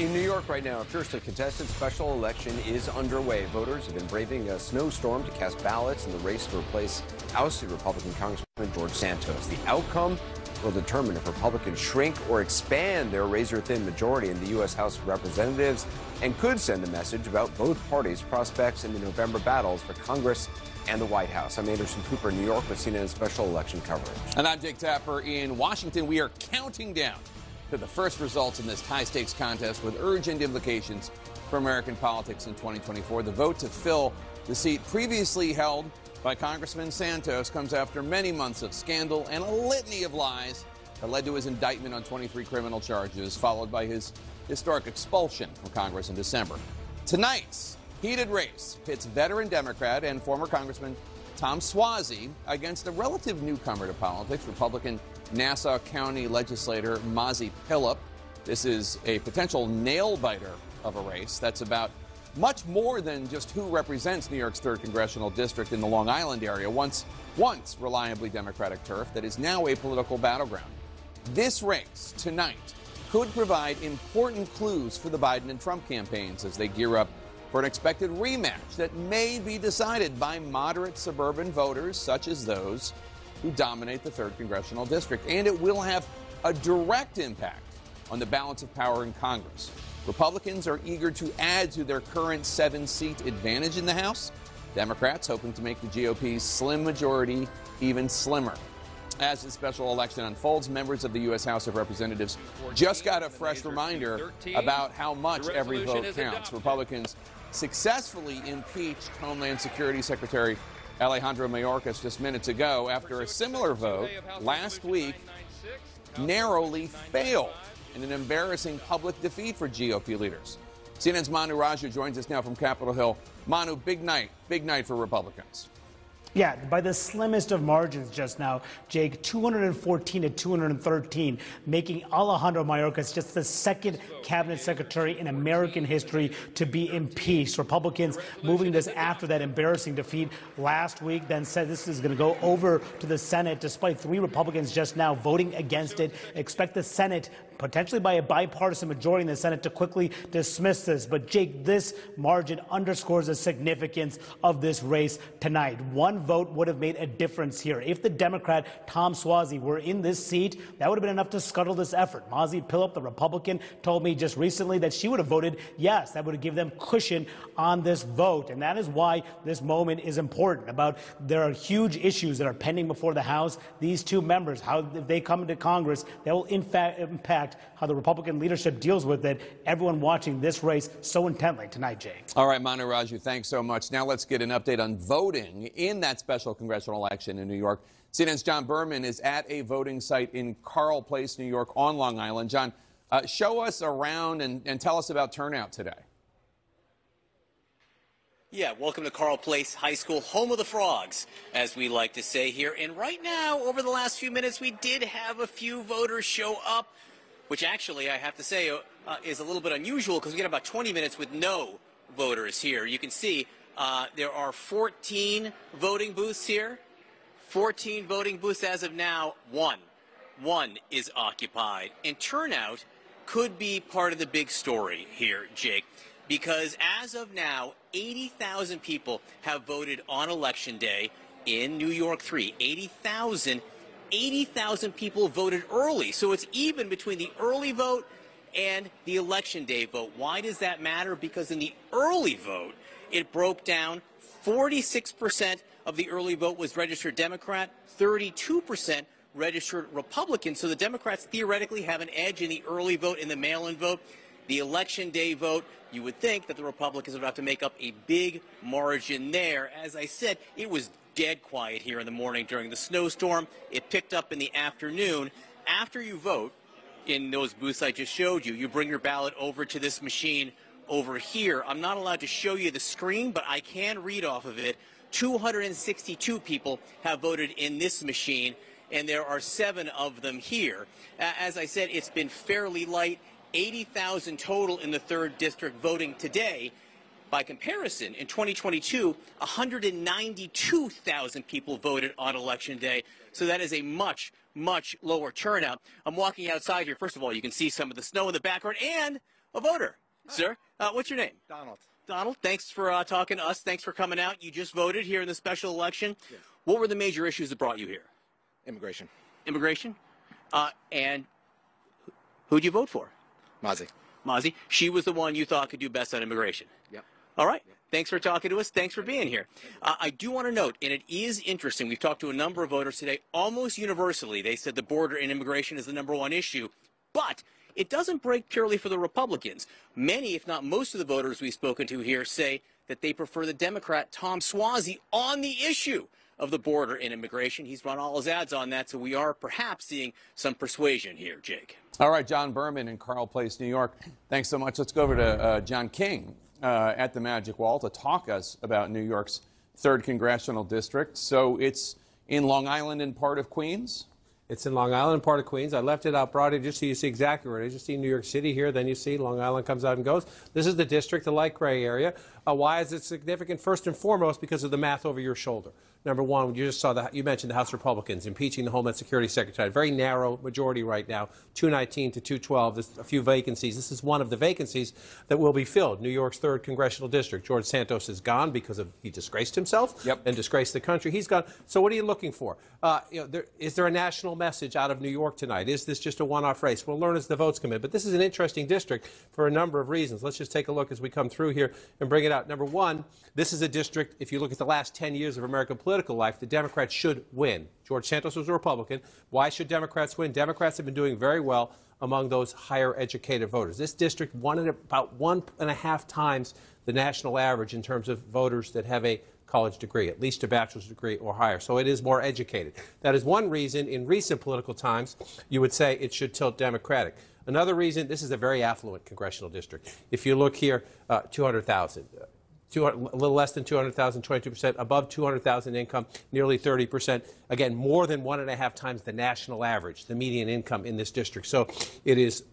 In New York right now, a fiercely contested special election is underway. Voters have been braving a snowstorm to cast ballots in the race to replace ousted Republican Congressman George Santos. The outcome will determine if Republicans shrink or expand their razor thin majority in the U.S. House of Representatives and could send a message about both parties' prospects in the November battles for Congress and the White House. I'm Anderson Cooper in New York with CNN special election coverage. And I'm Jake Tapper in Washington. We are counting down to the first results in this high stakes contest with urgent implications for American politics in 2024. The vote to fill the seat previously held by Congressman Santos comes after many months of scandal and a litany of lies that led to his indictment on 23 criminal charges, followed by his historic expulsion from Congress in December. Tonight's heated race pits veteran Democrat and former Congressman Tom Suozzi against a relative newcomer to politics, Republican Nassau County legislator Mazi Pilip. This is a potential nail biter of a race that's about much more than just who represents New York's 3rd congressional district in the Long Island area, once once reliably Democratic turf that is now a political battleground. This race tonight could provide important clues for the Biden and Trump campaigns as they gear up for an expected rematch that may be decided by moderate suburban voters such as those who dominate the 3rd Congressional District. And it will have a direct impact on the balance of power in Congress. Republicans are eager to add to their current seven seat advantage in the House. Democrats hoping to make the GOP's slim majority even slimmer. As the special election unfolds, members of the U.S. House of Representatives just got a fresh reminder about how much every vote counts. Republicans successfully impeached Homeland Security Secretary Alejandro Mayorkas just minutes ago after a similar vote last week narrowly failed in an embarrassing public defeat for GOP leaders. CNN's Manu Raju joins us now from Capitol Hill. Manu, big night, big night for Republicans. Yeah, by the slimmest of margins just now, Jake, 214 to 213, making Alejandro Mayorkas just the second cabinet secretary in American history to be impeached. Republicans moving this after that embarrassing defeat last week, then said this is going to go over to the Senate, despite three Republicans just now voting against it. Expect the Senate potentially by a bipartisan majority in the Senate to quickly dismiss this. But, Jake, this margin underscores the significance of this race tonight. One vote would have made a difference here. If the Democrat Tom Suozzi were in this seat, that would have been enough to scuttle this effort. Mazi Pilip, the Republican, told me just recently that she would have voted yes. That would have given them cushion on this vote. And that is why this moment is important. About there are huge issues that are pending before the House. These two members, how if they come into Congress, they will in fact impact how the Republican leadership deals with it. Everyone watching this race so intently tonight, Jay. All right, Manu Raju, thanks so much. Now let's get an update on voting in that special congressional election in New York. CNN's John Berman is at a voting site in Carle Place, New York, on Long Island. John, uh, show us around and, and tell us about turnout today. Yeah, welcome to Carle Place High School, home of the frogs, as we like to say here. And right now, over the last few minutes, we did have a few voters show up which actually I have to say uh, is a little bit unusual because we get about 20 minutes with no voters here. You can see uh, there are 14 voting booths here. 14 voting booths as of now. One. One is occupied. And turnout could be part of the big story here, Jake, because as of now, 80,000 people have voted on Election Day in New York 3. 80,000 80,000 people voted early. So it's even between the early vote and the election day vote. Why does that matter? Because in the early vote, it broke down 46% of the early vote was registered Democrat, 32% registered Republican. So the Democrats theoretically have an edge in the early vote, in the mail in vote. The election day vote, you would think that the Republicans would have to make up a big margin there. As I said, it was dead quiet here in the morning during the snowstorm. It picked up in the afternoon. After you vote in those booths I just showed you, you bring your ballot over to this machine over here. I'm not allowed to show you the screen, but I can read off of it. 262 people have voted in this machine, and there are seven of them here. As I said, it's been fairly light. 80,000 total in the 3rd District voting today. By comparison, in 2022, 192,000 people voted on Election Day. So that is a much, much lower turnout. I'm walking outside here. First of all, you can see some of the snow in the background and a voter. Sir, uh, what's your name? Donald. Donald, thanks for uh, talking to us. Thanks for coming out. You just voted here in the special election. What were the major issues that brought you here? Immigration. Immigration? Uh, and who'd you vote for? Mazi. Mozzie. She was the one you thought could do best on immigration. All right. Thanks for talking to us. Thanks for being here. Uh, I do want to note, and it is interesting, we've talked to a number of voters today. Almost universally, they said the border and immigration is the number one issue. But it doesn't break purely for the Republicans. Many, if not most of the voters we've spoken to here say that they prefer the Democrat Tom Suozzi on the issue of the border and immigration. He's run all his ads on that, so we are perhaps seeing some persuasion here, Jake. All right, John Berman in Carle Place, New York. Thanks so much. Let's go over to uh, John King uh, at the Magic Wall to talk us about New York's third congressional district. So it's in Long Island and part of Queens. It's in Long Island, and part of Queens. I left it out broad just so you see exactly where it is. You see New York City here, then you see Long Island comes out and goes. This is the district, the light gray area. Uh, why is it significant? First and foremost, because of the math over your shoulder. Number one, you just saw that you mentioned the House Republicans impeaching the Homeland Security Secretary. Very narrow majority right now, 219 to 212. There's a few vacancies. This is one of the vacancies that will be filled. New York's third congressional district. George Santos is gone because of he disgraced himself Yep. and disgraced the country. He's gone. So what are you looking for? Uh, you know, there, is there a national message out of New York tonight? Is this just a one-off race? We'll learn as the votes come in. But this is an interesting district for a number of reasons. Let's just take a look as we come through here and bring it out. Number one, this is a district. If you look at the last 10 years of American political life, the Democrats should win. George Santos was a Republican. Why should Democrats win? Democrats have been doing very well among those higher educated voters. This district won at about one and a half times the national average in terms of voters that have a college degree, at least a bachelor's degree or higher. So it is more educated. That is one reason in recent political times you would say it should tilt Democratic. Another reason, this is a very affluent congressional district. If you look here, uh, 200,000. 200, a little less than 200,000, 22%, above 200,000 income, nearly 30%. Again, more than one and a half times the national average, the median income in this district. So it is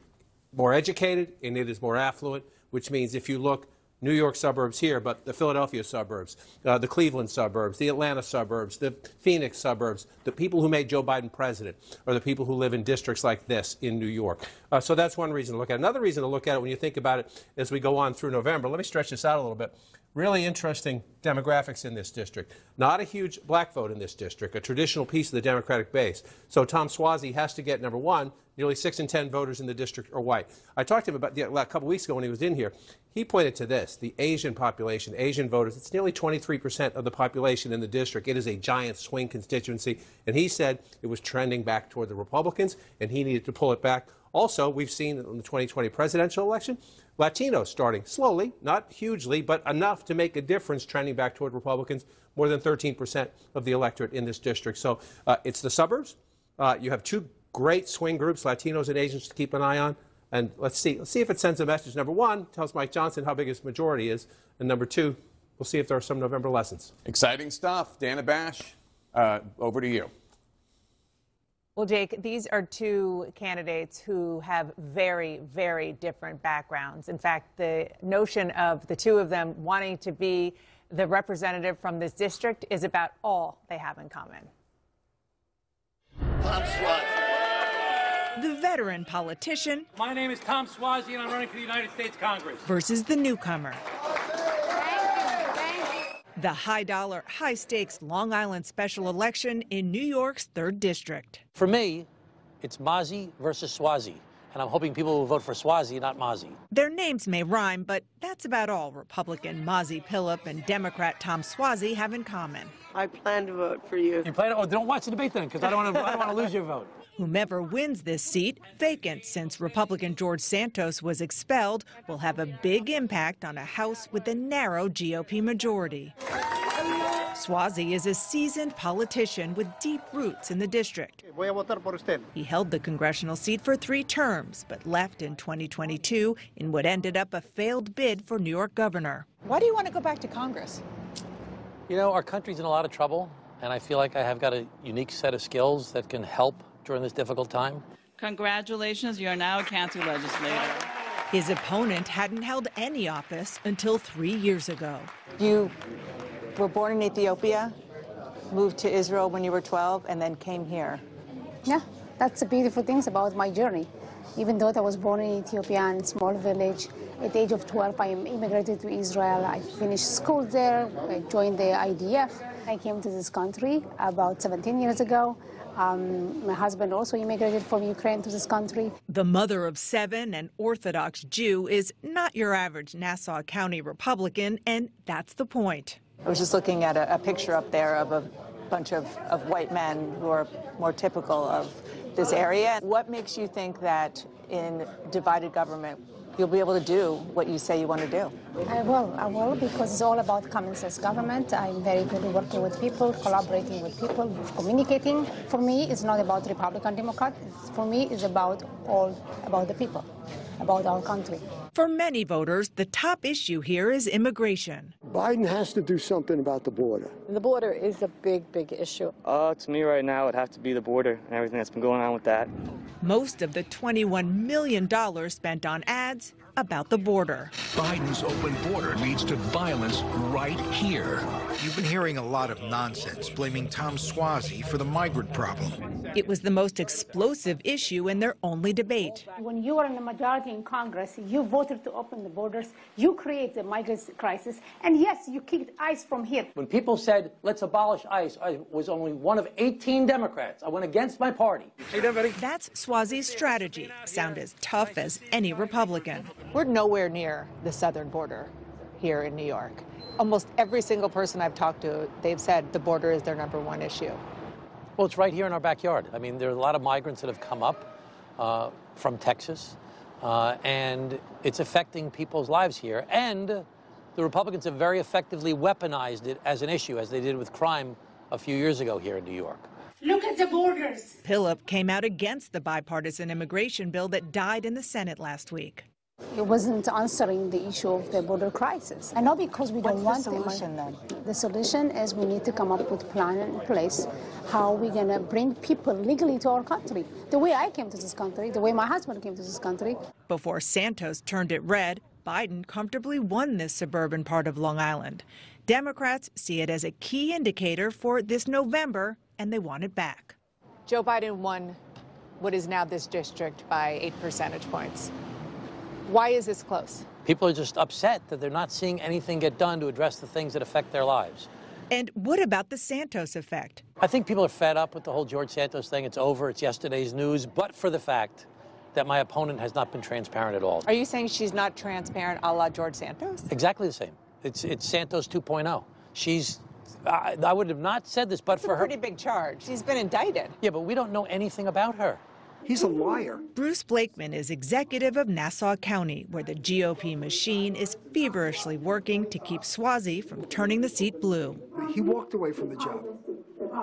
more educated and it is more affluent, which means if you look New York suburbs here, but the Philadelphia suburbs, uh, the Cleveland suburbs, the Atlanta suburbs, the Phoenix suburbs, the people who made Joe Biden president are the people who live in districts like this in New York. Uh, so that's one reason to look at. Another reason to look at it when you think about it as we go on through November, let me stretch this out a little bit. Really interesting demographics in this district. Not a huge black vote in this district, a traditional piece of the Democratic base. So Tom Suozzi has to get, number one, nearly 6 in 10 voters in the district are white. I talked to him about a couple weeks ago when he was in here. He pointed to this the Asian population, Asian voters. It's nearly 23% of the population in the district. It is a giant swing constituency. And he said it was trending back toward the Republicans, and he needed to pull it back. Also, we've seen in the 2020 presidential election, Latinos starting slowly, not hugely, but enough to make a difference, trending back toward Republicans. More than 13% of the electorate in this district. So uh, it's the suburbs. Uh, you have two great swing groups, Latinos and Asians, to keep an eye on. And let's see, let's see if it sends a message. Number one, tells Mike Johnson how big his majority is. And number two, we'll see if there are some November lessons. Exciting stuff. Dana Bash, uh, over to you. Well, Jake, these are two candidates who have very, very different backgrounds. In fact, the notion of the two of them wanting to be the representative from this district is about all they have in common. Tom Suozzi. The veteran politician My name is Tom Suozzi, and I'm running for the United States Congress. versus the newcomer. The high dollar, high stakes Long Island special election in New York's 3rd District. For me, it's Mazi versus Suozzi. And I'm hoping people will vote for Suozzi, not Mazi. Their names may rhyme, but that's about all Republican Mazi Pilip and Democrat Tom Suozzi have in common. I plan to vote for you. You plan? to? Oh, don't watch the debate then, because I don't want to. I don't want to lose your vote. Whomever wins this seat, vacant since Republican George Santos was expelled, will have a big impact on a House with a narrow GOP majority. Suozzi is a seasoned politician with deep roots in the district. Voy a votar por usted. He held the congressional seat for three terms, but left in 2022 in what ended up a failed bid for New York governor. Why do you want to go back to Congress? You know, our country's in a lot of trouble, and I feel like I have got a unique set of skills that can help during this difficult time. Congratulations, you are now a county legislator. His opponent hadn't held any office until three years ago. You were born in Ethiopia, moved to Israel when you were 12, and then came here. Yeah, that's the beautiful things about my journey. Even though I was born in Ethiopia in a small village, at the age of 12, I immigrated to Israel. I finished school there, I joined the IDF. I came to this country about 17 years ago. Um, my husband also immigrated from Ukraine to this country. The mother of seven, an Orthodox Jew, is not your average Nassau County Republican, and that's the point. I was just looking at a, a picture up there of a bunch of, of white men who are more typical of this area. What makes you think that in divided government you'll be able to do what you say you want to do? I will. I will because it's all about common sense government. I'm very good at working with people, collaborating with people, communicating. For me, it's not about Republican, Democrat. For me, it's about all about the people, about our country. For many voters, the top issue here is immigration. Biden has to do something about the border. The border is a big, big issue. Uh, to me right now, it'd have to be the border and everything that's been going on with that. Most of the $21 million spent on ads about the border. Biden's open border leads to violence right here. You've been hearing a lot of nonsense blaming Tom Suozzi for the migrant problem. It was the most explosive issue in their only debate. When you are in the majority in Congress, you voted to open the borders, you create the migrant crisis, and yes, you kicked ICE from here. When people said, let's abolish ICE, I was only one of 18 Democrats. I went against my party. Hey. That's Suozzi's strategy. Sound as tough as any Republican. We're nowhere near the southern border here in New York. Almost every single person I've talked to, they've said the border is their number one issue. Well, it's right here in our backyard. I mean, there are a lot of migrants that have come up uh, from Texas, uh, and it's affecting people's lives here. And the Republicans have very effectively weaponized it as an issue, as they did with crime a few years ago here in New York. Look at the borders. Pilip came out against the bipartisan immigration bill that died in the Senate last week. It wasn't answering the issue of the border crisis. And not because we don't What's want the solution then? The solution is we need to come up with plan in place how we're going to bring people legally to our country. The way I came to this country, the way my husband came to this country. Before Santos turned it red, Biden comfortably won this suburban part of Long Island. Democrats see it as a key indicator for this November, and they want it back. Joe Biden won what is now this district by eight percentage points. Why is this close? People are just upset that they're not seeing anything get done to address the things that affect their lives. And what about the Santos effect? I think people are fed up with the whole George Santos thing. It's over. It's yesterday's news. But for the fact that my opponent has not been transparent at all. Are you saying she's not transparent a la George Santos? Exactly the same. It's, it's Santos 2.0. She's, I, I would have not said this, but It's for a her. pretty big charge. She's been indicted. Yeah, but we don't know anything about her. He's a liar. Bruce Blakeman is executive of Nassau County, where the GOP machine is feverishly working to keep Suozzi from turning the seat blue. He walked away from the job.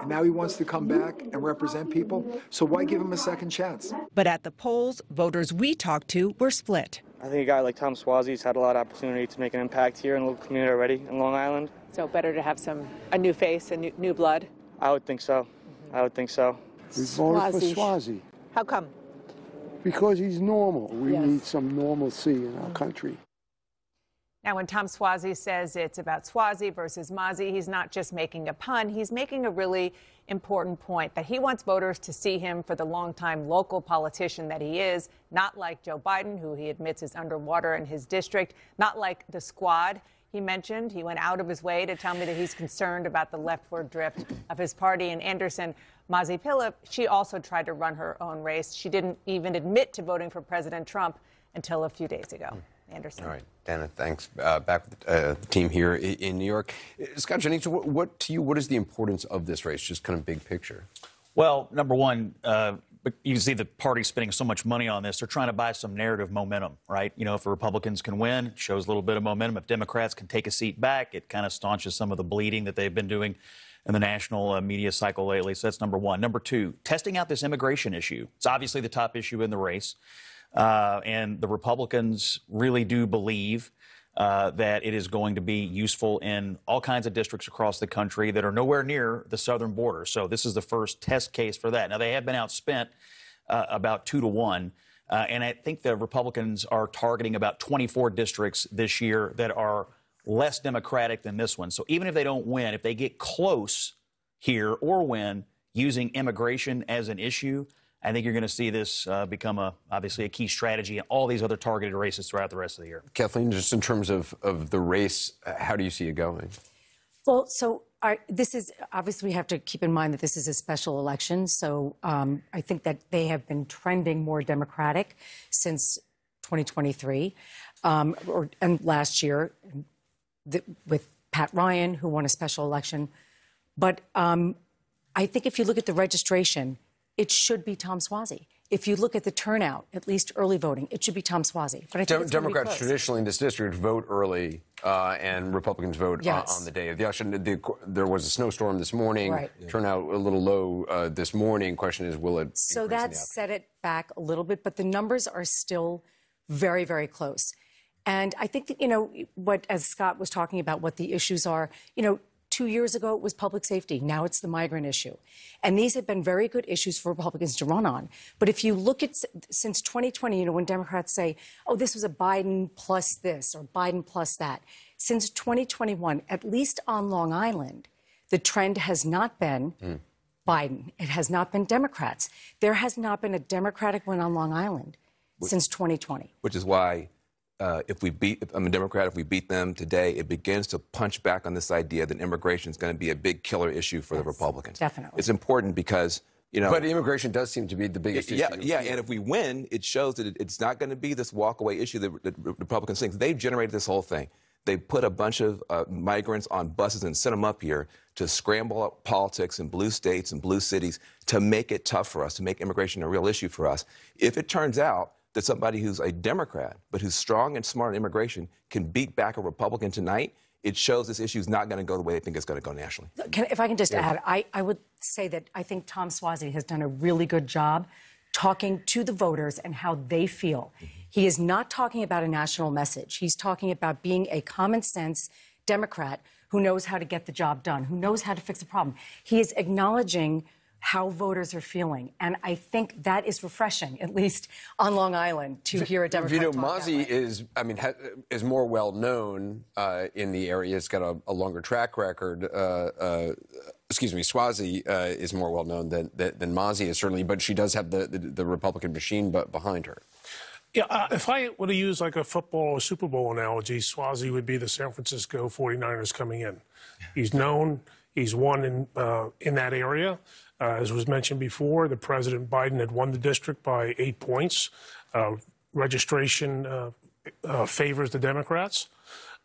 And now he wants to come back and represent people. So why give him a second chance? But at the polls, voters we talked to were split. I think a guy like Tom Suozzi's had a lot of opportunity to make an impact here in the local community already in Long Island. So better to have some a new face, a new, new blood. I would think so. I would think so. We voted for Suozzi How come? because he's normal. We Yes. need some normalcy in our country. Now, when Tom Suozzi says it's about Suozzi versus Mazi, he's not just making a pun. He's making a really important point that he wants voters to see him for the longtime local politician that he is, not like Joe Biden, who he admits is underwater in his district, not like the squad he mentioned. He went out of his way to tell me that he's concerned about the leftward drift of his party. And Anderson, Mazi Pilip, she also tried to run her own race. She didn't even admit to voting for President Trump until a few days ago. Anderson. All right, Dana, thanks. Uh, back with uh, the team here in, in New York. Uh, Scott Jennings, what, what to you? What is the importance of this race? Just kind of big picture. Well, number one, uh, you can see the party spending so much money on this. They're trying to buy some narrative momentum, right? You know, if the Republicans can win, it shows a little bit of momentum. If Democrats can take a seat back, it kind of staunches some of the bleeding that they've been doing in the national uh, media cycle lately. So that's number one. Number two, testing out this immigration issue. It's obviously the top issue in the race. Uh, and the Republicans really do believe uh, that it is going to be useful in all kinds of districts across the country that are nowhere near the southern border. So this is the first test case for that. Now they have been outspent uh, about two to one. Uh, and I think the Republicans are targeting about 24 districts this year that are less Democratic than this one. So even if they don't win, if they get close here or win using immigration as an issue, I think you're going to see this uh, become a obviously a key strategy in all these other targeted races throughout the rest of the year. Kathleen, just in terms of, of the race, uh, how do you see it going? Well, so I, this is obviously we have to keep in mind that this is a special election. So um, I think that they have been trending more Democratic since 2023 um, or, and last year the, with Pat Ryan, who won a special election. But um, I think if you look at the registration, it should be Tom Suozzi. If you look at the turnout, at least early voting, it should be Tom Suozzi. But I think Dem- it's gonna be Democrats traditionally in this district vote early, uh, and Republicans vote uh, Yes. on the day of the election. The, there was a snowstorm this morning. Right. Turnout a little low uh, this morning. Question is, will it? So that set it back a little bit, but the numbers are still very, very close. And I think that, you know, what, as Scott was talking about, what the issues are, you know, two years ago it was public safety. Now it's the migrant issue. And these have been very good issues for Republicans to run on. But if you look at since 2020, you know, when Democrats say, oh, this was a Biden plus this or Biden plus that, since 2021, at least on Long Island, the trend has not been hmm. Biden. It has not been Democrats. There has not been a Democratic win on Long Island since 2020. which is why uh, if we beat, if I'm a Democrat, if we beat them today, it begins to punch back on this idea that immigration is going to be a big killer issue for the Republicans. Definitely. It's important because, you know. But immigration does seem to be the biggest yeah, issue. Yeah, and if we win, it shows that it's not going to be this walkaway issue that the Republicans think. They've generated this whole thing. They put a bunch of uh, migrants on buses and sent them up here to scramble up politics in blue states and blue cities to make it tough for us, to make immigration a real issue for us. If it turns out that somebody who's a Democrat but who's strong and smart on immigration can beat back a Republican tonight, it shows this issue is not going to go the way they think it's going to go nationally. Can, if I can just Yeah. add, I, I would say that I think Tom Suozzi has done a really good job talking to the voters and how they feel. Mm-hmm. He is not talking about a national message. He's talking about being a common sense Democrat who knows how to get the job done, who knows how to fix a problem. He is acknowledging how voters are feeling. And I think that is refreshing, at least on Long Island, to hear a Democrat Vito talk that Mazi is, I mean, ha- is more well known uh, in the area. It's got a, a longer track record. Uh, uh, excuse me, Suozzi uh, is more well known than, than than Mazi is certainly, but she does have the, the, the Republican machine bu- behind her. Yeah, uh, if I were to use like a football or Super Bowl analogy, Suozzi would be the San Francisco 49ers coming in. He's known, he's won in, uh, in that area. Uh, as was mentioned before, the President Biden had won the district by eight points. Uh, registration uh, uh, favors the Democrats.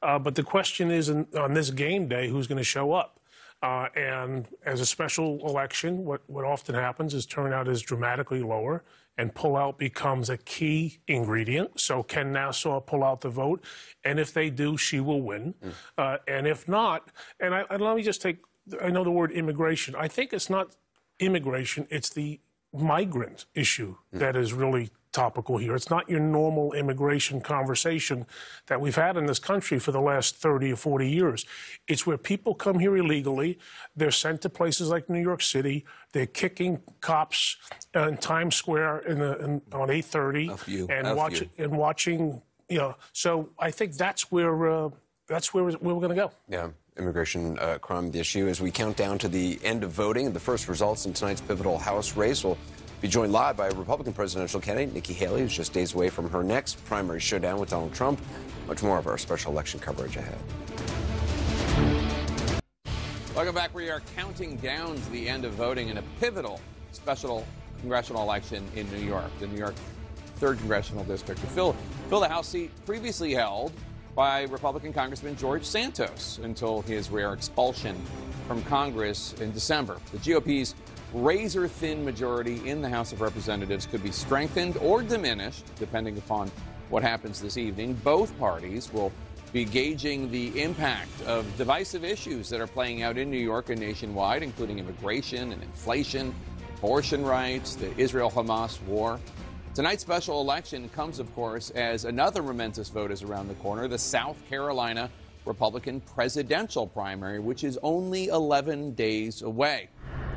Uh, but the question is in, on this game day, who's going to show up? Uh, and as a special election, what, what often happens is turnout is dramatically lower and pullout becomes a key ingredient. So can Nassau pull out the vote? And if they do, she will win. Uh, and if not, and, I, and let me just take, I know the word immigration. I think it's not immigration, it's the migrant issue that is really topical here. It's not your normal immigration conversation that we've had in this country for the last 30 or 40 years. It's where people come here illegally, they're sent to places like New York City, they're kicking cops in Times Square in the, in, on 8:30 few, and watch, and watching, you know. So I think that's where uh, that's where, where we're going to go. Yeah, immigration uh, crime, the issue. As we count down to the end of voting, the first results in tonight's pivotal House race will be joined live by Republican presidential candidate Nikki Haley, who's just days away from her next primary showdown with Donald Trump. Much more of our special election coverage ahead. Welcome back. We are counting down to the end of voting in a pivotal special congressional election in New York, the New York 3rd Congressional District, to fill, fill the House seat previously held by Republican Congressman George Santos until his rare expulsion from Congress in December. The GOP's razor thin majority in the House of Representatives could be strengthened or diminished depending upon what happens this evening. Both parties will be gauging the impact of divisive issues that are playing out in New York and nationwide, including immigration and inflation, abortion rights, the Israel Hamas war. Tonight's special election comes, of course, as another momentous vote is around the corner the South Carolina Republican presidential primary, which is only 11 days away.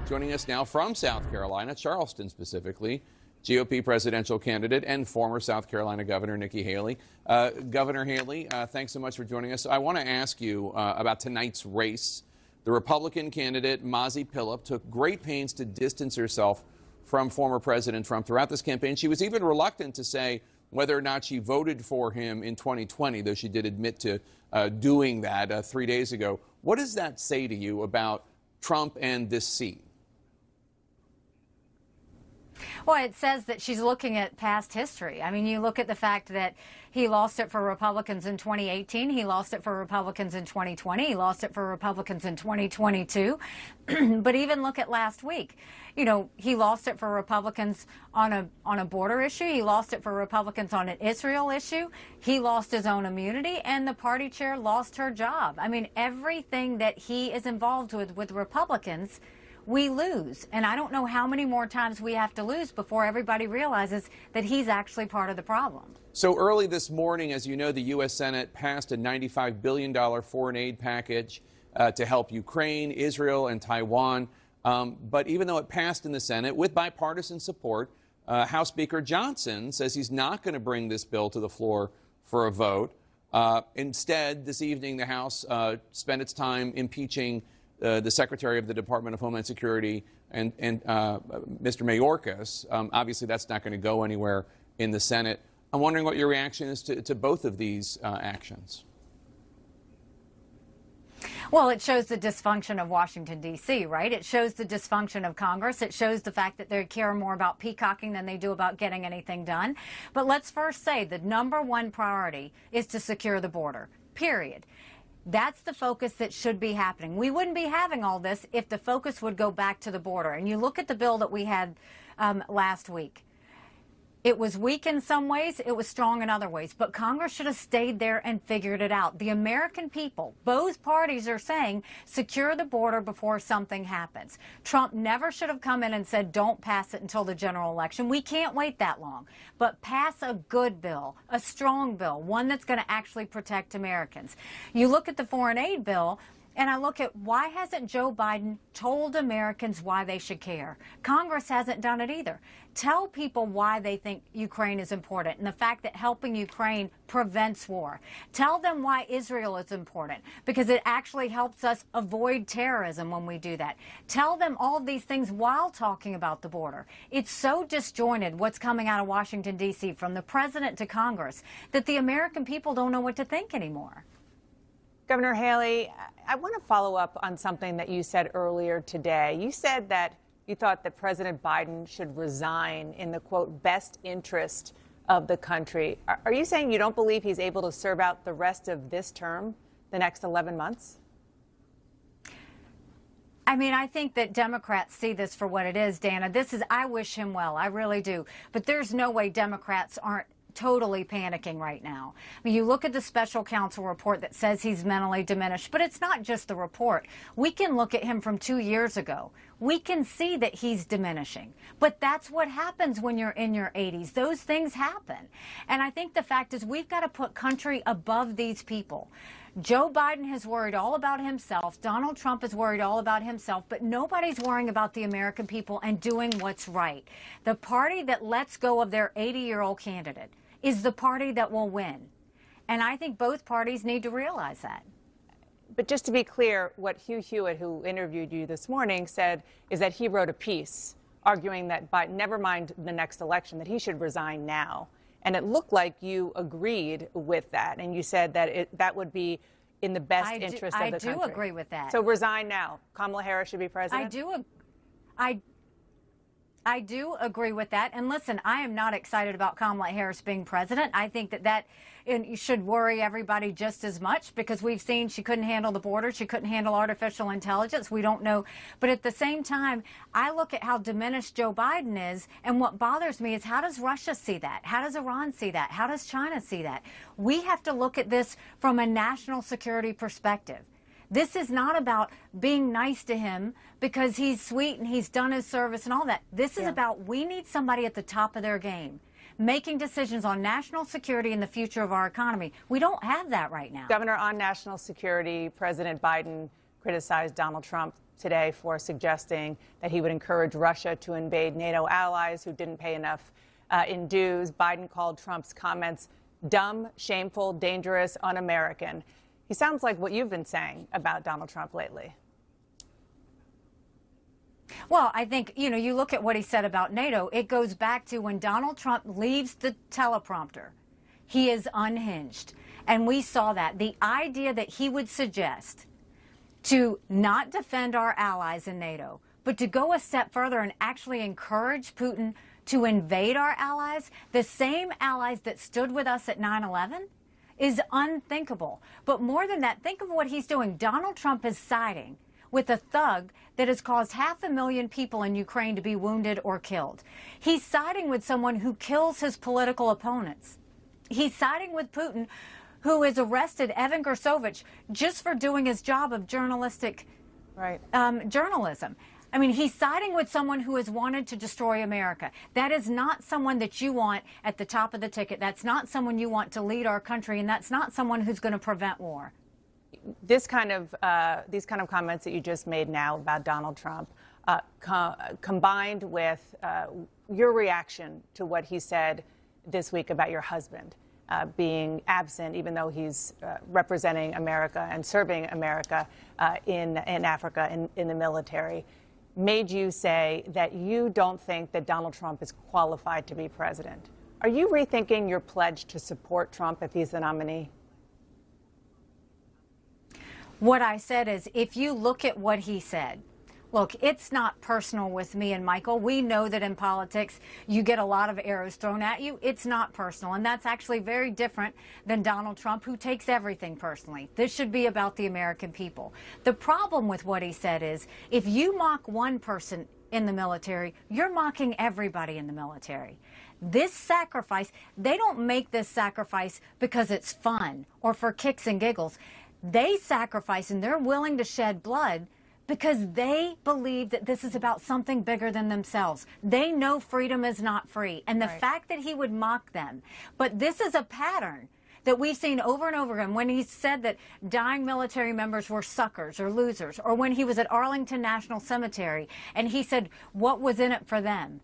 Joining us now from South Carolina, Charleston specifically, GOP presidential candidate and former South Carolina Governor Nikki Haley. Uh, Governor Haley, uh, thanks so much for joining us. I want to ask you uh, about tonight's race. The Republican candidate, Mazi Pilip, took great pains to distance herself from former President Trump throughout this campaign. She was even reluctant to say whether or not she voted for him in 2020, though she did admit to uh, doing that uh, three days ago. What does that say to you about Trump and this seat? Well, it says that she's looking at past history. I mean, you look at the fact that he lost it for Republicans in 2018. He lost it for Republicans in 2020. He lost it for Republicans in 2022. but even look at last week. You know, he lost it for Republicans on a on a border issue. He lost it for Republicans on an Israel issue. He lost his own immunity, and the party chair lost her job. I mean, everything that he is involved with with Republicans we lose. And I don't know how many more times we have to lose before everybody realizes that he's actually part of the problem. So early this morning, as you know, the U.S. Senate passed a $95 billion foreign aid package uh, to help Ukraine, Israel, and Taiwan. Um, but even though it passed in the Senate with bipartisan support, uh, House Speaker Johnson says he's not going to bring this bill to the floor for a vote. Uh, instead, this evening, the House uh, spent its time impeaching uh, the Secretary of the Department of Homeland Security and, and uh, Mr. Mayorkas. Um, obviously, that's not going to go anywhere in the Senate. I'm wondering what your reaction is to, to both of these uh, actions. Well, it shows the dysfunction of Washington, D.C., right? It shows the dysfunction of Congress. It shows the fact that they care more about peacocking than they do about getting anything done. But let's first say the number one priority is to secure the border, period. That's the focus that should be happening. We wouldn't be having all this if the focus would go back to the border. And you look at the bill that we had um, last week. It was weak in some ways, it was strong in other ways, but Congress should have stayed there and figured it out. The American people, both parties are saying secure the border before something happens. Trump never should have come in and said don't pass it until the general election. We can't wait that long. But pass a good bill, a strong bill, one that's going to actually protect Americans. You look at the foreign aid bill, and I look at why hasn't Joe Biden told Americans why they should care? Congress hasn't done it either. Tell people why they think Ukraine is important and the fact that helping Ukraine prevents war. Tell them why Israel is important because it actually helps us avoid terrorism when we do that. Tell them all these things while talking about the border. It's so disjointed what's coming out of Washington, D.C., from the president to Congress, that the American people don't know what to think anymore. Governor Haley, I want to follow up on something that you said earlier today. You said that you thought that President Biden should resign in the quote best interest of the country. Are you saying you don't believe he's able to serve out the rest of this term, the next 11 months? I mean, I think that Democrats see this for what it is, Dana. This is, I wish him well. I really do. But there's no way Democrats aren't totally panicking right now. I mean, you look at the special counsel report that says he's mentally diminished, but it's not just the report. We can look at him from two years ago. We can see that he's diminishing. But that's what happens when you're in your 80s. Those things happen. And I think the fact is we've got to put country above these people. Joe Biden has worried all about himself. Donald Trump is worried all about himself, but nobody's worrying about the American people and doing what's right. The party that lets go of their 80 year old candidate is the party that will win. And I think both parties need to realize that. But just to be clear, what Hugh Hewitt, who interviewed you this morning, said is that he wrote a piece arguing that, by, never mind the next election, that he should resign now. And it looked like you agreed with that. And you said that it, that would be in the best I interest do, of the I country. I do agree with that. So resign now. Kamala Harris should be president? I do. I I do agree with that. And listen, I am not excited about Kamala Harris being president. I think that that should worry everybody just as much because we've seen she couldn't handle the border. She couldn't handle artificial intelligence. We don't know. But at the same time, I look at how diminished Joe Biden is. And what bothers me is how does Russia see that? How does Iran see that? How does China see that? We have to look at this from a national security perspective. This is not about being nice to him because he's sweet and he's done his service and all that. This is yeah. about we need somebody at the top of their game making decisions on national security and the future of our economy. We don't have that right now. Governor, on national security, President Biden criticized Donald Trump today for suggesting that he would encourage Russia to invade NATO allies who didn't pay enough uh, in dues. Biden called Trump's comments dumb, shameful, dangerous, un American. He sounds like what you've been saying about Donald Trump lately. Well, I think, you know, you look at what he said about NATO, it goes back to when Donald Trump leaves the teleprompter, he is unhinged. And we saw that. The idea that he would suggest to not defend our allies in NATO, but to go a step further and actually encourage Putin to invade our allies, the same allies that stood with us at 9 11, is unthinkable. But more than that, think of what he's doing. Donald Trump is siding with a thug that has caused half a million people in Ukraine to be wounded or killed. He's siding with someone who kills his political opponents. He's siding with Putin, who has arrested Evan Gershkovich just for doing his job of journalistic right. um, journalism. I mean, he's siding with someone who has wanted to destroy America. That is not someone that you want at the top of the ticket. That's not someone you want to lead our country, and that's not someone who's going to prevent war this kind of uh, these kind of comments that you just made now about Donald Trump, uh, co combined with uh, your reaction to what he said this week about your husband uh, being absent, even though he's uh, representing America and serving America uh, in in Africa in, in the military, made you say that you don't think that Donald Trump is qualified to be president. Are you rethinking your pledge to support Trump if he's the nominee? What I said is if you look at what he said, Look, it's not personal with me and Michael. We know that in politics, you get a lot of arrows thrown at you. It's not personal. And that's actually very different than Donald Trump, who takes everything personally. This should be about the American people. The problem with what he said is if you mock one person in the military, you're mocking everybody in the military. This sacrifice, they don't make this sacrifice because it's fun or for kicks and giggles. They sacrifice and they're willing to shed blood because they believe that this is about something bigger than themselves. They know freedom is not free. And the right. fact that he would mock them, but this is a pattern that we've seen over and over again when he said that dying military members were suckers or losers, or when he was at Arlington National Cemetery and he said, What was in it for them?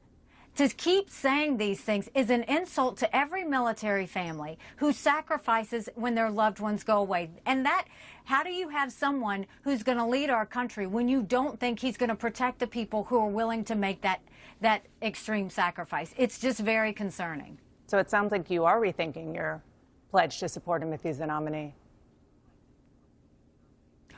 To keep saying these things is an insult to every military family who sacrifices when their loved ones go away. And that, how do you have someone who's going to lead our country when you don't think he's going to protect the people who are willing to make that, that extreme sacrifice? It's just very concerning. So it sounds like you are rethinking your pledge to support him if he's the nominee.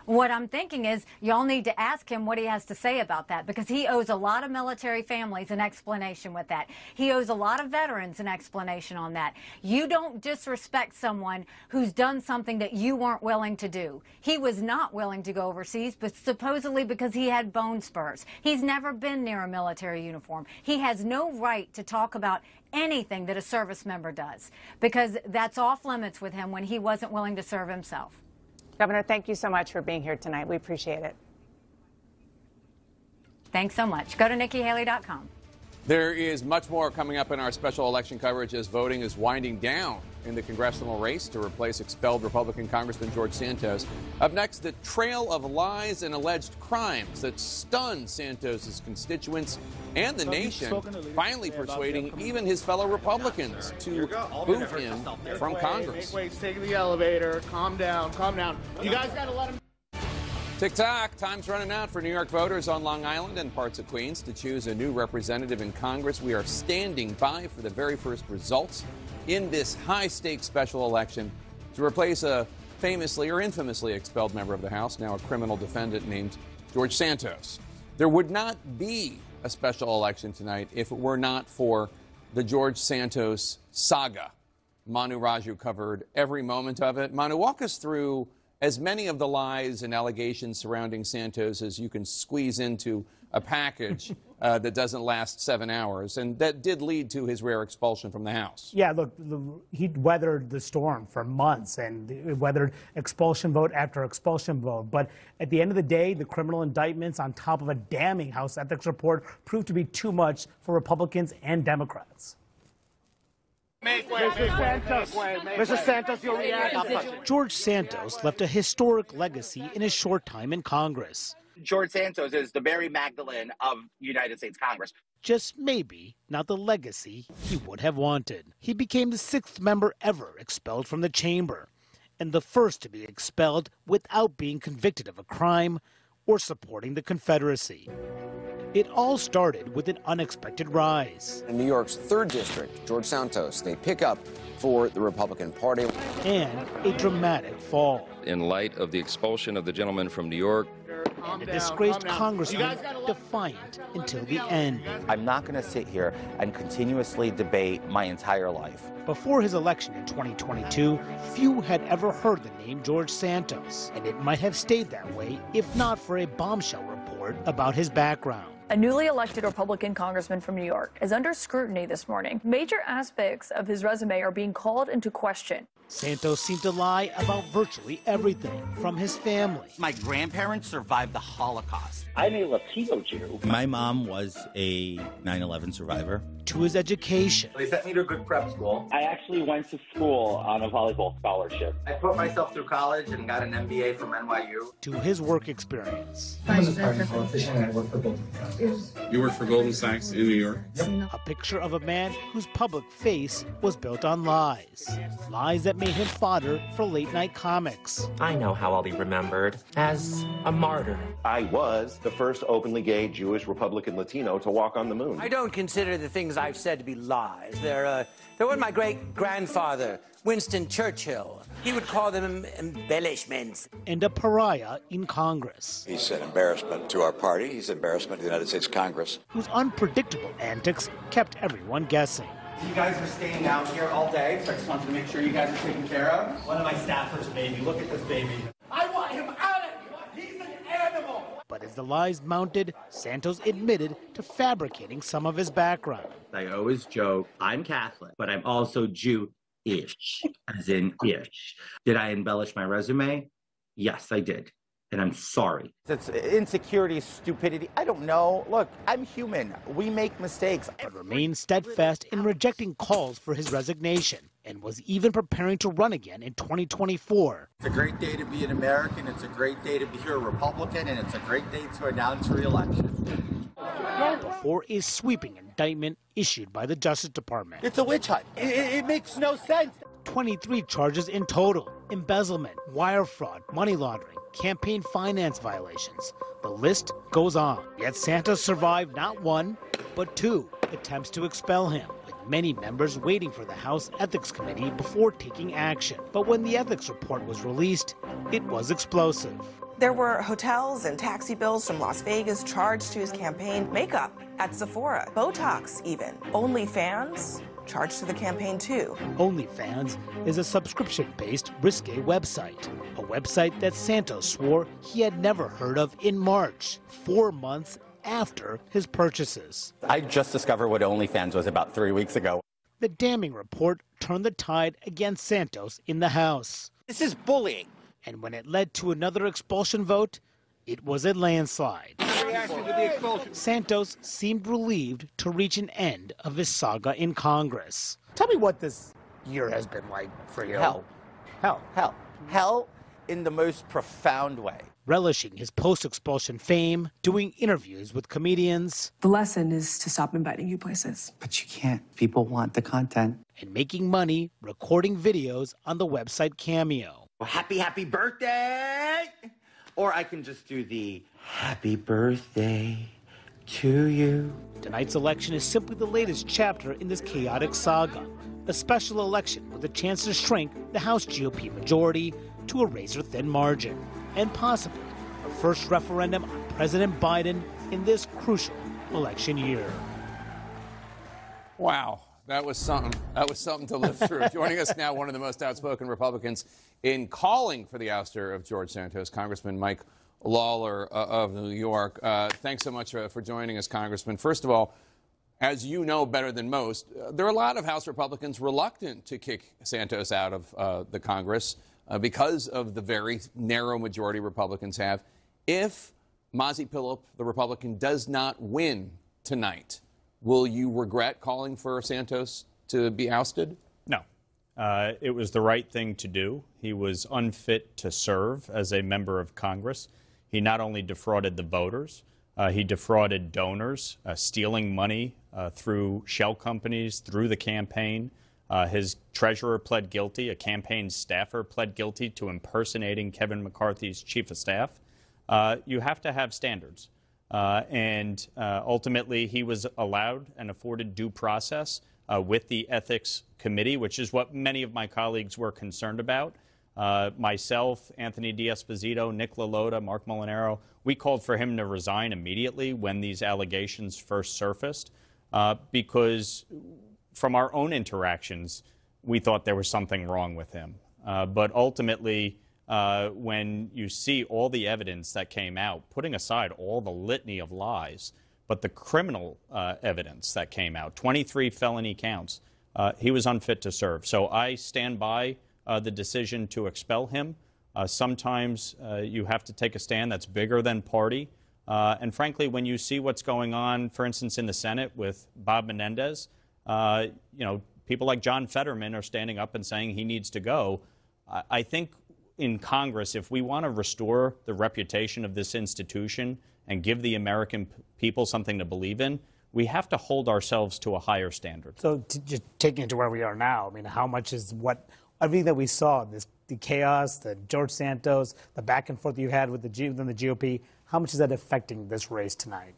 What I'm thinking is y'all need to ask him what he has to say about that because he owes a lot of military families an explanation with that. He owes a lot of veterans an explanation on that. You don't disrespect someone who's done something that you weren't willing to do. He was not willing to go overseas, but supposedly because he had bone spurs. He's never been near a military uniform. He has no right to talk about anything that a service member does because that's off limits with him when he wasn't willing to serve himself. Governor, thank you so much for being here tonight. We appreciate it. Thanks so much. Go to NikkiHaley.com. There is much more coming up in our special election coverage as voting is winding down in the congressional race to replace expelled Republican Congressman George Santos. Up next, the trail of lies and alleged crimes that stunned Santos's constituents and the nation, finally persuading even his fellow Republicans to boot him from Congress. Wait, take the elevator. Calm down. Calm down. You guys got to let him. Tick tock, time's running out for New York voters on Long Island and parts of Queens to choose a new representative in Congress. We are standing by for the very first results in this high stakes special election to replace a famously or infamously expelled member of the House, now a criminal defendant named George Santos. There would not be a special election tonight if it were not for the George Santos saga. Manu Raju covered every moment of it. Manu, walk us through as many of the lies and allegations surrounding Santos as you can squeeze into a package uh, that doesn't last seven hours. And that did lead to his rare expulsion from the House. Yeah, look, the, he weathered the storm for months and weathered expulsion vote after expulsion vote. But at the end of the day, the criminal indictments on top of a damning House ethics report proved to be too much for Republicans and Democrats. Make way, Mr. Santos, Mr. Santos, you'll react. George Santos left a historic legacy in his short time in Congress. George Santos is the Mary Magdalene of United States Congress. Just maybe not the legacy he would have wanted. He became the sixth member ever expelled from the chamber, and the first to be expelled without being convicted of a crime or supporting the Confederacy. It all started with an unexpected rise. In New York's third district, George Santos, they pick up for the Republican Party. And a dramatic fall. In light of the expulsion of the gentleman from New York, and a disgraced congressman defiant until the end. I'm not going to sit here and continuously debate my entire life. Before his election in 2022, few had ever heard the name George Santos, and it might have stayed that way if not for a bombshell report about his background. A newly elected Republican congressman from New York is under scrutiny this morning. Major aspects of his resume are being called into question. Santos seemed to lie about virtually everything from his family. My grandparents survived the Holocaust. I'm a Latino Jew. My mom was a 9 11 survivor. To his education. They sent me to a good prep school. I actually went to school on a volleyball scholarship. I put myself through college and got an MBA from NYU. To his work experience. I was a party politician and I worked for Goldman Sachs. You worked for Goldman Sachs in New York? A picture of a man whose public face was built on lies. Lies that made him fodder for late night comics. I know how I'll be remembered as a martyr. I was the first openly gay Jewish Republican Latino to walk on the moon. I don't consider the things I've said to be lies. They're, uh, they're what my great grandfather, Winston Churchill, he would call them embellishments. And a pariah in Congress. He's an embarrassment to our party. He's an embarrassment to the United States Congress. Whose unpredictable antics kept everyone guessing. You guys are staying out here all day, so I just wanted to make sure you guys are taken care of. One of my staffers' baby. Look at this baby. I want him out of here. He's an animal. But as the lies mounted, Santos admitted to fabricating some of his background. I always joke, I'm Catholic, but I'm also Jew-ish, as in ish. Did I embellish my resume? Yes, I did. And I'm sorry. It's insecurity, stupidity. I don't know. Look, I'm human. We make mistakes. But remained steadfast in rejecting calls for his resignation and was even preparing to run again in 2024. It's a great day to be an American. It's a great day to be a Republican, and it's a great day to announce re-election. Before a sweeping indictment issued by the Justice Department. It's a witch hunt. It, it makes no sense. 23 charges in total embezzlement, wire fraud, money laundering, campaign finance violations. The list goes on. Yet Santa survived not one, but two attempts to expel him, with many members waiting for the House Ethics Committee before taking action. But when the ethics report was released, it was explosive. There were hotels and taxi bills from Las Vegas charged to his campaign, makeup at Sephora, Botox even, OnlyFans charged to the campaign too. OnlyFans is a subscription based risque website, a website that Santos swore he had never heard of in March, four months after his purchases. I just discovered what OnlyFans was about three weeks ago. The damning report turned the tide against Santos in the House. This is bullying. And when it led to another expulsion vote, it was a landslide. Santos seemed relieved to reach an end of his saga in Congress. Tell me what this year has been like for you. Hell. Hell. Hell. Hell in the most profound way. Relishing his post expulsion fame, doing interviews with comedians. The lesson is to stop inviting you places. But you can't. People want the content. And making money recording videos on the website Cameo. Well, happy, happy birthday! Or I can just do the happy birthday to you. Tonight's election is simply the latest chapter in this chaotic saga. A special election with a chance to shrink the House GOP majority to a razor thin margin. And possibly a first referendum on President Biden in this crucial election year. Wow. That was something. That was something to live through. Joining us now, one of the most outspoken Republicans in calling for the ouster of George Santos, Congressman Mike Lawler uh, of New York. Uh, thanks so much uh, for joining us, Congressman. First of all, as you know better than most, uh, there are a lot of House Republicans reluctant to kick Santos out of uh, the Congress uh, because of the very narrow majority Republicans have. If Mazi Pilip, the Republican, does not win tonight, will you regret calling for Santos to be ousted? No. Uh, it was the right thing to do. He was unfit to serve as a member of Congress. He not only defrauded the voters, uh, he defrauded donors, uh, stealing money uh, through shell companies, through the campaign. Uh, his treasurer pled guilty. A campaign staffer pled guilty to impersonating Kevin McCarthy's chief of staff. Uh, you have to have standards. Uh, and uh, ultimately, he was allowed and afforded due process uh, with the Ethics Committee, which is what many of my colleagues were concerned about. Uh, myself, Anthony D'Esposito, Nick LaLota, Mark Molinaro, we called for him to resign immediately when these allegations first surfaced uh, because from our own interactions, we thought there was something wrong with him. Uh, but ultimately, uh, when you see all the evidence that came out, putting aside all the litany of lies, but the criminal uh, evidence that came out, 23 felony counts, uh, he was unfit to serve. So I stand by uh, the decision to expel him. Uh, sometimes you have to take a stand that's bigger than party. and frankly, when you see what's going on, for instance, in the Senate with Bob Menendez, you know, people like John Fetterman are standing up and saying he needs to go. I think in Congress, if we want to restore the reputation of this institution and give the American people something to believe in, we have to hold ourselves to a higher standard. So, just taking it to where we are now, I mean, how much is what everything that we saw, this the chaos, the George Santos, the back and forth you had with the G, within the GOP, how much is that affecting this race tonight?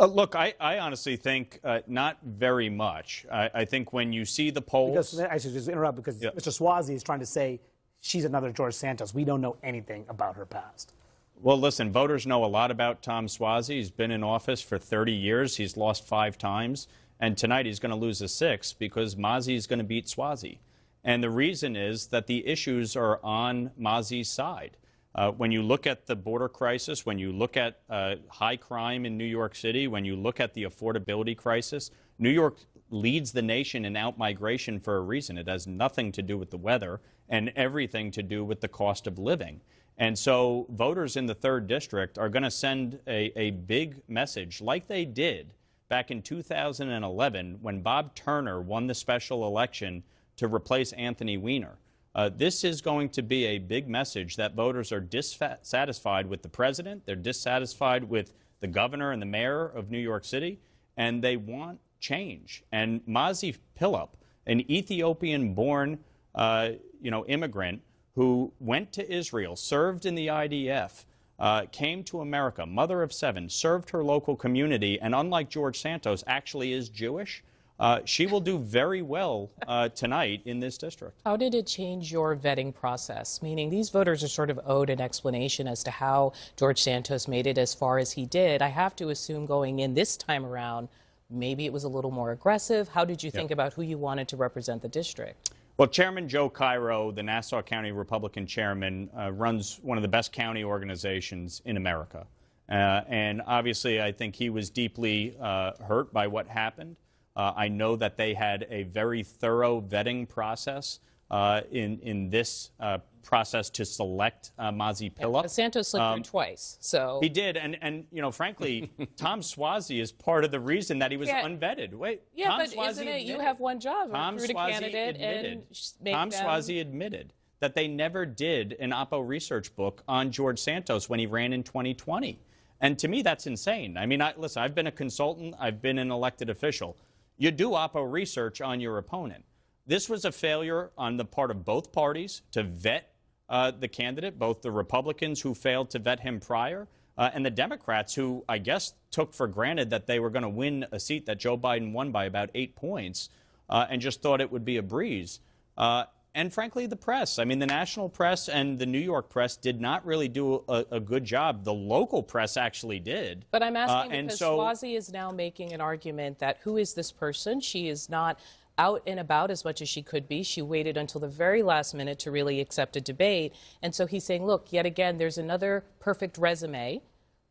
Uh, look, I, I, honestly think uh, not very much. I, I, think when you see the polls. Because, I should just interrupt because yeah. Mr. Suozzi is trying to say she's another George Santos. We don't know anything about her past. Well, listen, voters know a lot about Tom Suozzi. He's been in office for 30 years. He's lost five times. And tonight he's going to lose a sixth because Mazi is going to beat Suozzi. And the reason is that the issues are on Mazi's side. Uh, when you look at the border crisis, when you look at uh, high crime in New York City, when you look at the affordability crisis, New York leads the nation in outmigration for a reason. It has nothing to do with the weather and everything to do with the cost of living. And so voters in the third district are going to send a, a big message, like they did back in 2011 when Bob Turner won the special election to replace Anthony Weiner. Uh, this is going to be a big message that voters are dissatisfied with the president, they're dissatisfied with the governor and the mayor of New York City, and they want change. And Mazi Pilip, an Ethiopian-born, uh, you know, immigrant who went to Israel, served in the IDF, uh, came to America, mother of seven, served her local community, and unlike George Santos, actually is Jewish. Uh, she will do very well uh, tonight in this district. How did it change your vetting process? Meaning, these voters are sort of owed an explanation as to how George Santos made it as far as he did. I have to assume going in this time around, maybe it was a little more aggressive. How did you think about who you wanted to represent the district? Well, Chairman Joe Cairo, the Nassau County Republican chairman, uh, runs one of the best county organizations in America. Uh, and obviously, I think he was deeply uh, hurt by what happened. Uh, I know that they had a very thorough vetting process uh, in in this uh, process to select uh, Mazi Pilip. Yeah, Santos slipped um, twice, so he did, and and you know, frankly, Tom Suozzi is part of the reason that he was yeah. unvetted. Wait, yeah, Tom but isn't it? Admitted, you have one job: Tom recruit a candidate admitted, and Tom them... Suozzi admitted that they never did an Oppo research book on George Santos when he ran in 2020. And to me, that's insane. I mean, I, listen, I've been a consultant, I've been an elected official. You do Oppo research on your opponent. This was a failure on the part of both parties to vet uh, the candidate, both the Republicans who failed to vet him prior uh, and the Democrats who, I guess, took for granted that they were going to win a seat that Joe Biden won by about eight points uh, and just thought it would be a breeze. Uh, and frankly, the press. I mean, the national press and the New York press did not really do a, a good job. The local press actually did. But I'm asking uh, because so, Suozzi is now making an argument that who is this person? She is not out and about as much as she could be. She waited until the very last minute to really accept a debate. And so he's saying, look, yet again, there's another perfect resume.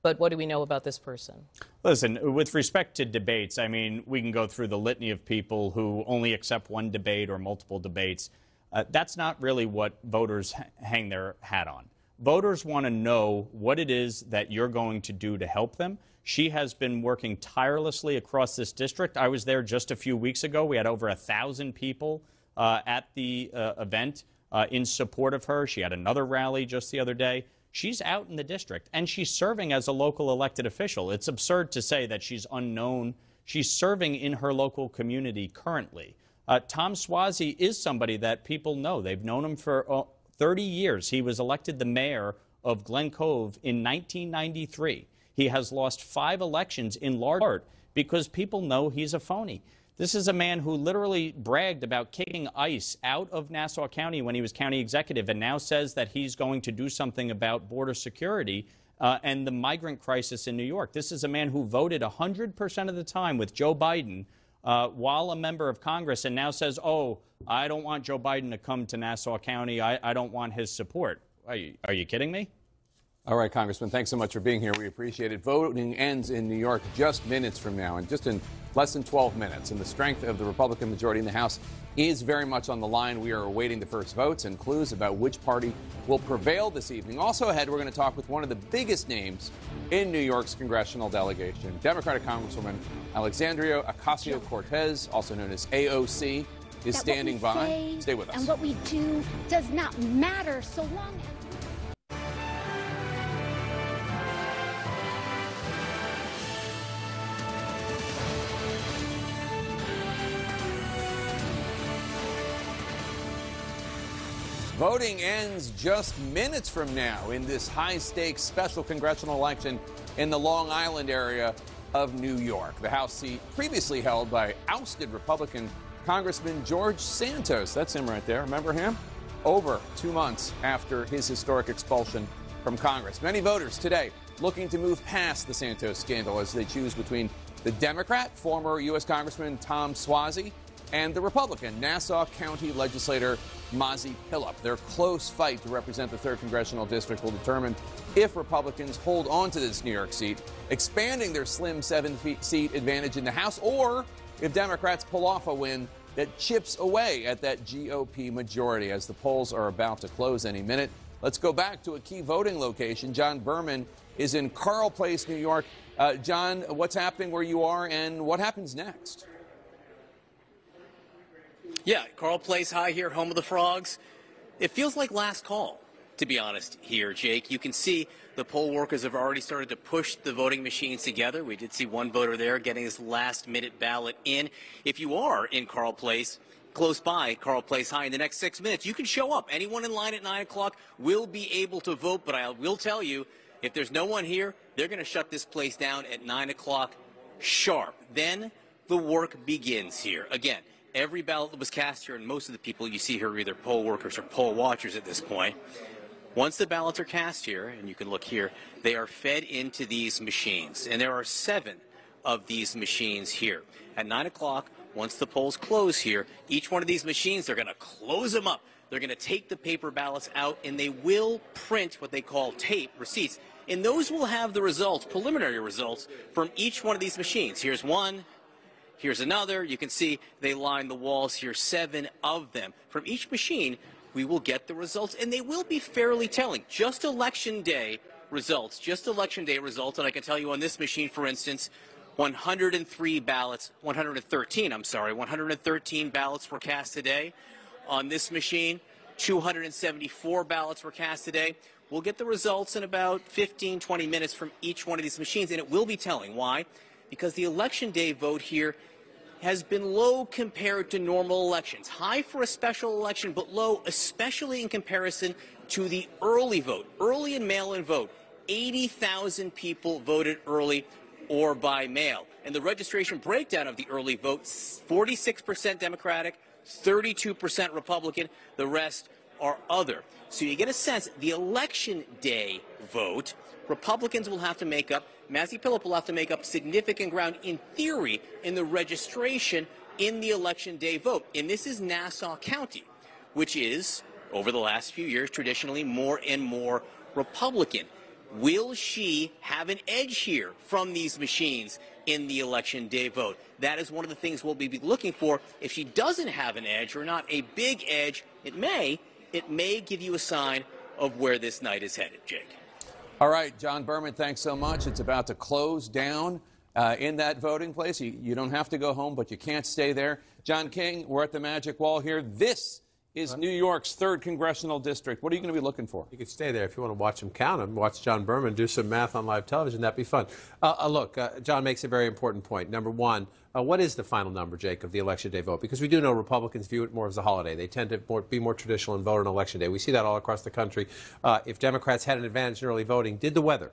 But what do we know about this person? Listen, with respect to debates, I mean, we can go through the litany of people who only accept one debate or multiple debates. Uh, that's not really what voters hang their hat on. Voters want to know what it is that you're going to do to help them. She has been working tirelessly across this district. I was there just a few weeks ago. We had over a thousand people uh, at the uh, event uh, in support of her. She had another rally just the other day. She's out in the district and she's serving as a local elected official. It's absurd to say that she's unknown. She's serving in her local community currently. Uh, Tom Suozzi is somebody that people know. They've known him for uh, 30 years. He was elected the mayor of Glen Cove in 1993. He has lost five elections in large part because people know he's a phony. This is a man who literally bragged about kicking ICE out of Nassau County when he was county executive and now says that he's going to do something about border security uh, and the migrant crisis in New York. This is a man who voted 100% of the time with Joe Biden uh, while a member of Congress and now says, oh, I don't want Joe Biden to come to Nassau County. I, I don't want his support. Are you, are you kidding me? All right, Congressman, thanks so much for being here. We appreciate it. Voting ends in New York just minutes from now, and just in less than 12 minutes. And the strength of the Republican majority in the House is very much on the line. We are awaiting the first votes and clues about which party will prevail this evening. Also ahead, we're going to talk with one of the biggest names in New York's congressional delegation, Democratic Congresswoman Alexandria Ocasio Cortez, also known as AOC, is standing by. Stay with us. And what we do does not matter so long Voting ends just minutes from now in this high stakes special congressional election in the Long Island area of New York. The House seat previously held by ousted Republican Congressman George Santos. That's him right there. Remember him? Over two months after his historic expulsion from Congress. Many voters today looking to move past the Santos scandal as they choose between the Democrat, former U.S. Congressman Tom Suozzi, and the Republican, Nassau County legislator Mazi Pilip. Their close fight to represent the 3rd Congressional District will determine if Republicans hold on to this New York seat, expanding their slim seven seat advantage in the House, or if Democrats pull off a win that chips away at that GOP majority as the polls are about to close any minute. Let's go back to a key voting location. John Berman is in Carle Place, New York. Uh, John, what's happening where you are and what happens next? Yeah, Carle Place High here, home of the Frogs. It feels like last call, to be honest, here, Jake. You can see the poll workers have already started to push the voting machines together. We did see one voter there getting his last minute ballot in. If you are in Carle Place, close by Carle Place High in the next six minutes, you can show up. Anyone in line at 9 o'clock will be able to vote, but I will tell you, if there's no one here, they're going to shut this place down at 9 o'clock sharp. Then the work begins here. Again, every ballot that was cast here, and most of the people you see here are either poll workers or poll watchers at this point. Once the ballots are cast here, and you can look here, they are fed into these machines. And there are seven of these machines here. At 9 o'clock, once the polls close here, each one of these machines, they're going to close them up. They're going to take the paper ballots out, and they will print what they call tape receipts. And those will have the results, preliminary results, from each one of these machines. Here's one, Here's another. You can see they line the walls here, seven of them. From each machine, we will get the results, and they will be fairly telling. Just election day results, just election day results, and I can tell you on this machine, for instance, 103 ballots, 113, I'm sorry, 113 ballots were cast today. On this machine, 274 ballots were cast today. We'll get the results in about 15, 20 minutes from each one of these machines, and it will be telling. Why? Because the election day vote here has been low compared to normal elections. High for a special election, but low, especially in comparison to the early vote. Early and mail in vote. 80,000 people voted early or by mail. And the registration breakdown of the early vote 46% Democratic, 32% Republican, the rest are other. So you get a sense the election day vote, Republicans will have to make up Mazi Pilip will have to make up significant ground in theory in the registration in the election day vote. And this is Nassau County, which is, over the last few years, traditionally more and more Republican. Will she have an edge here from these machines in the election day vote? That is one of the things we'll be looking for. If she doesn't have an edge or not a big edge, it may, it may give you a sign of where this night is headed, Jake. All right, John Berman, thanks so much. It's about to close down uh, in that voting place. You, you, don't have to go home, but you can't stay there. John King, we're at the magic wall here. This is New York's third congressional district. What are you going to be looking for? You could stay there if you want to watch them count them. Watch John Berman do some math on live television. That'd be fun. Uh, uh, look, uh, John makes a very important point. Number one, uh, what is the final number, Jake, of the election day vote? Because we do know Republicans view it more as a holiday. They tend to more, be more traditional and vote on election day. We see that all across the country. Uh, if Democrats had an advantage in early voting, did the weather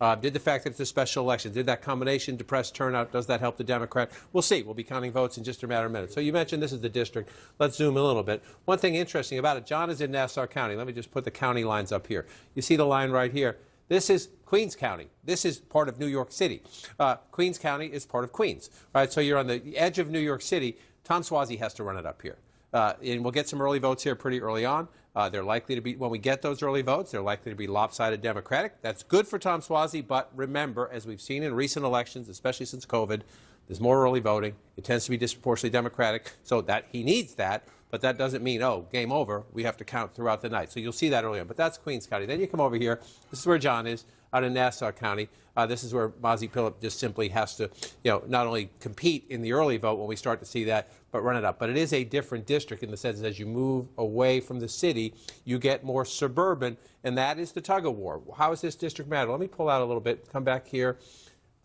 Uh, did the fact that it's a special election, did that combination depress turnout? Does that help the Democrat? We'll see. We'll be counting votes in just a matter of minutes. So you mentioned this is the district. Let's zoom a little bit. One thing interesting about it, John is in Nassau County. Let me just put the county lines up here. You see the line right here. This is Queens County. This is part of New York City. Uh, Queens County is part of Queens, right? So you're on the edge of New York City. Tom Suozzi has to run it up here. Uh, and we'll get some early votes here pretty early on. Uh, they're likely to be, when we get those early votes, they're likely to be lopsided Democratic. That's good for Tom Suozzi, but remember, as we've seen in recent elections, especially since COVID, there's more early voting. It tends to be disproportionately Democratic, so that he needs that. But that doesn't mean, oh, game over. We have to count throughout the night. So you'll see that early on. But that's Queens County. Then you come over here. This is where John is, out in Nassau County. Uh, this is where Mazi Pilip just simply has to, you know, not only compete in the early vote when we start to see that, but run it up. But it is a different district in the sense that as you move away from the city, you get more suburban, and that is the tug of war. How is this district matter? Let me pull out a little bit, come back here.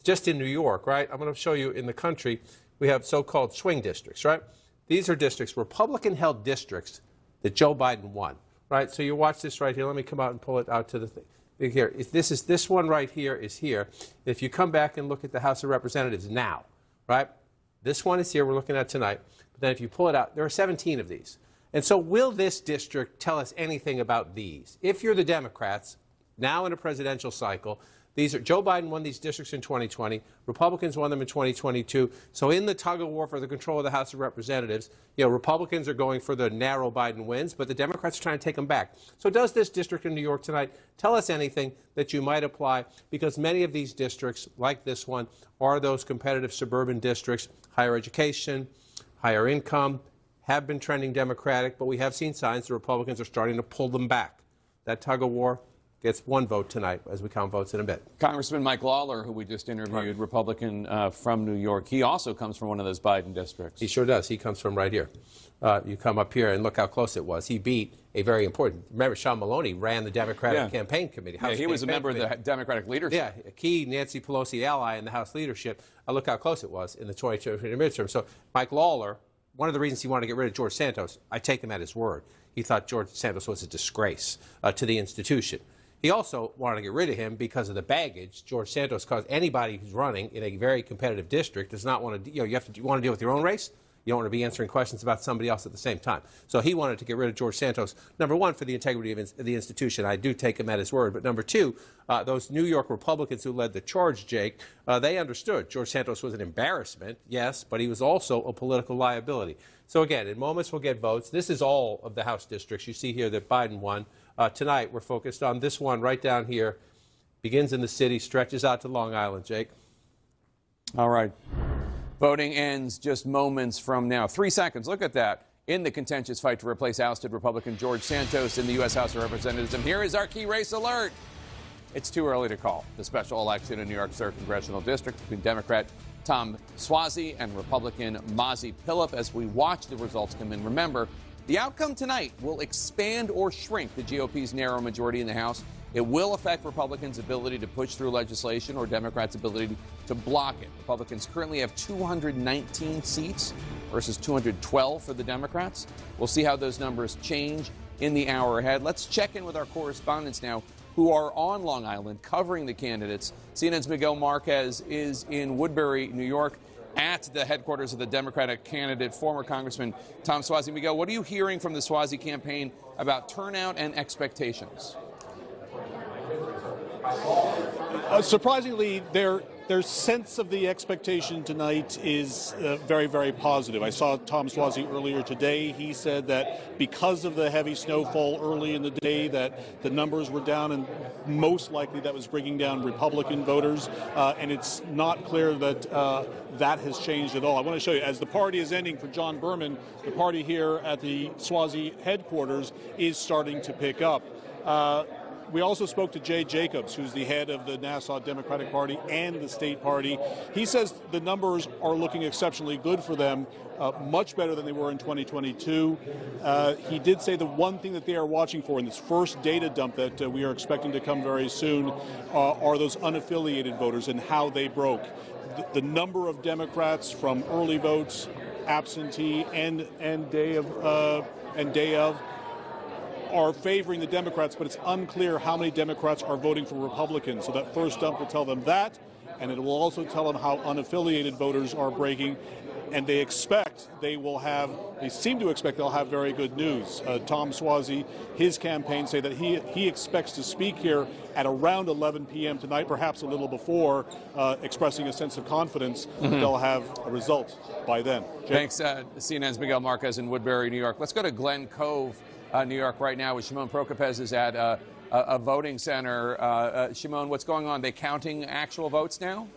Just in New York, right? I'm going to show you in the country, we have so-called swing districts, right? These are districts, Republican-held districts that Joe Biden won, right? So you watch this right here. Let me come out and pull it out to the thing here. This is this one right here is here. If you come back and look at the House of Representatives now, right? This one is here. We're looking at tonight. But then if you pull it out, there are 17 of these. And so, will this district tell us anything about these? If you're the Democrats, now in a presidential cycle, these are Joe Biden won these districts in 2020. Republicans won them in 2022. So in the tug of war for the control of the House of Representatives, you know, Republicans are going for the narrow Biden wins, but the Democrats are trying to take them back. So does this district in New York tonight tell us anything that you might apply? Because many of these districts, like this one, are those competitive suburban districts, higher education, higher income, have been trending Democratic, but we have seen signs the Republicans are starting to pull them back. That tug of war gets one vote tonight as we count votes in a bit. Congressman Mike Lawler, who we just interviewed. Republican uh, from New York, he also comes from one of those Biden districts. He sure does. He comes from right here. Uh, you come up here and look how close it was. He beat a very important. Remember, Sean Maloney ran the Democratic yeah. Campaign Committee. House yeah, he was a member committee. of the Democratic leadership. Yeah, a key Nancy Pelosi ally in the House leadership. Uh, look how close it was in the 2020 midterm. So Mike Lawler, one of the reasons he wanted to get rid of George Santos, I take him at his word. He thought George Santos was a disgrace uh, to the institution. He also wanted to get rid of him because of the baggage. George Santos caused anybody who's running in a very competitive district does not want to, you know, you have to you want to deal with your own race. You don't want to be answering questions about somebody else at the same time. So he wanted to get rid of George Santos. Number one, for the integrity of the institution. I do take him at his word. But number two, uh, those New York Republicans who led the charge, Jake, uh, they understood George Santos was an embarrassment, yes, but he was also a political liability. So again, in moments we'll get votes. This is all of the House districts. You see here that Biden won. Uh, tonight, we're focused on this one right down here. Begins in the city, stretches out to Long Island. Jake. All right. Voting ends just moments from now. Three seconds. Look at that. In the contentious fight to replace ousted Republican George Santos in the U.S. House of Representatives. And here is our key race alert. It's too early to call the special election in New York's 3rd Congressional District between Democrat Tom Suozzi and Republican Mazi Pilip as we watch the results come in. Remember, the outcome tonight will expand or shrink the GOP's narrow majority in the House. It will affect Republicans' ability to push through legislation or Democrats' ability to block it. Republicans currently have 219 seats versus 212 for the Democrats. We'll see how those numbers change in the hour ahead. Let's check in with our correspondents now who are on Long Island covering the candidates. CNN's Miguel Marquez is in Woodbury, New York at the headquarters of the Democratic candidate, former Congressman Tom Suozzi. Miguel, what are you hearing from the Suozzi campaign about turnout and expectations? Uh, surprisingly, there their sense of the expectation tonight is uh, very, very positive. I saw Tom Suozzi earlier today. He said that because of the heavy snowfall early in the day, that the numbers were down, and most likely that was bringing down Republican voters. Uh, and it's not clear that uh, that has changed at all. I want to show you, as the party is ending for John Berman, the party here at the Suozzi headquarters is starting to pick up. We also spoke to Jay Jacobs, who's the head of the Nassau Democratic Party and the state party. He says the numbers are looking exceptionally good for them, uh, much better than they were in 2022. Uh, he did say the one thing that they are watching for in this first data dump that uh, we are expecting to come very soon uh, are those unaffiliated voters and how they broke. The, the number of Democrats from early votes, absentee, and and day of uh, and day of are favoring the Democrats, but it's unclear how many Democrats are voting for Republicans. So that first dump will tell them that, and it will also tell them how unaffiliated voters are breaking. And they expect they will have, they seem to expect they'll have very good news. Uh, Tom Suozzi, his campaign say that he, he expects to speak here at around 11 p.m. tonight, perhaps a little before, uh, expressing a sense of confidence that Mhm. they'll have a result by then. Thanks, uh, CNN's Miguel Marquez in Woodbury, New York. Let's go to Glen Cove, uh, New York, right now, where Shimon Prokupecz is at uh, a, a voting center. Uh, uh, Shimon, what's going on? They counting actual votes now?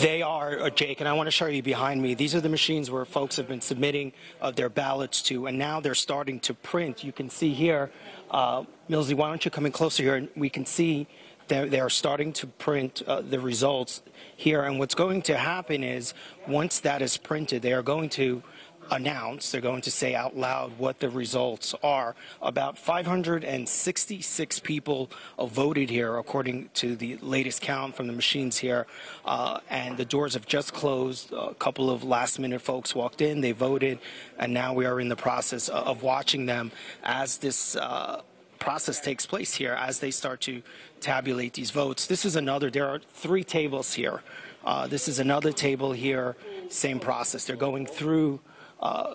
They are, Jake, and I want to show you behind me. These are the machines where folks have been submitting uh, their ballots to, and now they're starting to print. You can see here, uh, Millsy, why don't you come in closer here, and we can see they're, they're starting to print uh, the results here. And what's going to happen is, once that is printed, they are going to announce, they're going to say out loud what the results are. About 566 people voted here, according to the latest count from the machines here. Uh, and the doors have just closed. A couple of last minute folks walked in, they voted, and now we are in the process of, of watching them as this. Uh, process takes place here as they start to tabulate these votes. This is another, there are three tables here. Uh, this is another table here, same process. They're going through uh,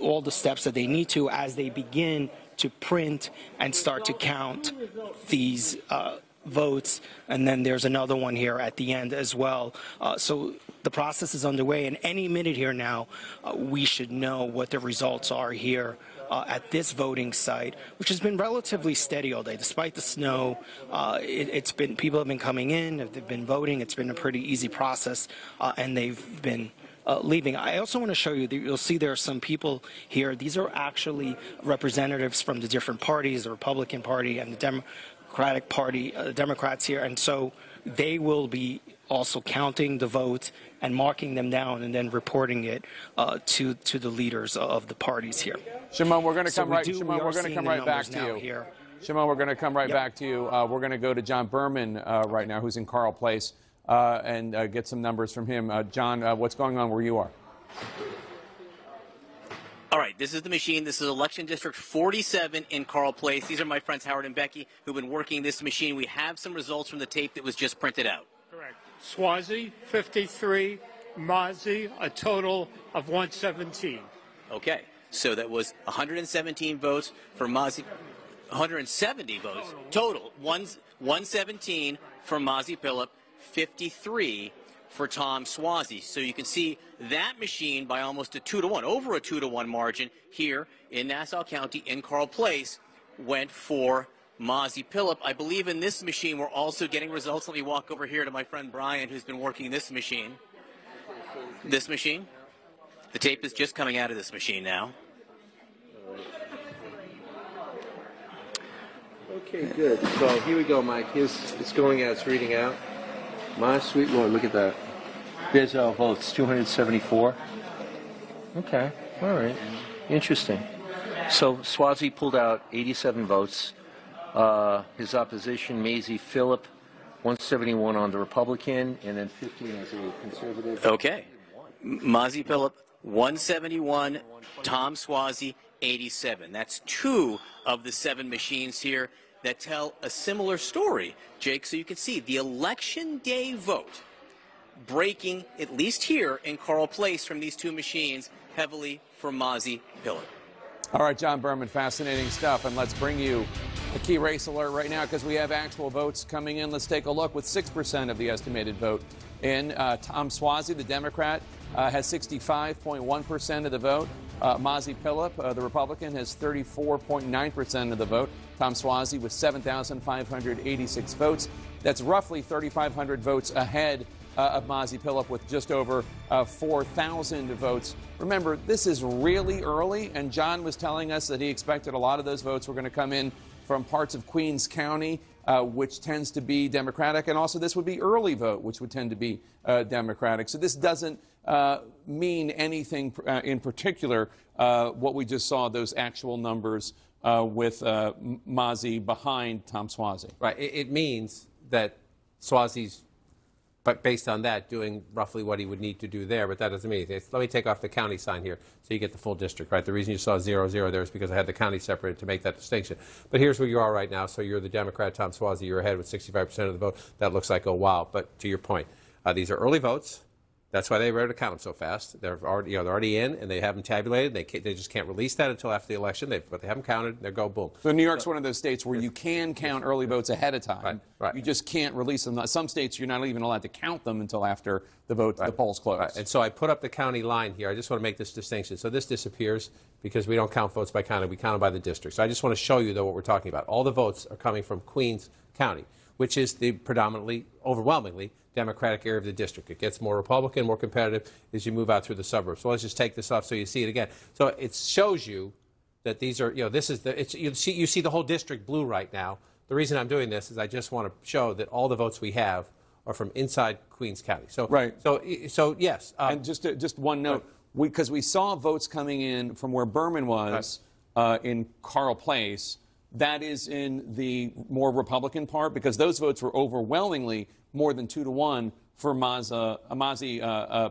all the steps that they need to as they begin to print and start to count these uh, votes. And then there's another one here at the end as well. Uh, so the process is underway, and any minute here now, uh, we should know what the results are here. Uh, at this voting site, which has been relatively steady all day, despite the snow, uh, it, it's been people have been coming in, they've been voting. It's been a pretty easy process, uh, and they've been uh, leaving. I also want to show you that you'll see there are some people here. These are actually representatives from the different parties, the Republican Party and the Democratic Party, uh, the Democrats here, and so they will be also counting the votes and marking them down and then reporting it uh, to to the leaders of the parties here. Shimon, we're going to So come we right. do- Shimon, we we're going to come right back to you. here. Shimon, we're going to come right Yep. back to you. Uh, we're going to go to John Berman uh, right now, who's in Carle Place, and uh, get some numbers from him. Uh, John, uh, what's going on where you are? All right, this is the machine. This is election district 47 in Carle Place. These are my friends Howard and Becky who've been working this machine. We have some results from the tape that was just printed out. Correct. Suozzi, 53. Mazi a total of 117. Okay, so that was 117 votes for Mazi, 170 votes total. One, 117 for Mazi Pilip, 53 for Tom Suozzi. So you can see that machine by almost a two to one, over a two to one margin here in Nassau County in Carle Place went for Mazi Pilip. I believe in this machine we're also getting results. Let me walk over here to my friend Brian who's been working this machine. This machine. The tape is just coming out of this machine now. Okay, good. So here we go, Mike. Here's it's going out. It's reading out. My sweet lord, look at that. There's our votes, 274. Okay, all right. Interesting. So Suozzi pulled out 87 votes. Uh, his opposition, Mazi Pilip, 171 on the Republican, and then 15 as a conservative. Okay. M- Mazi Pilip, 171. Tom Suozzi, 87. That's two of the seven machines here that tell a similar story, Jake. So you can see the election day vote breaking, at least here in Carle Place, from these two machines heavily for Mazi Pilip. All right, John Berman, fascinating stuff. And let's bring you a key race alert right now because we have actual votes coming in. Let's take a look with 6% of the estimated vote in. Uh, Tom Suozzi, the Democrat, uh, has 65.1% of the vote. Uh, Mazi Pilip, uh, the Republican, has 34.9% of the vote. Tom Suozzi with 7,586 votes. That's roughly 3,500 votes ahead uh, of Mazi Pilip with just over uh, 4,000 votes. Remember, this is really early, and John was telling us that he expected a lot of those votes were going to come in from parts of Queens County, uh, which tends to be Democratic, and also this would be early vote, which would tend to be uh, Democratic. So this doesn't uh, mean anything uh, in particular. Uh, what we just saw, those actual numbers uh, with uh, Mazi behind Tom Suozzi. Right. It, it means that Suozzi's but based on that, doing roughly what he would need to do there. But that doesn't mean anything. Let me take off the county sign here so you get the full district, right? The reason you saw zero zero there is because I had the county separated to make that distinction. But here's where you are right now. So you're the Democrat, Tom Suozzi. You're ahead with 65% of the vote. That looks like, oh, wow. But to your point, these are early votes. That's why they to count them so fast. They're already, you know, they're already in, and they have them tabulated. They, can't, they just can't release that until after the election. They, but they haven't counted. They go boom. So New York's one of those states where you can count early votes ahead of time. Right, right. You just can't release them. Some states you're not even allowed to count them until after the vote, the polls close. Right. And so I put up the county line here. I just want to make this distinction. So this disappears because we don't count votes by county. We count them by the district. So I just want to show you, though, what we're talking about. All the votes are coming from Queens County, which is the predominantly, overwhelmingly, Democratic area of the district. It gets more Republican, more competitive as you move out through the suburbs. So let's just take this off so you see it again. So it shows you that these are, you know, this is the, it's, you see, you see the whole district blue right now. The reason I'm doing this is I just want to show that all the votes we have are from inside Queens County. So, right. So, so yes. Um, and just, uh, just one note, because we, we, saw votes coming in from where Berman was right. uh, in Carle Place that is in the more Republican part because those votes were overwhelmingly more than two to one for Maza, Mazi uh, uh.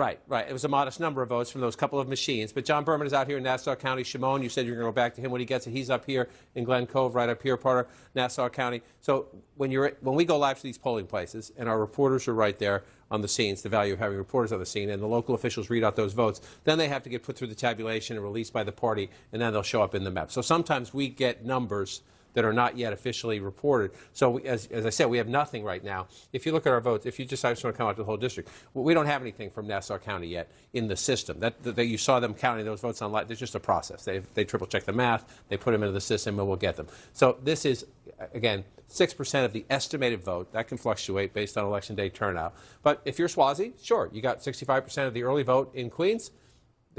Right, right. It was a modest number of votes from those couple of machines. But John Berman is out here in Nassau County. Shimon, you said you're going to go back to him when he gets it. He's up here in Glen Cove, right up here, part of Nassau County. So when you're when we go live to these polling places, and our reporters are right there on the scenes, the value of having reporters on the scene, and the local officials read out those votes, then they have to get put through the tabulation and released by the party, and then they'll show up in the map. So sometimes we get numbers that are not yet officially reported. So, we, as, as, I said, we have nothing right now. If you look at our votes, if you just I just want to come out to the whole district, we don't have anything from Nassau County yet in the system. That, that, you saw them counting those votes online. There's just a process. They, they triple check the math, they put them into the system, and we'll get them. So this is again. 6% of the estimated vote. That can fluctuate based on election day turnout. But if you're Suozzi, sure, you got 65% of the early vote in Queens.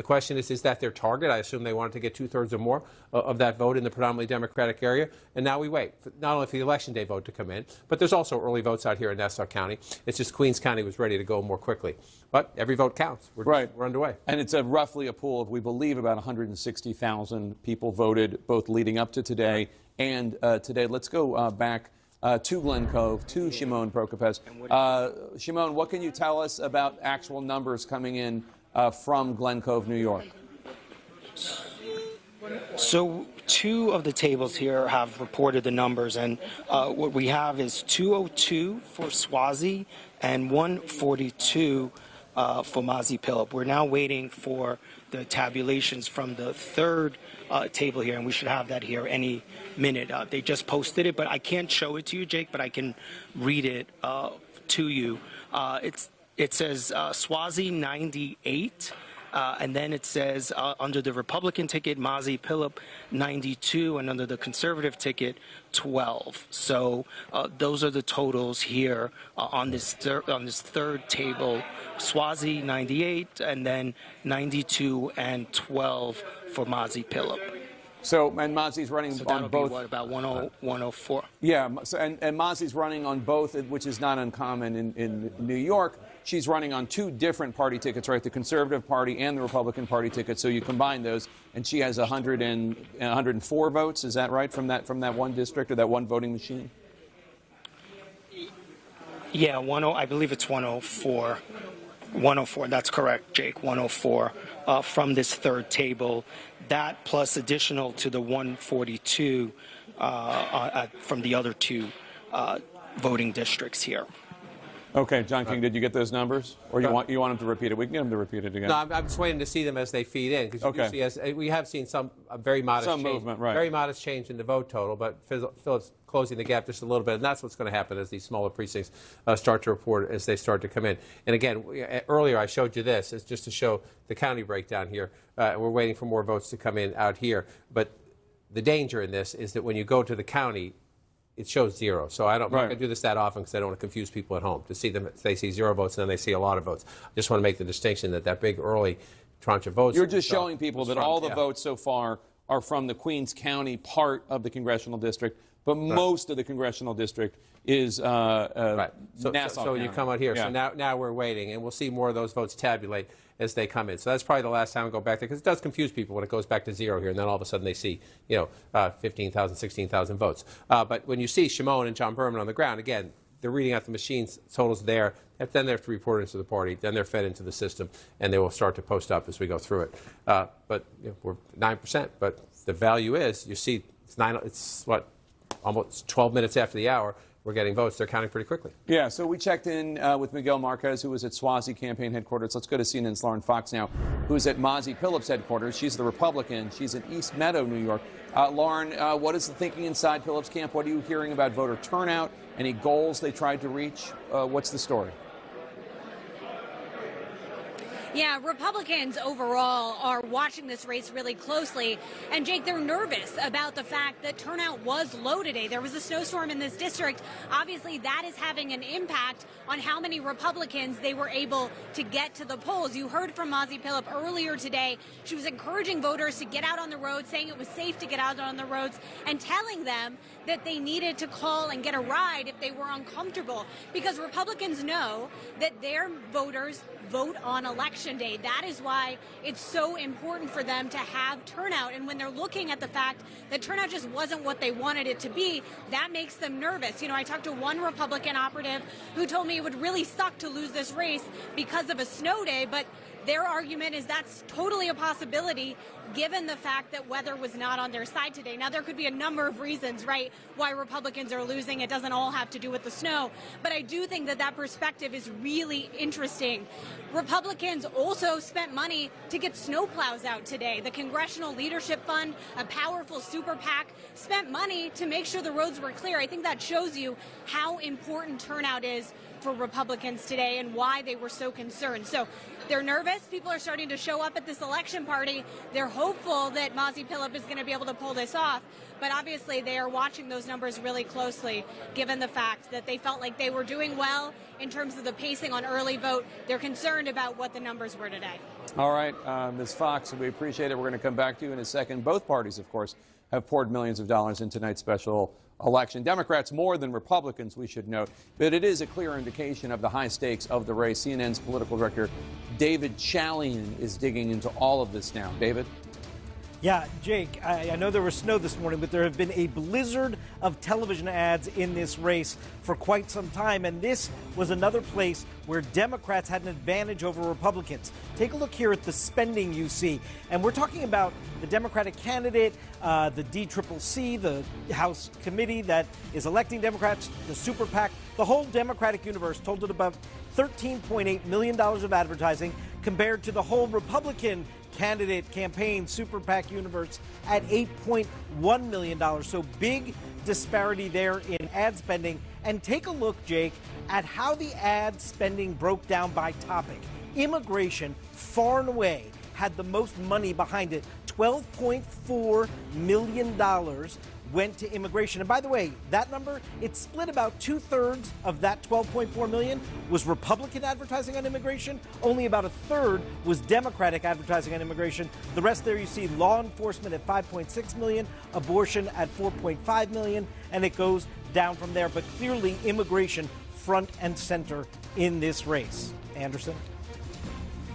The question is, is that their target? I assume they wanted to get two thirds or more of that vote in the predominantly Democratic area. And now we wait, not only for the election day vote to come in, but there's also early votes out here in Nassau County. It's just Queens County was ready to go more quickly. But every vote counts. We're, right. we're underway. And it's a roughly a pool of, we believe, about 160,000 people voted both leading up to today and uh, today. Let's go uh, back. Uh, to Glen Cove, to Shimon Prokupecz. Uh, Shimon, what can you tell us about actual numbers coming in uh, from Glen Cove, New York? So, two of the tables here have reported the numbers, and uh, what we have is 202 for Suozzi and 142 uh, for Mazi Pilip. We're now waiting for the tabulations from the third uh, table here, and we should have that here any minute. Uh, they just posted it, but I can't show it to you, Jake, but I can read it uh, to you. Uh, it's it says uh, Suozzi 98. Uh, and then it says uh, under the Republican ticket, Mazi Pilip 92, and under the conservative ticket, 12. So uh, those are the totals here uh, on this on this third table. Suozzi 98, and then 92 and 12 for Mazi Pilip. So, and Mazi's running so on both. What, about 10, 104? Yeah, so, and, and Mazi's running on both, which is not uncommon in, in New York. She's running on two different party tickets, right? The Conservative Party and the Republican Party ticket. So you combine those, and she has 100 and, 104 votes. Is that right from that from that one district or that one voting machine? Yeah, 10, I believe it's 104. 104. That's correct, Jake. 104 uh, from this third table. That plus additional to the 142 uh, uh, from the other two uh, voting districts here. Okay, John King, did you get those numbers, or you want you want him to repeat it? We can get him to repeat it again. No, I'm, I'm just waiting to see them as they feed in because okay. see, as, we have seen some very modest some change, movement, right? Very modest change in the vote total, but Pilip's closing the gap just a little bit, and that's what's going to happen as these smaller precincts uh, start to report as they start to come in. And again, earlier I showed you this, it's just to show the county breakdown here. Uh, we're waiting for more votes to come in out here, but the danger in this is that when you go to the county, it shows zero. So I don't, right. I'm not going to do this that often because I don't want to confuse people at home. To see them, they see zero votes and then they see a lot of votes. I just want to make the distinction that that big early tranche of votes. You're just showing people that from, all the yeah. votes so far are from the Queens County part of the congressional district, but right. most of the congressional district is uh, uh, right. So, Nassau. So, so you come out here. Yeah. So now, now we're waiting, and we'll see more of those votes tabulate as they come in. So that's probably the last time I go back there because it does confuse people when it goes back to zero here, and then all of a sudden they see, you know, uh, 15,000, 16,000 votes. Uh, but when you see Shimon and John Berman on the ground, again, they're reading out the machines totals there. Then they have to report into the party. Then they're fed into the system, and they will start to post up as we go through it. Uh, but you know, we're nine percent. But the value is, you see, it's nine. It's what, almost 12 minutes after the hour. We're getting votes. They're counting pretty quickly. Yeah, so we checked in uh, with Miguel Marquez, who was at Suozzi campaign headquarters. Let's go to CNN's Lauren Fox now, who's at Mazi Pilip's headquarters. She's the Republican. She's in East Meadow, New York. Uh, Lauren, uh, what is the thinking inside Pilip's camp? What are you hearing about voter turnout? Any goals they tried to reach? Uh, what's the story? Yeah, Republicans overall are watching this race really closely. And Jake, they're nervous about the fact that turnout was low today. There was a snowstorm in this district. Obviously, that is having an impact on how many Republicans they were able to get to the polls. You heard from Mazi Pilip earlier today. She was encouraging voters to get out on the roads, saying it was safe to get out on the roads, and telling them that they needed to call and get a ride if they were uncomfortable. Because Republicans know that their voters vote on election day. That is why it's so important for them to have turnout. And when they're looking at the fact that turnout just wasn't what they wanted it to be, that makes them nervous. You know, I talked to one Republican operative who told me it would really suck to lose this race because of a snow day, but their argument is that's totally a possibility given the fact that weather was not on their side today. Now, there could be a number of reasons, right, why Republicans are losing. It doesn't all have to do with the snow. But I do think that that perspective is really interesting. Republicans also spent money to get snowplows out today. The Congressional Leadership Fund, a powerful super PAC, spent money to make sure the roads were clear. I think that shows you how important turnout is for Republicans today and why they were so concerned. So they're nervous. People are starting to show up at this election party. They're hopeful that Mazi Pilip is going to be able to pull this off. But obviously, they are watching those numbers really closely, given the fact that they felt like they were doing well in terms of the pacing on early vote. They're concerned about what the numbers were today. All right, uh, Ms. Fox, we appreciate it. We're going to come back to you in a second. Both parties, of course, have poured millions of dollars in tonight's special election. Democrats more than Republicans, we should note, but it is a clear indication of the high stakes of the race. CNN's political director David Chalian is digging into all of this now. David? Yeah, Jake, I, I, know there was snow this morning, but there have been a blizzard of television ads in this race for quite some time. And this was another place where Democrats had an advantage over Republicans. Take a look here at the spending you see. And we're talking about the Democratic candidate, uh, the DCCC, the House committee that is electing Democrats, the super PAC, the whole Democratic universe told it about $13.8 million of advertising compared to the whole Republican candidate campaign super PAC universe at $8.1 million. So big disparity there in ad spending. And take a look, Jake, at how the ad spending broke down by topic. Immigration, far and away, had the most money behind it $12.4 million went to immigration. And by the way, that number, it split about two thirds of that 12.4 million was Republican advertising on immigration. Only about a third was Democratic advertising on immigration. The rest there you see law enforcement at 5.6 million, abortion at 4.5 million, and it goes down from there. But clearly, immigration front and center in this race. Anderson?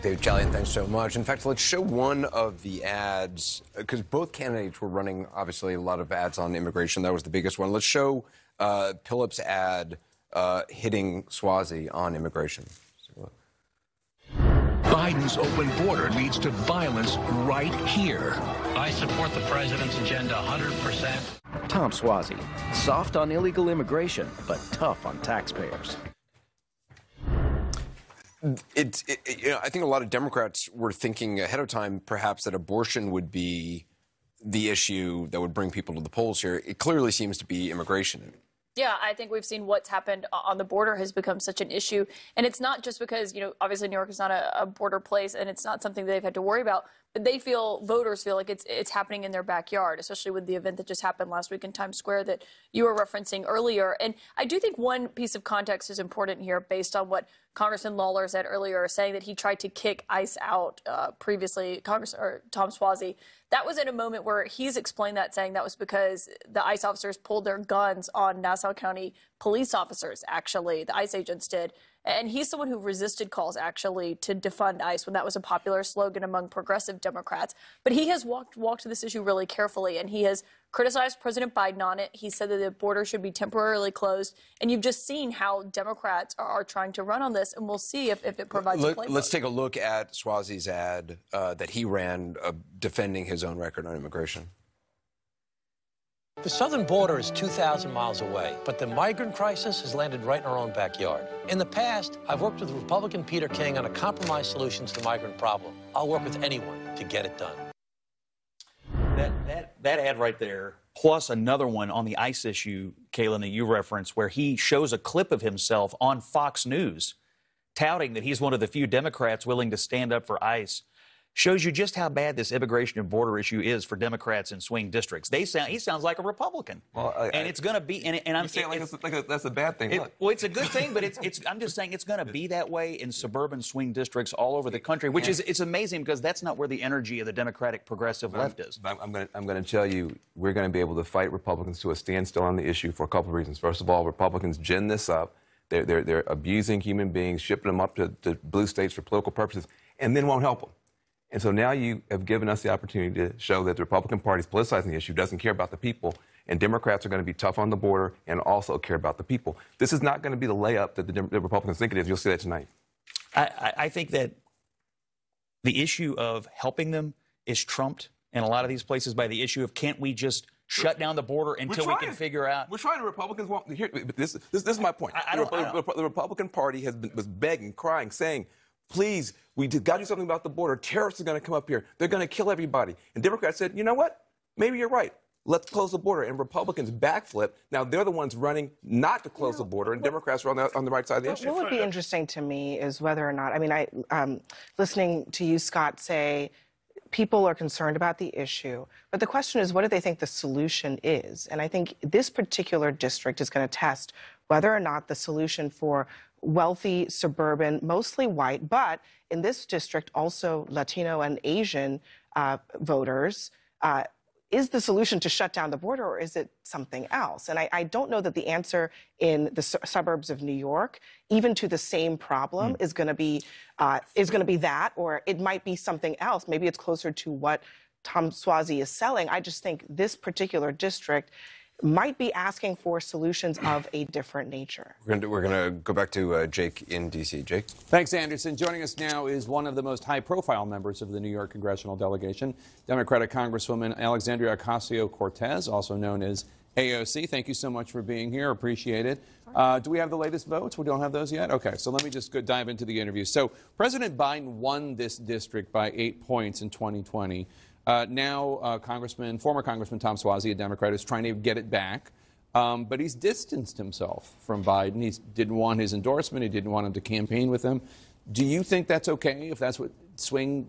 David Chalian, thanks so much. In fact, let's show one of the ads because both candidates were running obviously a lot of ads on immigration. That was the biggest one. Let's show uh, Pilip's ad uh, hitting Suozzi on immigration. Biden's open border leads to violence right here. I support the president's agenda 100%. Tom Suozzi, soft on illegal immigration, but tough on taxpayers. It, it, you know, I think a lot of Democrats were thinking ahead of time, perhaps that abortion would be the issue that would bring people to the polls here. It clearly seems to be immigration. Yeah, I think we've seen what's happened on the border has become such an issue. And it's not just because, you know, obviously New York is not a, a, border place and it's not something they've had to worry about, they feel, voters feel like it's it's happening in their backyard, especially with the event that just happened last week in Times Square that you were referencing earlier. And I do think one piece of context is important here based on what Congressman Lawler said earlier, saying that he tried to kick ICE out uh, previously, Congress or Tom Suozzi. That was in a moment where he's explained that, saying that was because the ICE officers pulled their guns on Nassau County police officers, actually, the ICE agents did. And he's someone who resisted calls actually to defund ICE when that was a popular slogan among progressive Democrats. But he has walked walked this issue really carefully, and he has criticized President Biden on it. He said that the border should be temporarily closed. And you've just seen how Democrats are, are trying to run on this, and we'll see if, if it provides a Let, us take a look at Suozzi's ad uh, that he ran uh, defending his own record on immigration. The southern border is 2,000 miles away, but the migrant crisis has landed right in our own backyard. In the past, I've worked with Republican Peter King on a compromise solution to the migrant problem. I'll work with anyone to get it done. That, that, that ad right there, plus another one on the ICE issue, Kaylin, that you referenced, where he shows a clip of himself on Fox News touting that he's one of the few Democrats willing to stand up for ICE shows you just how bad this immigration and border issue is for Democrats in swing districts. They sound he sounds like a Republican, Well, I- and I- it's going to be. And, and I'm saying it like, like a, that's a bad thing. it- well, it's a good thing, but it's it's. I'm just saying it's going to be that way in suburban swing districts all over the country, which is it's amazing because that's not where the energy of the Democratic progressive left is. I'm, I'm going to I'm going to tell you, we're going to be able to fight Republicans to a standstill on the issue for a couple of reasons. First of all, Republicans gin this up. They're, they're, they're abusing human beings, shipping them up to, to blue states for political purposes, and then won't help them. And so now you have given us the opportunity to show that the Republican Party is politicizing the issue, doesn't care about the people, and Democrats are going to be tough on the border and also care about the people. This is not going to be the layup that the, Dem- the Republicans think it is. You'll see that tonight. I, I, I think that the issue of helping them is trumped in a lot of these places by the issue of can't we just shut down the border until we can figure out. We're trying. The Republicans want. Here, this, this, this is my point. I- I the, don't- I don't- the Republican Party has been, was begging, crying, saying, "Please, we got to do something about the border. Terrorists are going to come up here. They're going to kill everybody." And Democrats said, "You know what? Maybe you're right. Let's close the border." And Republicans backflip. Now they're the ones running not to close the border, and Democrats are on the, on the right side of the issue. What would be interesting to me is whether or not, I mean, I um, listening to you, Scott, say people are concerned about the issue, but the question is, what do they think the solution is? And I think this particular district is going to test whether or not the solution for wealthy, suburban, mostly white, but in this district also Latino and Asian uh, voters. Uh, is the solution to shut down the border or is it something else? And I, I don't know that the answer in the su- suburbs of New York, even to the same problem, is going to be uh, is going to be that, or it might be something else. Maybe it's closer to what Tom Suozzi is selling. I just think this particular district might be asking for solutions of a different nature. We're going to, we're going to go back to uh, Jake in D.C. Jake? Thanks, Anderson. Joining us now is one of the most high profile members of the New York congressional delegation, Democratic Congresswoman Alexandria Ocasio Cortez, also known as AOC. Thank you so much for being here. Appreciate it. Uh, do we have the latest votes? We don't have those yet? Okay, so let me just go dive into the interview. So, President Biden won this district by eight points in 2020. Uh, now, uh, Congressman, former Congressman Tom Suozzi, a Democrat, is trying to get it back. Um, but he's distanced himself from Biden. He didn't want his endorsement. He didn't want him to campaign with him. Do you think that's okay if that's what swing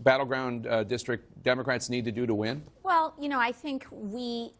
battleground uh, district Democrats need to do to win? Well, you know, I think we,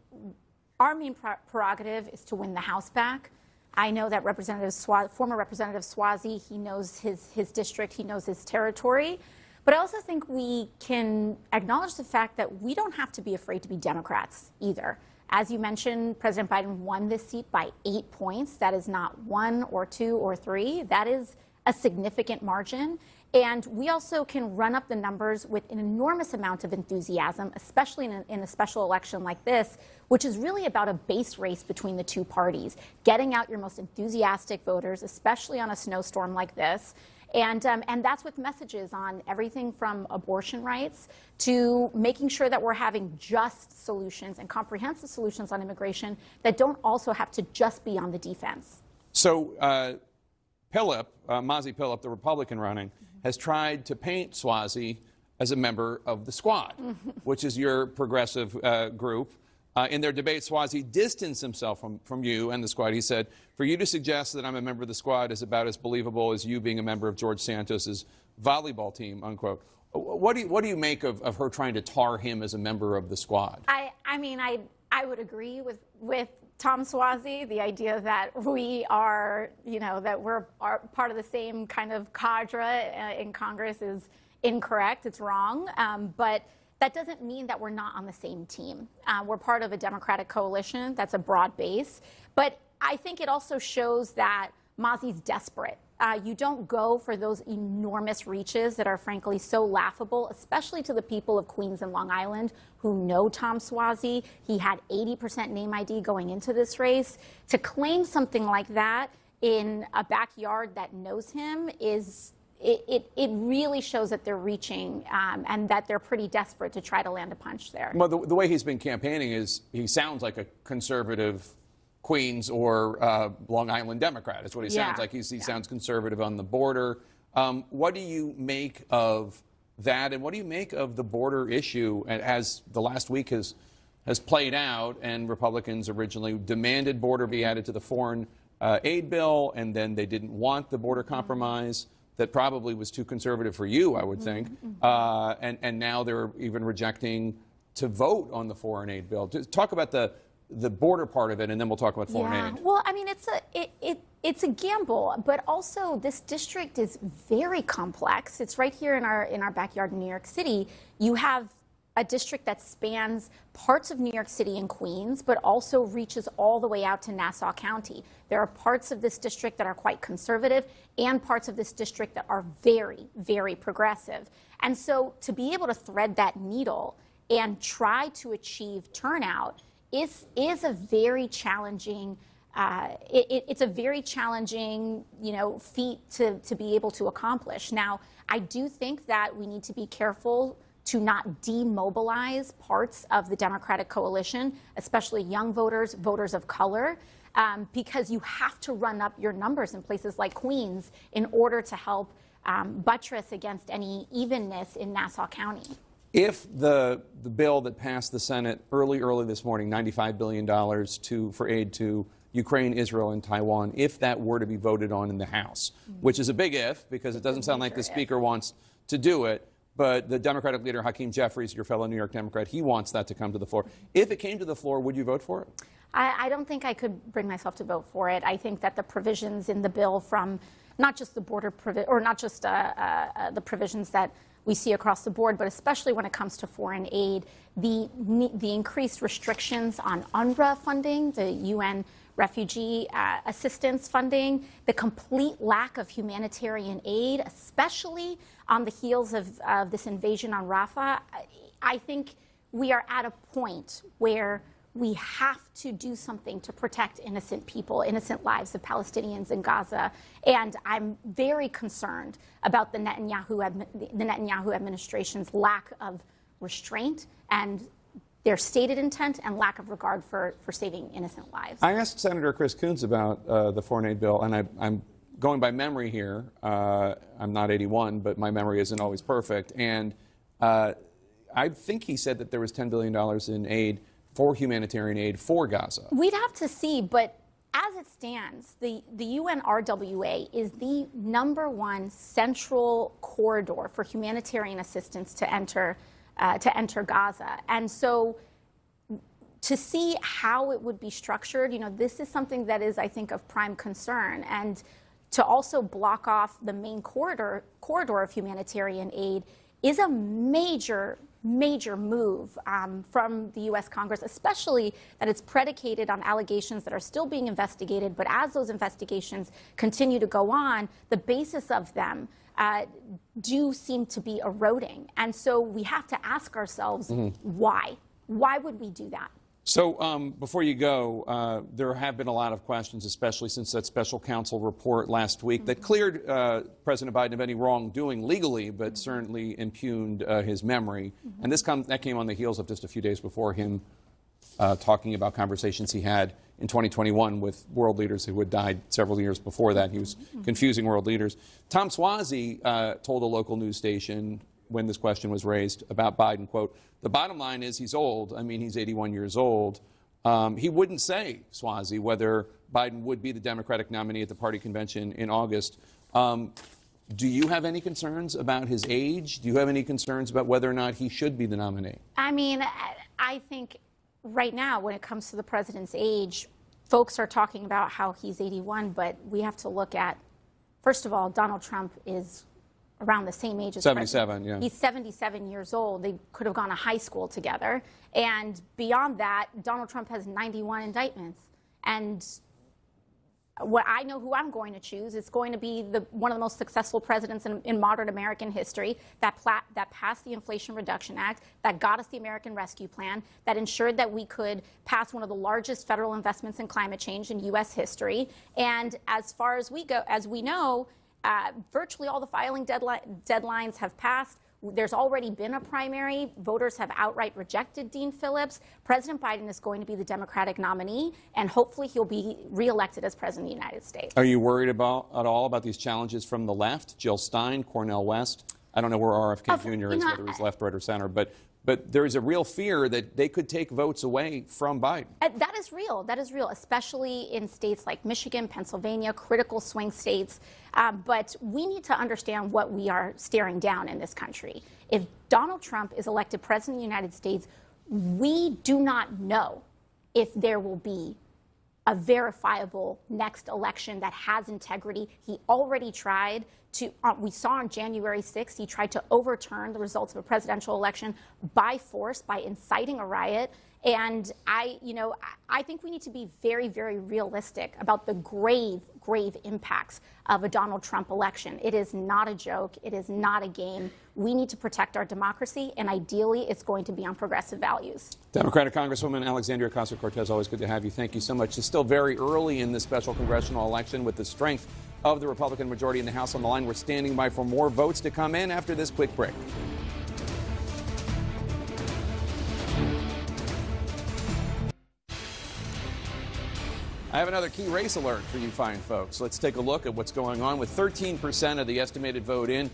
our main prerogative is to win the House back. I know that Representative Swa- former Representative Suozzi, he knows his, his district, he knows his territory. But I also think we can acknowledge the fact that we don't have to be afraid to be Democrats either. As you mentioned, President Biden won this seat by eight points. That is not one or two or three. That is a significant margin. And we also can run up the numbers with an enormous amount of enthusiasm, especially in a, in a special election like this, which is really about a base race between the two parties, getting out your most enthusiastic voters, especially on a snowstorm like this. And, um, and that's with messages on everything from abortion rights to making sure that we're having just solutions and comprehensive solutions on immigration that don't also have to just be on the defense. So, uh, Pilip, uh, Mazi Pilip, the Republican running, has tried to paint Suozzi as a member of the squad, which is your progressive uh, group. Uh, in their debate, Suozzi distanced himself from, from you and the squad. He said, For you to suggest that I'm a member of the squad is about as believable as you being a member of George Santos's volleyball team, unquote. What do you, what do you make of, of her trying to tar him as a member of the squad? I, I mean, I, I would agree with, with Tom Suozzi, the idea that we are, you know, that we're part of the same kind of cadre uh, in Congress is incorrect. It's wrong. Um, but that doesn't mean that we're not on the same team. Uh, we're part of a Democratic coalition that's a broad base. But I think it also shows that Mazi's desperate Uh, you don't go for those enormous reaches that are frankly so laughable, especially to the people of Queens and Long Island who know Tom Suozzi. He had 80% name ID going into this race. To claim something like that in a backyard that knows him is it, it, it really shows that they're reaching um, and that they're pretty desperate to try to land a punch there. Well, the, the way he's been campaigning is he sounds like a conservative Queens or uh, Long Island Democrat. Is what he Yeah. sounds like. He's, he sounds conservative on the border. Um, what do you make of that, and what do you make of the border issue as the last week has has played out? And Republicans originally demanded border be added to the foreign uh, aid bill, and then they didn't want the border compromise. That probably was too conservative for you, I would think. Uh, and, and now they're even rejecting to vote on the foreign aid bill. Just talk about the the border part of it, and then we'll talk about foreign yeah. aid. Well, I mean, it's a it, it it's a gamble, but also this district is very complex. It's right here in our in our backyard in New York City. You have a district that spans parts of New York City and Queens, but also reaches all the way out to Nassau County. There are parts of this district that are quite conservative and parts of this district that are very, very progressive. And so to be able to thread that needle and try to achieve turnout is, is a very challenging uh, it, it- it's a very challenging, you know, feat to, to be able to accomplish. Now, I do think that we need to be careful to not demobilize parts of the Democratic coalition, especially young voters, voters of color, um, because you have to run up your numbers in places like Queens in order to help um, buttress against any evenness in Nassau County. If the the bill that passed the Senate early, early this morning, $95 billion to for aid to Ukraine, Israel, and Taiwan, if that were to be voted on in the House, which is a big if because it doesn't sound like the Speaker wants to do it, but the Democratic leader Hakeem Jeffries, your fellow New York Democrat, he wants that to come to the floor. If it came to the floor, would you vote for it? I, I don't think I could bring myself to vote for it. I think that the provisions in the bill from not just the border provi- or not just uh, uh, uh, the provisions that we see across the board, but especially when it comes to foreign aid, the the increased restrictions on UNRWA funding, the UN refugee uh, assistance funding, the complete lack of humanitarian aid, especially on the heels of, of this invasion on Rafah, I, think we are at a point where we have to do something to protect innocent people, innocent lives of Palestinians in Gaza. And I'm very concerned about the Netanyahu, the Netanyahu administration's lack of restraint and their stated intent and lack of regard for, for saving innocent lives. I asked Senator Chris Coons about uh, the foreign aid bill, and I, I'm going by memory here. Uh, I'm not 81, but my memory isn't always perfect. And uh, I think he said that there was $10 billion in aid for humanitarian aid for Gaza. We'd have to see, but as it stands, the, the UNRWA is the number one central corridor for humanitarian assistance to enter, uh, to enter Gaza. And so to see how it would be structured, you know, this is something that is, I think, of prime concern. And to also block off the main corridor, corridor of humanitarian aid is a major, major move um, from the U.S. Congress, especially that it's predicated on allegations that are still being investigated. But as those investigations continue to go on, the basis of them uh, do seem to be eroding. And so we have to ask ourselves Mhm. why? Why would we do that? So, um, before you go, uh, there have been a lot of questions, especially since that special counsel report last week that cleared uh, President Biden of any wrongdoing legally, but certainly impugned uh, his memory. And this come, that came on the heels of just a few days before him uh, talking about conversations he had in 2021 with world leaders who had died several years before that. He was confusing world leaders. Tom Suozzi uh, told a local news station when this question was raised about Biden, quote, the bottom line is he's old. I mean, he's 81 years old. Um, he wouldn't say, Suozzi, whether Biden would be the Democratic nominee at the party convention in August. Um, do you have any concerns about his age? Do you have any concerns about whether or not he should be the nominee? I mean, I- I think right now, when it comes to the president's age, folks are talking about how he's 81, but we have to look at, first of all, Donald Trump is around the same age as the 77, president. yeah. He's 77 years old. They could have gone to high school together. And beyond that, Donald Trump has 91 indictments. And what I know who I'm going to choose. It's going to be the, one of the most successful presidents in, in modern American history that, pla- that passed the Inflation Reduction Act, that got us the American Rescue Plan, that ensured that we could pass one of the largest federal investments in climate change in U.S. history. And as far as we go, as we know, uh, virtually all the filing deadline, deadlines have passed. There's already been a primary. Voters have outright rejected Dean Phillips. President Biden is going to be the Democratic nominee, and hopefully he'll be reelected as President of the United States. Are you worried about at all about these challenges from the left? Jill Stein, Cornel West. I don't know where RFK Of- Jr. is, know, whether he's left, right, or center, but but there is a real fear that they could take votes away from Biden. That is real. That is real, especially in states like Michigan, Pennsylvania, critical swing states. Um, but we need to understand what we are staring down in this country. If Donald Trump is elected president of the United States, we do not know if there will be a verifiable next election that has integrity. He already tried to, uh, we saw on January 6th, he tried to overturn the results of a presidential election by force, by inciting a riot. And I, you know, I- think we need to be very, very realistic about the grave, grave impacts of a Donald Trump election. It is not a joke. It is not a game. We need to protect our democracy, and ideally, it's going to be on progressive values. Democratic Congresswoman Alexandria Ocasio Cortez, always good to have you. Thank you so much. It's still very early in this special congressional election with the strength of the Republican majority in the House on the line. We're standing by for more votes to come in after this quick break. I have another key race alert for you fine folks. Let's take a look at what's going on with 13% of the estimated vote in.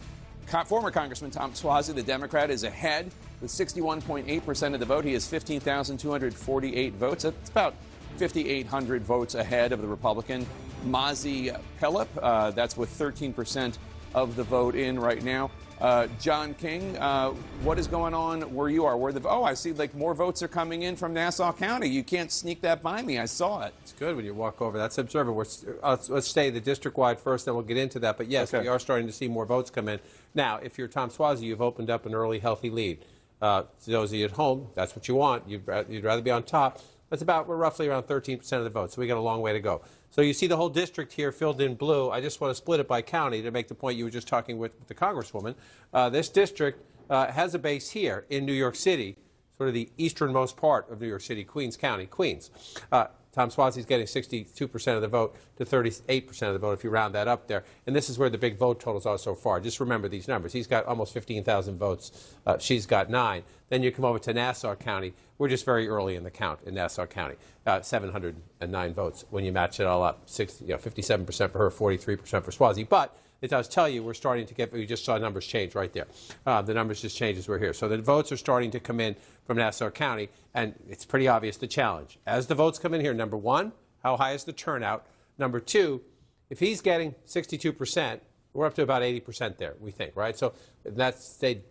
Former Congressman Tom Suozzi, the Democrat, is ahead with 61.8% of the vote. He has 15,248 votes. That's about 5,800 votes ahead of the Republican Mazi Pilip. Uh, that's with 13% of the vote in right now. Uh, John King, uh, what is going on where you are? Where the oh, I see like more votes are coming in from Nassau County. You can't sneak that by me. I saw it. It's good when you walk over. That's observant. We're, uh, let's, stay the district-wide first, then we'll get into that. But yes, Okay. we are starting to see more votes come in. Now, if you're Tom Suozzi, you've opened up an early, healthy lead. Uh, to those of you at home, that's what you want. You'd, you'd rather be on top. That's about, we're roughly around 13% of the vote, so we got a long way to go. So you see the whole district here filled in blue. I just want to split it by county to make the point you were just talking with, with the Congresswoman. Uh, this district uh, has a base here in New York City, sort of the easternmost part of New York City, Queens County, Queens. Uh, Tom Suozzi's getting 62% of the vote to 38% of the vote if you round that up there. And this is where the big vote totals are so far. Just remember these numbers. He's got almost 15,000 votes. Uh, she's got nine. Then you come over to Nassau County. We're just very early in the count in Nassau County. Uh, 709 votes when you match it all up. 60, you know, 57% for her, 43% for Suozzi. But it does tell you we're starting to get, we just saw numbers change right there. Uh, the numbers just changed as we're here. So the votes are starting to come in from Nassau County, and it's pretty obvious the challenge. As the votes come in here, number one, how high is the turnout? Number two, if he's getting 62%, we're up to about 80% there, we think, right? So that's stayed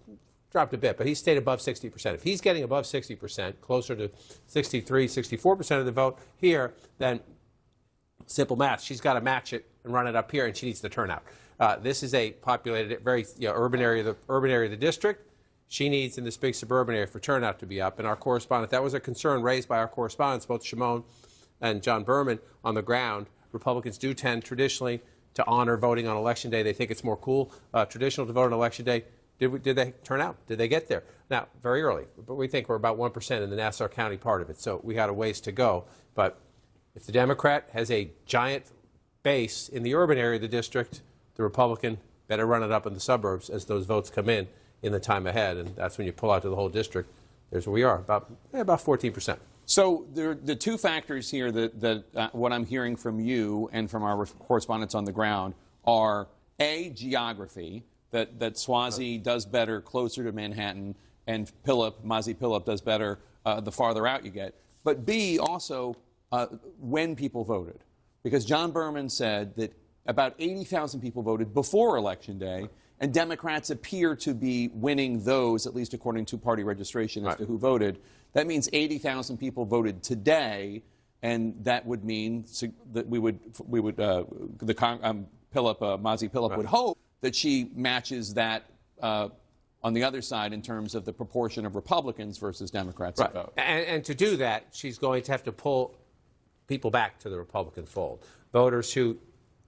dropped a bit, but he stayed above 60%. If he's getting above 60%, closer to 63, 64% of the vote here, then simple math. She's got to match it and run it up here, and she needs the turnout. Uh, this is a populated, very you know, urban area, the urban area of the district. She needs in this big suburban area for turnout to be up. And our correspondent, that was a concern raised by our correspondents, both Shimon and John Berman, on the ground. Republicans do tend traditionally to honor voting on election day. They think it's more cool, uh, traditional to vote on election day. Did, we, did they turn out? Did they get there? Now, very early, but we think we're about 1% in the Nassau County part of it. So we got a ways to go. But if the Democrat has a giant base in the urban area of the district, the Republican better run it up in the suburbs as those votes come in in the time ahead. And that's when you pull out to the whole district. There's where we are, about, eh, about 14%. So there, the two factors here that, that uh, what I'm hearing from you and from our correspondents on the ground are a geography that that Suozzi does better closer to Manhattan, and Pilip Mazi Pilip does better uh, the farther out you get. But b also uh, when people voted, because John Berman said that about 80,000 people voted before election day. And Democrats appear to be winning those, at least according to party registration, as to who voted. That means 80,000 people voted today, and that would mean that we would, we would, uh, the con- um, Pilip, uh, Mazi Pilip would hope that she matches that uh, on the other side in terms of the proportion of Republicans versus Democrats that vote. And, and to do that, she's going to have to pull people back to the Republican fold. voters who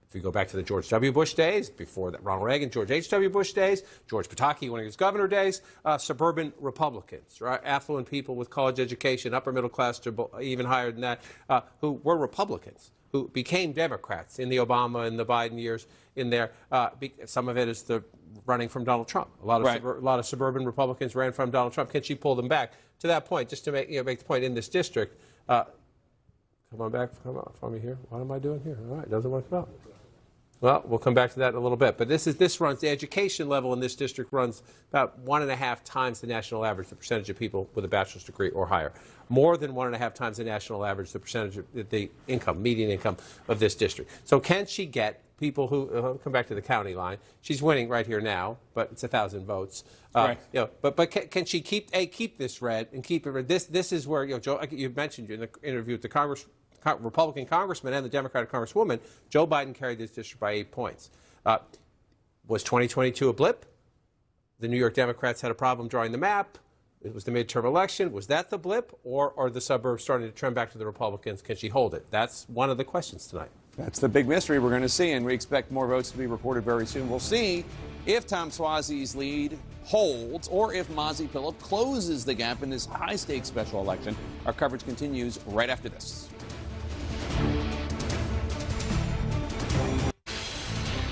if we go back to the George W. Bush days, before that, Ronald Reagan, George H.W. Bush days, George Pataki when he was governor days, uh, suburban Republicans, right? affluent people with college education, upper middle class to even higher than that, uh, who were Republicans, who became Democrats in the Obama and the Biden years in there. Uh, some of it is the running from Donald Trump. A lot of, Right. a lot of suburban Republicans ran from Donald Trump. Can she pull them back? To that point, just to make, you know, make the point in this district, uh, come on back, come on, for me here. What am I doing here? All right, doesn't want to come out. Well, we'll come back to that in a little bit. But this is this runs the education level in this district runs about one and a half times the national average, the percentage of people with a bachelor's degree or higher. More than one and a half times the national average, the percentage of the income, median income of this district. So can she get people who uh, come back to the county line? She's winning right here now, but it's a thousand votes. Uh, Right. You know, but but can, can she keep a keep this red and keep it red? This this is where you know Joe. You mentioned in the interview with the Congress. Republican congressman and the Democratic congresswoman, Joe Biden carried this district by eight points. Uh, was 2022 a blip? The New York Democrats had a problem drawing the map. It was the midterm election. Was that the blip, or are the suburbs starting to trend back to the Republicans? Can she hold it? That's one of the questions tonight. That's the big mystery we're going to see, and we expect more votes to be reported very soon. We'll see if Tom Suozzi's lead holds or if Mazi Pilip closes the gap in this high stakes special election. Our coverage continues right after this.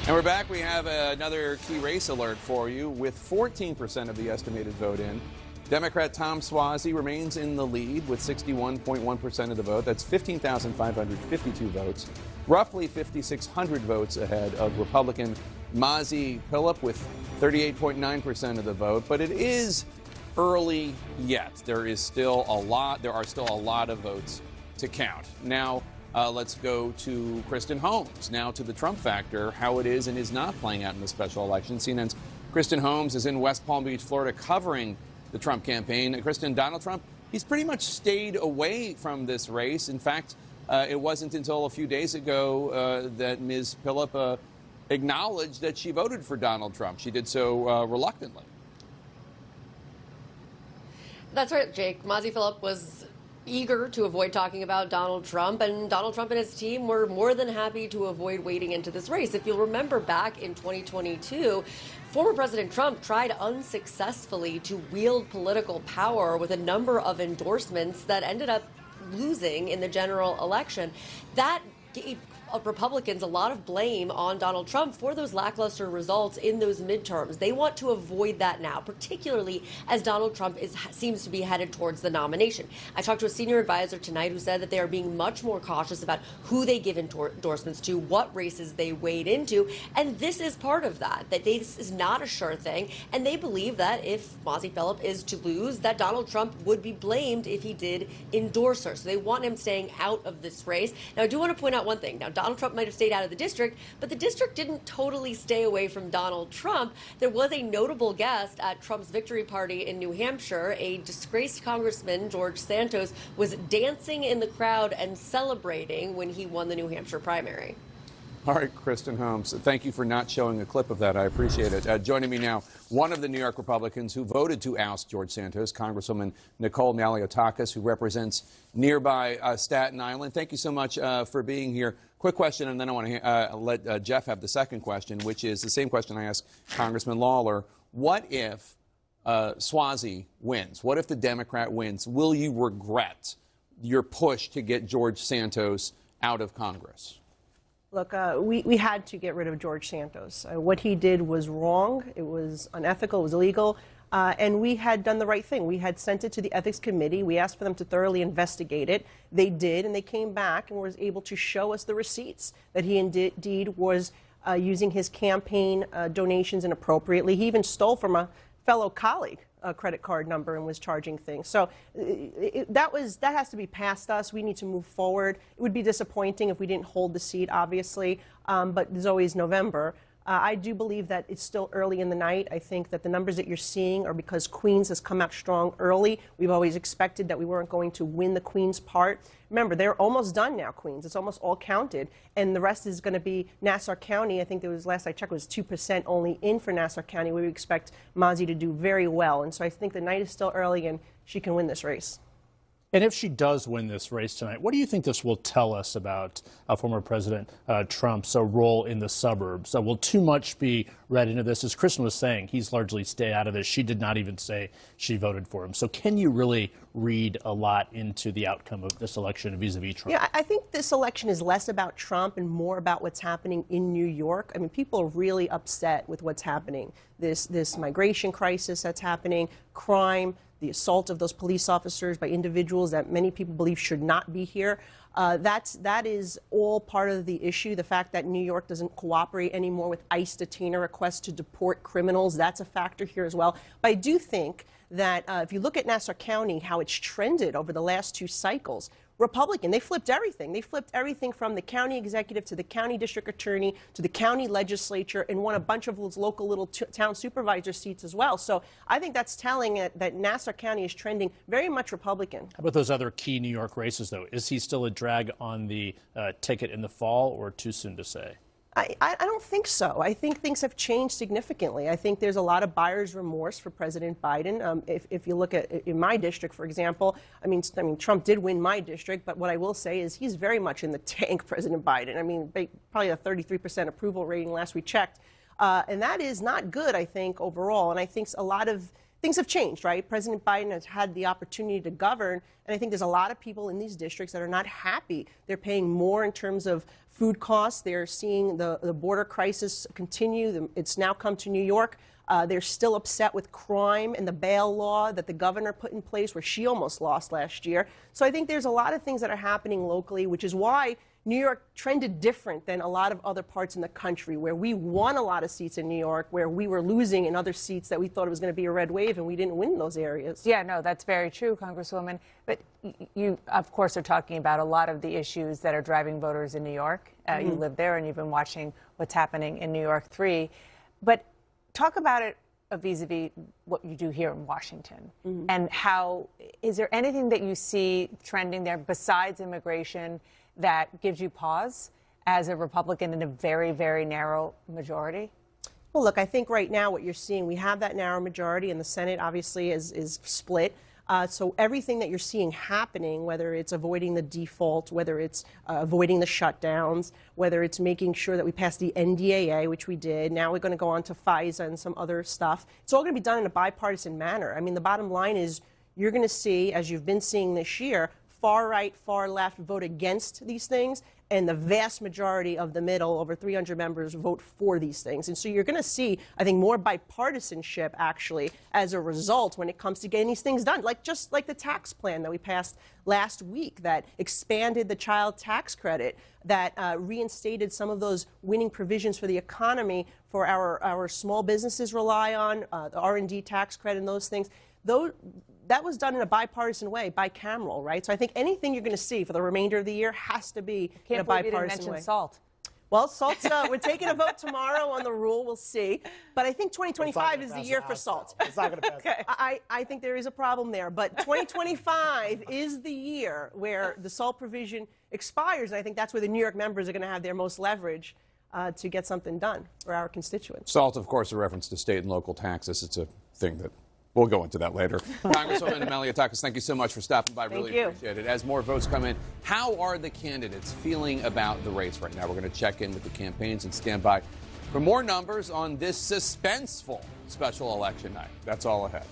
And we're back. We have another key race alert for you with 14% of the estimated vote in. Democrat Tom Suozzi remains in the lead with 61.1% of the vote. That's 15,552 votes, roughly 5,600 votes ahead of Republican Mazi Pilip with 38.9% of the vote. But it is early yet. There is still a lot. There are still a lot of votes to count. Now, uh, let's go to Kristen Holmes. Now to the Trump factor, how it is and is not playing out in the special election. CNN's Kristen Holmes is in West Palm Beach, Florida, covering the Trump campaign. Kristen, Donald Trump, he's pretty much stayed away from this race. In fact, uh, it wasn't until a few days ago uh, that Ms. Pilip uh, acknowledged that she voted for Donald Trump. She did so uh, reluctantly. That's right, Jake. Mazi Pilip was eager to avoid talking about Donald Trump, and Donald Trump and his team were more than happy to avoid wading into this race. If you'll remember back in 2022, former President Trump tried unsuccessfully to wield political power with a number of endorsements that ended up losing in the general election. That gave Republicans a lot of blame on Donald Trump for those lackluster results in those midterms. They want to avoid that now, particularly as Donald Trump is seems to be headed towards the nomination. I talked to a senior advisor tonight who said that they are being much more cautious about who they give endorsements to, what races they wade into, and this is part of that. That this is not a sure thing, and they believe that if Mazi Pilip is to lose, that Donald Trump would be blamed if he did endorse her. So they want him staying out of this race. Now, I do want to point out one thing. Now, Donald Trump might have stayed out of the district, but the district didn't totally stay away from Donald Trump. There was a notable guest at Trump's victory party in New Hampshire. A disgraced Congressman, George Santos, was dancing in the crowd and celebrating when he won the New Hampshire primary. All right, Kristen Holmes, thank you for not showing a clip of that. I appreciate it. Uh, joining me now, one of the New York Republicans who voted to oust George Santos, Congresswoman Nicole Malliotakis, who represents nearby uh, Staten Island. Thank you so much uh, for being here. Quick question, and then I want to uh, let uh, Jeff have the second question, which is the same question I asked Congressman Lawler. What if uh, Suozzi wins? What if the Democrat wins? Will you regret your push to get George Santos out of Congress? Look, uh, we, we had to get rid of George Santos. Uh, what he did was wrong, it was unethical, it was illegal, uh, and we had done the right thing. We had sent it to the Ethics Committee. We asked for them to thoroughly investigate it. They did, and they came back and was able to show us the receipts that he indeed was uh, using his campaign uh, donations inappropriately. He even stole from a fellow colleague a credit card number and was charging things. So it, it, that was that has to be past us. We need to move forward. It would be disappointing if we didn't hold the seat, obviously, um, but there's always November. Uh, I do believe that it's still early in the night. I think that the numbers that you're seeing are because Queens has come out strong early. We've always expected that we weren't going to win the Queens part. Remember, they're almost done now, Queens. It's almost all counted. And the rest is going to be Nassau County. I think there was, last I checked, was 2% only in for Nassau County. We expect Mazi to do very well. And so I think the night is still early and she can win this race. And if she does win this race tonight, what do you think this will tell us about uh, former President uh, Trump's uh, role in the suburbs? Uh, will too much be read into this? As Kristen was saying, he's largely stay out of this. She did not even say she voted for him. So can you really read a lot into the outcome of this election vis-a-vis Trump? Yeah, I think this election is less about Trump and more about what's happening in New York. I mean, people are really upset with what's happening. This this migration crisis that's happening, crime the assault of those police officers by individuals that many people believe should not be here. Uh, that's, that is all part of the issue. The fact that New York doesn't cooperate anymore with ICE detainer requests to deport criminals, that's a factor here as well. But I do think that uh, if you look at Nassau County, how it's trended over the last two cycles, Republican. They flipped everything. They flipped everything from the county executive to the county district attorney to the county legislature and won a bunch of those local little town supervisor seats as well. So I think that's telling that Nassau County is trending very much Republican. How about those other key New York races, though? Is he still a drag on the uh, ticket in the fall or too soon to say? I, I, don't think so. I think things have changed significantly. I think there's a lot of buyer's remorse for President Biden. Um, if, if you look at in my district, for example, I mean, I mean, Trump did win my district, but what I will say is he's very much in the tank, President Biden. I mean, probably a 33% approval rating last we checked. Uh, and that is not good, I think, overall. And I think a lot of things have changed, right? President Biden has had the opportunity to govern, and I think there's a lot of people in these districts that are not happy. They're paying more in terms of food costs. They're seeing the, the border crisis continue. It's now come to New York. Uh, they're still upset with crime and the bail law that the governor put in place, where she almost lost last year. So I think there's a lot of things that are happening locally, which is why New York trended different than a lot of other parts in the country, where we won a lot of seats in New York, where we were losing in other seats that we thought it was going to be a red wave, and we didn't win those areas. Yeah, no, that's very true, Congresswoman. But you, of course, are talking about a lot of the issues that are driving voters in New York. Uh, mm-hmm. You live there, and you've been watching what's happening in New York 3. But talk about it vis-a-vis what you do here in Washington mm-hmm. and how is there anything that you see trending there besides immigration that gives you pause as a Republican in a very, very narrow majority? Well, look, I think right now what you're seeing, we have that narrow majority, and the Senate obviously is, is split. Uh, so everything that you're seeing happening, whether it's avoiding the default, whether it's uh, avoiding the shutdowns, whether it's making sure that we pass the NDAA, which we did, now we're going to go on to FISA and some other stuff. It's all going to be done in a bipartisan manner. I mean, the bottom line is you're going to see, as you've been seeing this year, far right, far left vote against these things, and the vast majority of the middle, over 300 members, vote for these things. And so you're going to see, I think, more bipartisanship actually as a result when it comes to getting these things done. Like just like the tax plan that we passed last week that expanded the child tax credit, that uh, reinstated some of those winning provisions for the economy for our, our small businesses rely on, uh, the R&D tax credit and those things. Those, that was done in a bipartisan way, bicameral, right? So I think anything you're going to see for the remainder of the year has to be in a bipartisan way. salt. Well, salt's, uh, we're taking a vote tomorrow on the rule. We'll see. But I think 2025 is the year for salt. It's not going to pass. okay. I, I think there is a problem there. But 2025 is the year where the salt provision expires. And I think that's where the New York members are going to have their most leverage uh, to get something done for our constituents. Salt, of course, a reference to state and local taxes. It's a thing that We'll go into that later. Congresswoman Malliotakis, thank you so much for stopping by. Thank really you. appreciate it. As more votes come in, how are the candidates feeling about the race right now? We're going to check in with the campaigns and stand by for more numbers on this suspenseful special election night. That's all ahead.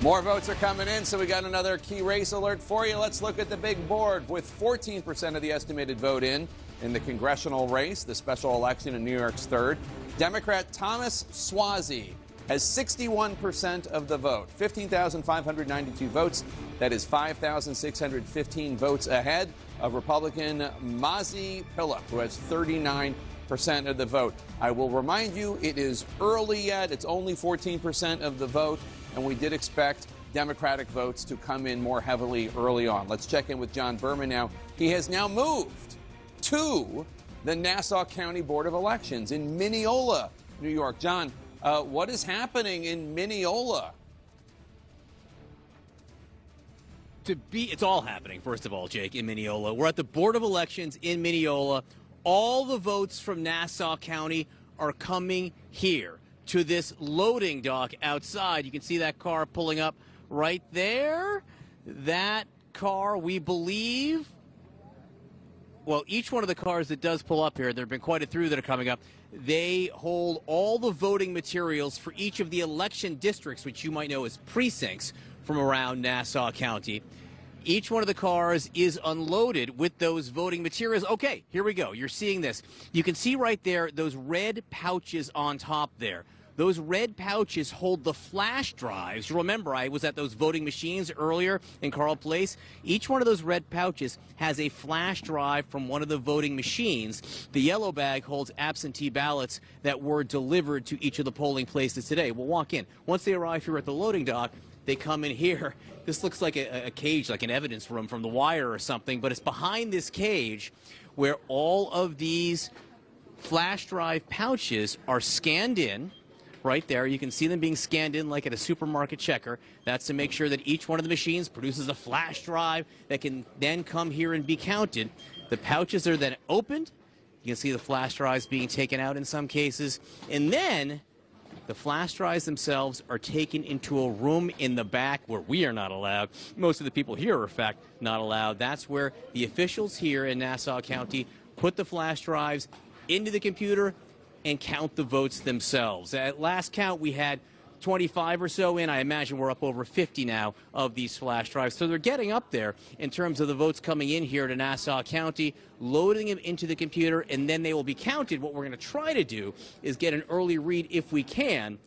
More votes are coming in, so we got another key race alert for you. Let's look at the big board with 14% of the estimated vote in in the congressional race, the special election in New York's third. Democrat Thomas Suozzi has 61% of the vote, 15,592 votes. That is 5,615 votes ahead of Republican Mazi Pilip, who has 39% of the vote. I will remind you, it is early yet. It's only 14% of the vote, and we did expect Democratic votes to come in more heavily early on. Let's check in with John Berman now. He has now moved to the Nassau County Board of Elections in Mineola, New York. John, uh, what is happening in Mineola? To be, it's all happening, first of all, Jake, in Mineola. We're at the Board of Elections in Mineola. All the votes from Nassau County are coming here. to this loading dock outside. You can see that car pulling up right there. That car, we believe, well, each one of the cars that does pull up here, there have been quite a few that are coming up. They hold all the voting materials for each of the election districts, which you might know as precincts from around Nassau County. Each one of the cars is unloaded with those voting materials. Okay, here we go. You're seeing this. You can see right there those red pouches on top there. Those red pouches hold the flash drives. Remember, I was at those voting machines earlier in Carle Place. Each one of those red pouches has a flash drive from one of the voting machines. The yellow bag holds absentee ballots that were delivered to each of the polling places today. We'll walk in. Once they arrive here at the loading dock, they come in here. This looks like a, a, cage, like an evidence room from The Wire or something, but it's behind this cage where all of these flash drive pouches are scanned in right there. You can see them being scanned in like at a supermarket checker. That's to make sure that each one of the machines produces a flash drive that can then come here and be counted. The pouches are then opened. You can see the flash drives being taken out in some cases. And then the flash drives themselves are taken into a room in the back where we are not allowed. Most of the people here are, in fact, not allowed. That's where the officials here in Nassau County put the flash drives into the computer and count the votes themselves. At last count, we had 25 or so in. I imagine we're up over 50 now of these flash drives. So they're getting up there in terms of the votes coming in here to Nassau County, loading them into the computer, and then they will be counted. What we're going to try to do is get an early read, if we can,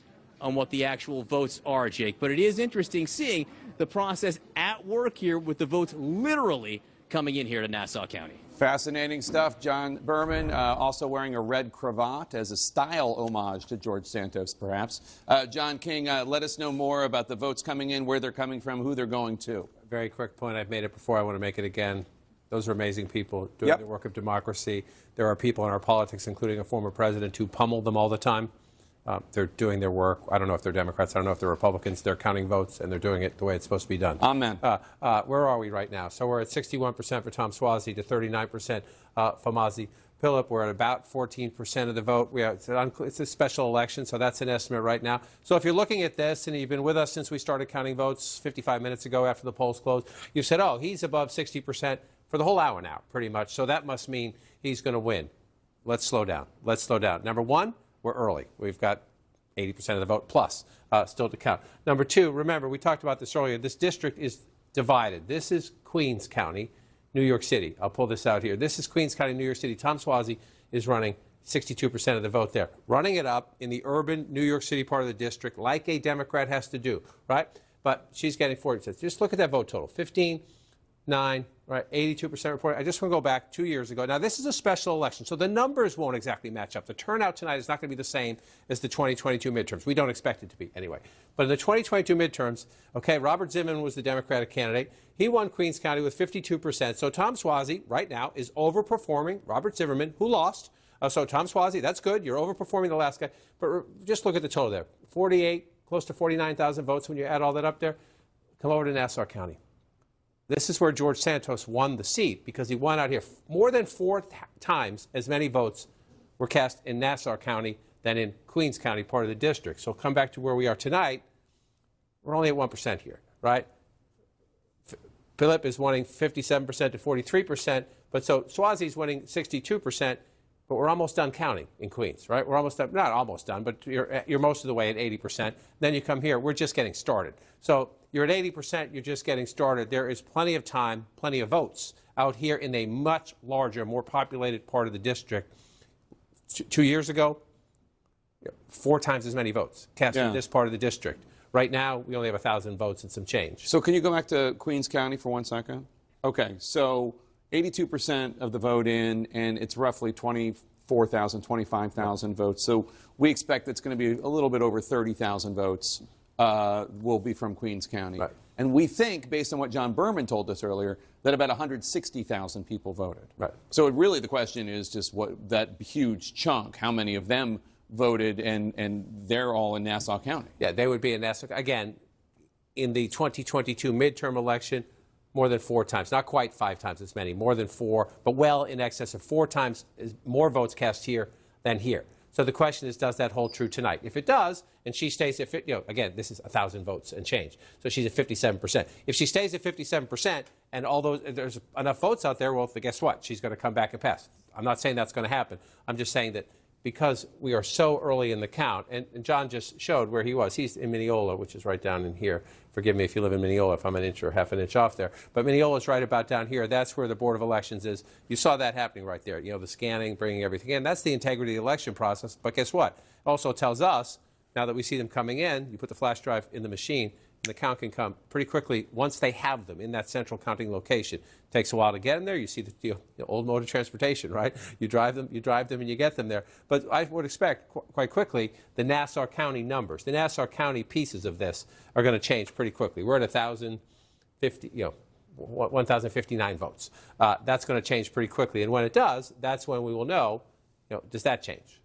on what the actual votes are, Jake. But it is interesting seeing the process at work here with the votes literally coming in here to Nassau County. Fascinating stuff. John Berman uh, also wearing a red cravat as a style homage to George Santos, perhaps. Uh, John King, uh, let us know more about the votes coming in, where they're coming from, who they're going to. Very quick point. I've made it before. I want to make it again. Those are amazing people doing yep. the work of democracy. There are people in our politics, including a former president, who pummel them all the time. Uh, they're doing their work. I don't know if they're Democrats. I don't know if they're Republicans. They're counting votes, and they're doing it the way it's supposed to be done. Amen. Uh, uh, where are we right now? So we're at 61% for Tom Suozzi to 39% uh, for Mazi Pilip. We're at about 14% of the vote. We have, it's a special election, so that's an estimate right now. So if you're looking at this, and you've been with us since we started counting votes 55 minutes ago after the polls closed, you've said, oh, he's above 60% for the whole hour now, pretty much. So that must mean he's going to win. Let's slow down. Let's slow down. Number one, we're early. We've got 80% of the vote plus uh, still to count. Number two, remember, we talked about this earlier. This district is divided. This is Queens County, New York City. I'll pull this out here. This is Queens County, New York City. Tom Suozzi is running 62% of the vote there. Running it up in the urban New York City part of the district, like a Democrat has to do, right? But she's getting 40%. Just look at that vote total 15, 9, right? 82% report. I just want to go back two years ago. Now, this is a special election, so the numbers won't exactly match up. The turnout tonight is not going to be the same as the 2022 midterms. We don't expect it to be anyway. But in the 2022 midterms, okay, Robert Zimmerman was the Democratic candidate. He won Queens County with 52%. So Tom Suozzi, right now, is overperforming Robert Zimmerman, who lost. Uh, so Tom Suozzi, that's good. You're overperforming the last guy. But just look at the total there 48, close to 49,000 votes when you add all that up there. Come over to Nassau County. This is where George Santos won the seat because he won out here. More than four th times as many votes were cast in Nassau County than in Queens County, part of the district. So come back to where we are tonight. We're only at 1% here, right? F Pilip is winning 57% to 43%, but so Suozzi is winning 62%, but we're almost done counting in Queens, right? We're almost done, not almost done, but you're, you're most of the way at 80%. Then you come here, we're just getting started. So you're at 80%, you're just getting started. There is plenty of time, plenty of votes out here in a much larger, more populated part of the district. two years ago, four times as many votes cast yeah. in this part of the district. Right now, we only have 1,000 votes and some change. So can you go back to Queens County for one second? Okay, so 82% of the vote in, and it's roughly 24,000, 25,000 votes. So we expect it's going to be a little bit over 30,000 votes uh, will be from Queens County. Right. And we think, based on what John Berman told us earlier, that about 160,000 people voted. Right. So it really the question is just what that huge chunk, how many of them voted, and, and they're all in Nassau County. Yeah, they would be in Nassau. Again, in the 2022 midterm election, more than four times, not quite five times as many, more than four, but well in excess of four times more votes cast here than here. So the question is, does that hold true tonight? If it does, and she stays at, you know, again, this is 1,000 votes and change. So she's at 57%. If she stays at 57% and all those, there's enough votes out there, well, guess what? She's going to come back and pass. I'm not saying that's going to happen. I'm just saying that because we are so early in the count, and, and, John just showed where he was. He's in Mineola, which is right down in here. Forgive me if you live in Mineola if I'm an inch or half an inch off there. But Mineola is right about down here. That's where the Board of Elections is. You saw that happening right there. You know, the scanning, bringing everything in. That's the integrity of the election process. But guess what? It also tells us, now that we see them coming in, you put the flash drive in the machine, the count can come pretty quickly once they have them in that central counting location. It takes a while to get them there. You see the old mode of transportation, right? You drive them, you drive them, and you get them there. But I would expect qu quite quickly the Nassau County numbers, the Nassau County pieces of this are going to change pretty quickly. We're at 1,050, you know, 1,059 votes. Uh, that's going to change pretty quickly, and when it does, that's when we will know, you know, does that change?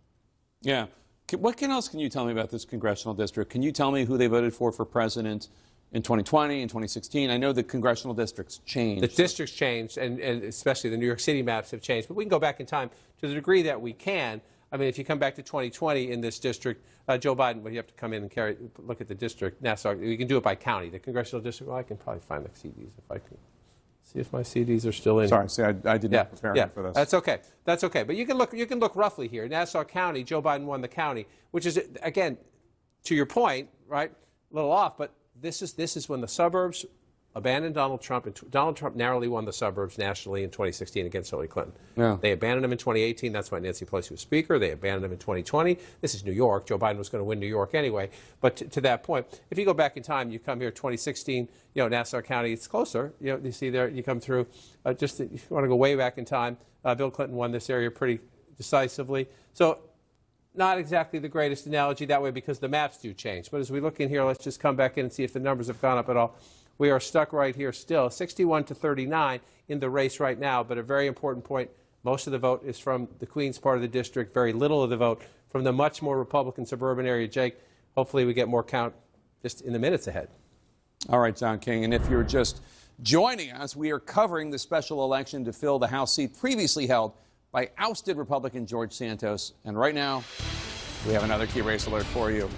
Yeah. What else can you tell me about this congressional district? Can you tell me who they voted for for president in 2020 and 2016? I know the congressional districts changed. The districts changed, and, and, especially the New York City maps have changed. But we can go back in time to the degree that we can. I mean, if you come back to 2020 in this district, uh, Joe Biden, well, you have to come in and carry, look at the district. Nassau, we can do it by county. The congressional district, well, I can probably find the CDs if I can. See if my CDs are still in. Sorry, see, I, I did not prepare yeah, for this. That's okay. That's okay. But you can look. You can look roughly here. Nassau County, Joe Biden won the county, which is again, to your point, right? A little off, but this is this is when the suburbs abandoned Donald Trump, and Donald Trump narrowly won the suburbs nationally in 2016 against Hillary Clinton. Yeah. They abandoned him in 2018. That's why Nancy Pelosi was Speaker. They abandoned him in 2020. This is New York. Joe Biden was going to win New York anyway. But to, to that point, if you go back in time, you come here 2016, you know, Nassau County, it's closer. You know, you see there, you come through, uh, just if you want to go way back in time, uh, Bill Clinton won this area pretty decisively. So not exactly the greatest analogy that way because the maps do change. But as we look in here, let's just come back in and see if the numbers have gone up at all. We are stuck right here still, 61 to 39 in the race right now. But a very important point most of the vote is from the Queens part of the district, very little of the vote from the much more Republican suburban area. Jake, hopefully we get more count just in the minutes ahead. All right, John King. And if you're just joining us, we are covering the special election to fill the House seat previously held by ousted Republican George Santos. And right now, we have another key race alert for you.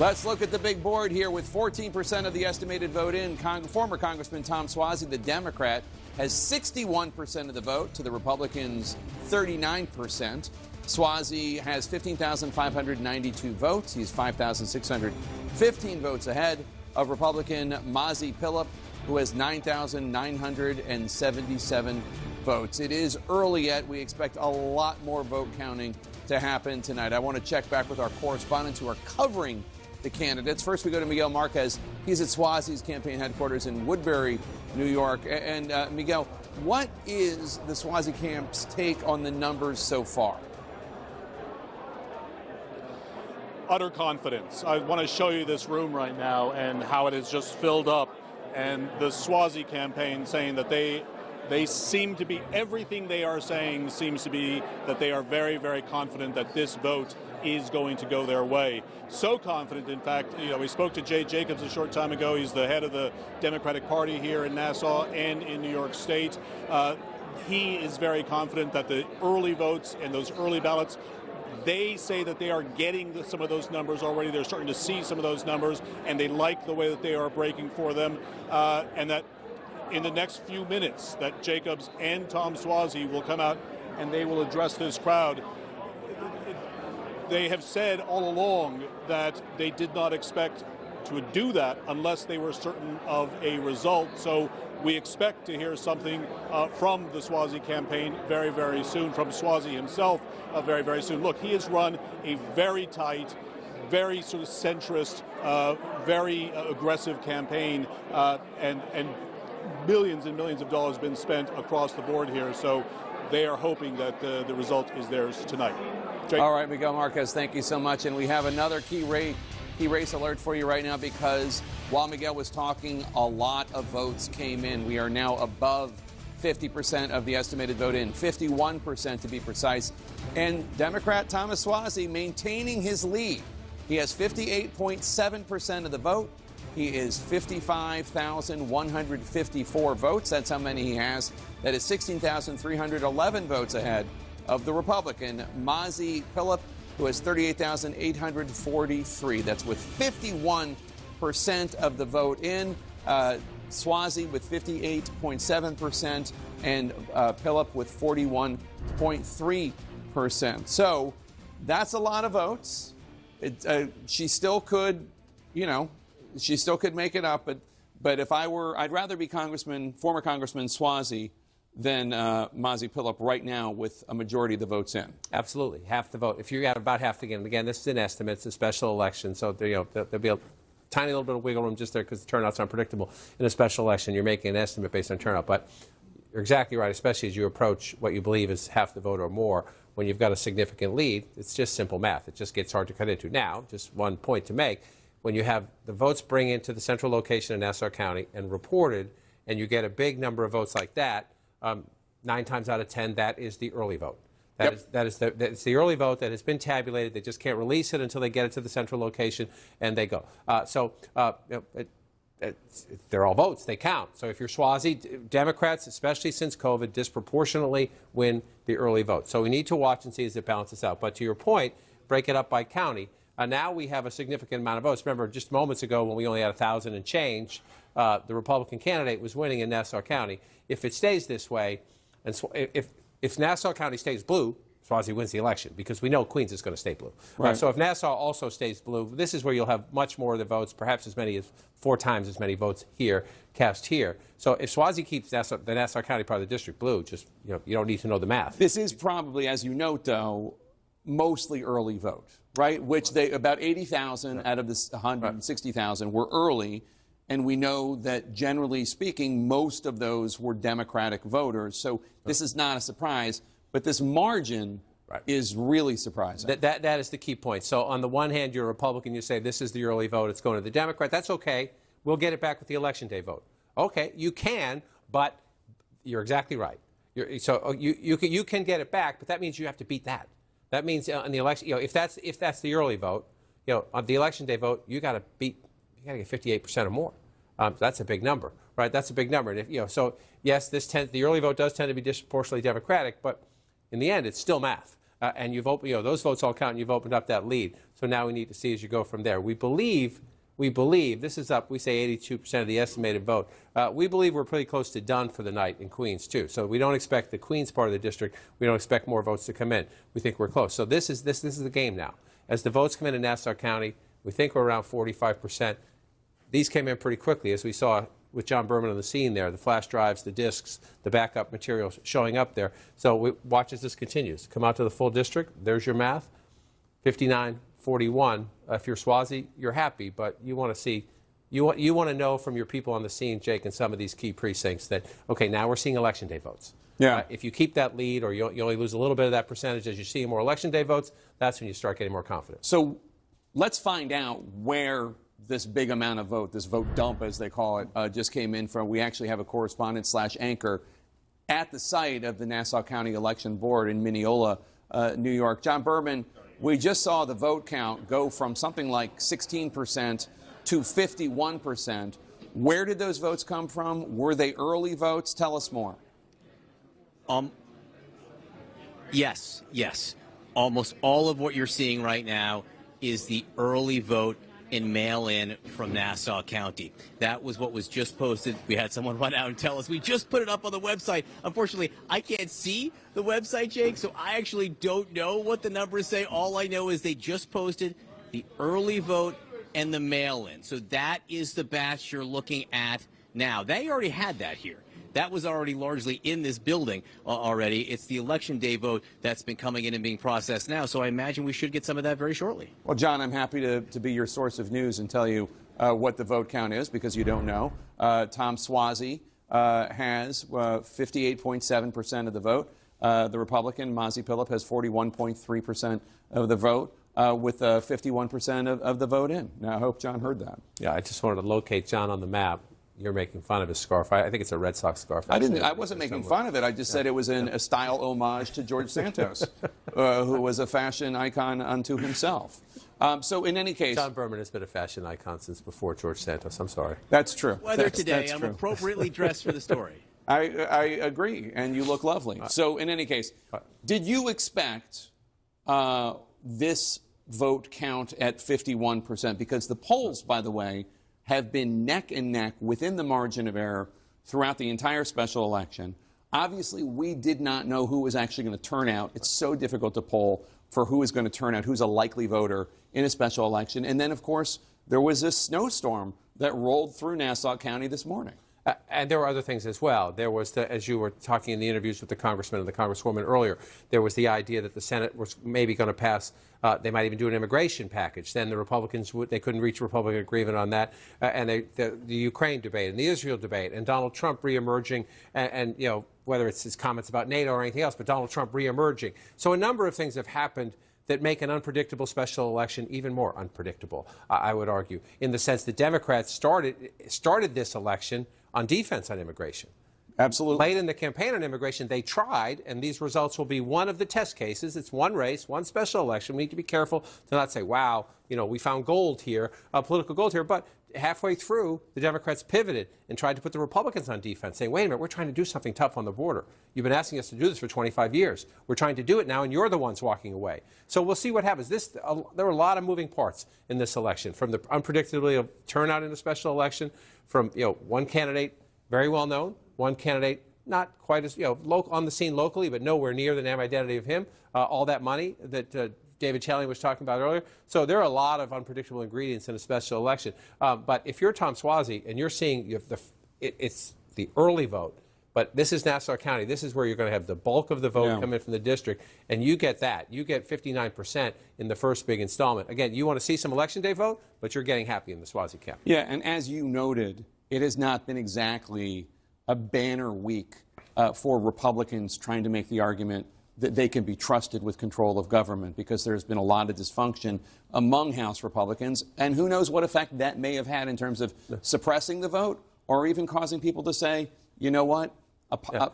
Let's look at the big board here with 14% of the estimated vote in. Cong former Congressman Tom Suozzi, the Democrat, has 61% of the vote to the Republicans' 39%. Suozzi has 15,592 votes. He's 5,615 votes ahead of Republican Mazi Pilip, who has 9,977 votes. It is early yet. We expect a lot more vote counting to happen tonight. I want to check back with our correspondents who are covering the candidates. First, we go to Miguel Marquez. He's at Suozzi's campaign headquarters in Woodbury, New York. And uh, Miguel, what is the Suozzi camp's take on the numbers so far? Utter confidence. I want to show you this room right now and how it has just filled up. And the Suozzi campaign saying that they they seem to be everything they are saying seems to be that they are very very confident that this vote is going to go their way. So confident, in fact, you know, we spoke to Jay Jacobs a short time ago. He's the head of the Democratic Party here in Nassau and in New York State. Uh, he is very confident that the early votes and those early ballots they say that they are getting some of those numbers already. They're starting to see some of those numbers, and they like the way that they are breaking for them, uh, and that in the next few minutes, that Jacobs and Tom Suozzi will come out and they will address this crowd they have said all along that they did not expect to do that unless they were certain of a result. So we expect to hear something uh, from the Suozzi campaign very, very soon, from Suozzi himself uh, very, very soon. Look, he has run a very tight, very sort of centrist, uh, very uh, aggressive campaign, uh, and, and millions and millions of dollars have been spent across the board here. So they are hoping that the, the result is theirs tonight. Jake. All right, Miguel Marquez, thank you so much. And we have another key race, key race alert for you right now because while Miguel was talking, a lot of votes came in. We are now above 50% of the estimated vote in, 51% to be precise. And Democrat Thomas Suozzi maintaining his lead. He has 58.7% of the vote. He is 55,154 votes. That's how many he has. That is 16,311 votes ahead of the Republican Mazi Pilip. who has 38,843. That's with 51% of the vote in. Uh, Suozzi with 58.7%, and uh, with 41.3%. So that's a lot of votes. It, uh, she still could, you know, she still could make it up. But, but if I were, I'd rather be Congressman, former Congressman Suozzi than uh, Mazi Pilip right now with a majority of the votes in. Absolutely, half the vote. If you got about half again, again, this is an estimate. It's a special election, so there, you know there'll be a tiny little bit of wiggle room just there because the turnout's unpredictable. In a special election, you're making an estimate based on turnout, but you're exactly right, especially as you approach what you believe is half the vote or more. When you've got a significant lead, it's just simple math. It just gets hard to cut into. Now, just one point to make when you have the votes bring into the central location in Nassau County and reported, and you get a big number of votes like that, um, nine times out of ten, that is the early vote. That Yep. is that is the, that's the early vote that has been tabulated. They just can't release it until they get it to the central location, and they go. Uh, so uh, you know, it, it's, they're all votes. They count. So if you're Suozzi, Democrats, especially since COVID, disproportionately win the early vote. So we need to watch and see as it balances out. But to your point, break it up by county. Uh, now we have a significant amount of votes. Remember, just moments ago when we only had a thousand and change, uh, the Republican candidate was winning in Nassau County. If it stays this way, and Sw- if if Nassau County stays blue, Suozzi wins the election because we know Queens is going to stay blue. Uh, so if Nassau also stays blue, this is where you'll have much more of the votes, perhaps as many as four times as many votes here cast here. So if Suozzi keeps Nassau, the Nassau County part of the district blue, just you know, you don't need to know the math. This is probably, as you note, though, mostly early vote, right? Which they about 80,000 out of the 160,000 were early, and we know that generally speaking, most of those were Democratic voters. So this is not a surprise, but this margin is really surprising. That, that, that is the key point. So, on the one hand, you're a Republican, you say this is the early vote, it's going to the Democrat. That's okay. We'll get it back with the election day vote. Okay, you can, but you're exactly right. You're, so oh, you, you, can, you can get it back, but that means you have to beat that. That means in the election, you know, if that's, if that's the early vote, you know, on the election day vote, you got to beat, you got to get 58% or more. Um, that's a big number, right? That's a big number. And if, you know, so yes, this tend, the early vote does tend to be disproportionately Democratic, but in the end, it's still math. Uh, and you've opened, you know, those votes all count, and you've opened up that lead. So now we need to see as you go from there. We believe, we believe, this is up, we say 82% of the estimated vote. Uh, we believe we're pretty close to done for the night in Queens, too. So we don't expect the Queens part of the district, we don't expect more votes to come in. We think we're close. So this is, this, this is the game now. As the votes come in in Nassau County, we think we're around 45%. These came in pretty quickly, as we saw with John Berman on the scene there, the flash drives, the disks, the backup material showing up there. So we, watch as this continues. Come out to the full district. There's your math. 59, 41. Uh, if you're Suozzi, you're happy, but you want to see, you want, you want to know from your people on the scene, Jake, in some of these key precincts that, okay, now we're seeing election day votes. Yeah. Uh, if you keep that lead or you, you only lose a little bit of that percentage as you see more election day votes, that's when you start getting more confidence. So let's find out where this big amount of vote, this vote dump as they call it, uh, just came in from. We actually have a correspondent slash anchor at the site of the Nassau County Election Board in Mineola, uh, New York. John Berman, we just saw the vote count go from something like 16% to 51%. Where did those votes come from? Were they early votes? Tell us more. Um, yes, yes. Almost all of what you're seeing right now is the early vote and mail in from Nassau County. That was what was just posted. We had someone run out and tell us we just put it up on the website. Unfortunately, I can't see the website, Jake, so I actually don't know what the numbers say. All I know is they just posted the early vote and the mail in. So that is the batch you're looking at now. They already had that here. That was already largely in this building uh, already. It's the election day vote that's been coming in and being processed now. So I imagine we should get some of that very shortly. Well, John, I'm happy to, to be your source of news and tell you uh, what the vote count is because you don't know. Uh, Tom Suozzi uh, has 58.7% of the vote. Uh, the Republican, Mazi Pilip, has 41.3% of the vote. Uh, with uh, 51% of, of the vote in. Now, I hope John heard that. Yeah, I just wanted to locate John on the map. You're making fun of his scarf. I, I think it's a Red Sox scarf. I didn't. I wasn't making Somewhere. fun of it. I just said it was in a style homage to George Santos, uh, who was a fashion icon unto himself. Um, so, in any case, John Berman has been a fashion icon since before George Santos. I'm sorry. that's true. Weather That's- today, that's I'm true. appropriately dressed for the story. I, I agree, and you look lovely. So, in any case, did you expect uh, this vote count at 51%? Because the polls, by the way, have been neck and neck within the margin of error throughout the entire special election. Obviously, we did not know who was actually going to turn out. It's so difficult to poll for who is going to turn out, who's a likely voter in a special election. And then, of course, there was this snowstorm that rolled through Nassau County this morning. Uh, and there were other things as well. There was, the, as you were talking in the interviews with the congressman and the congresswoman earlier, there was the idea that the Senate was maybe going to pass. Uh, they might even do an immigration package. Then the Republicans would, they couldn't reach a Republican agreement on that, uh, and they, the, the, Ukraine debate and the Israel debate, and Donald Trump reemerging, and, and you know whether it's his comments about NATO or anything else, but Donald Trump reemerging. So a number of things have happened that make an unpredictable special election even more unpredictable. I would argue, in the sense that Democrats started started this election on defense on immigration. Absolutely. Late in the campaign on immigration, they tried, and these results will be one of the test cases. It's one race, one special election. We need to be careful to not say, wow, you know, we found gold here, uh, political gold here. But halfway through, the Democrats pivoted and tried to put the Republicans on defense, saying, wait a minute, we're trying to do something tough on the border. You've been asking us to do this for 25 years. We're trying to do it now, and you're the ones walking away. So we'll see what happens. This, there were a lot of moving parts in this election, from the unpredictability of turnout in a special election, from you know one candidate very well known, one candidate not quite as you know on the scene locally, but nowhere near the name identity of him. Uh, all that money that uh, David Chalian was talking about earlier. So there are a lot of unpredictable ingredients in a special election. Um, but if you're Tom Suozzi and you're seeing you the, it, it's the early vote, but this is Nassau County. This is where you're going to have the bulk of the vote yeah. come in from the district, and you get that. You get 59% in the first big installment. Again, you want to see some election day vote, but you're getting happy in the Suozzi County. Yeah, and as you noted, it has not been exactly a banner week uh, for Republicans trying to make the argument that they can be trusted with control of government because there's been a lot of dysfunction among House Republicans. And who knows what effect that may have had in terms of suppressing the vote or even causing people to say, you know what? A, yeah. a, a,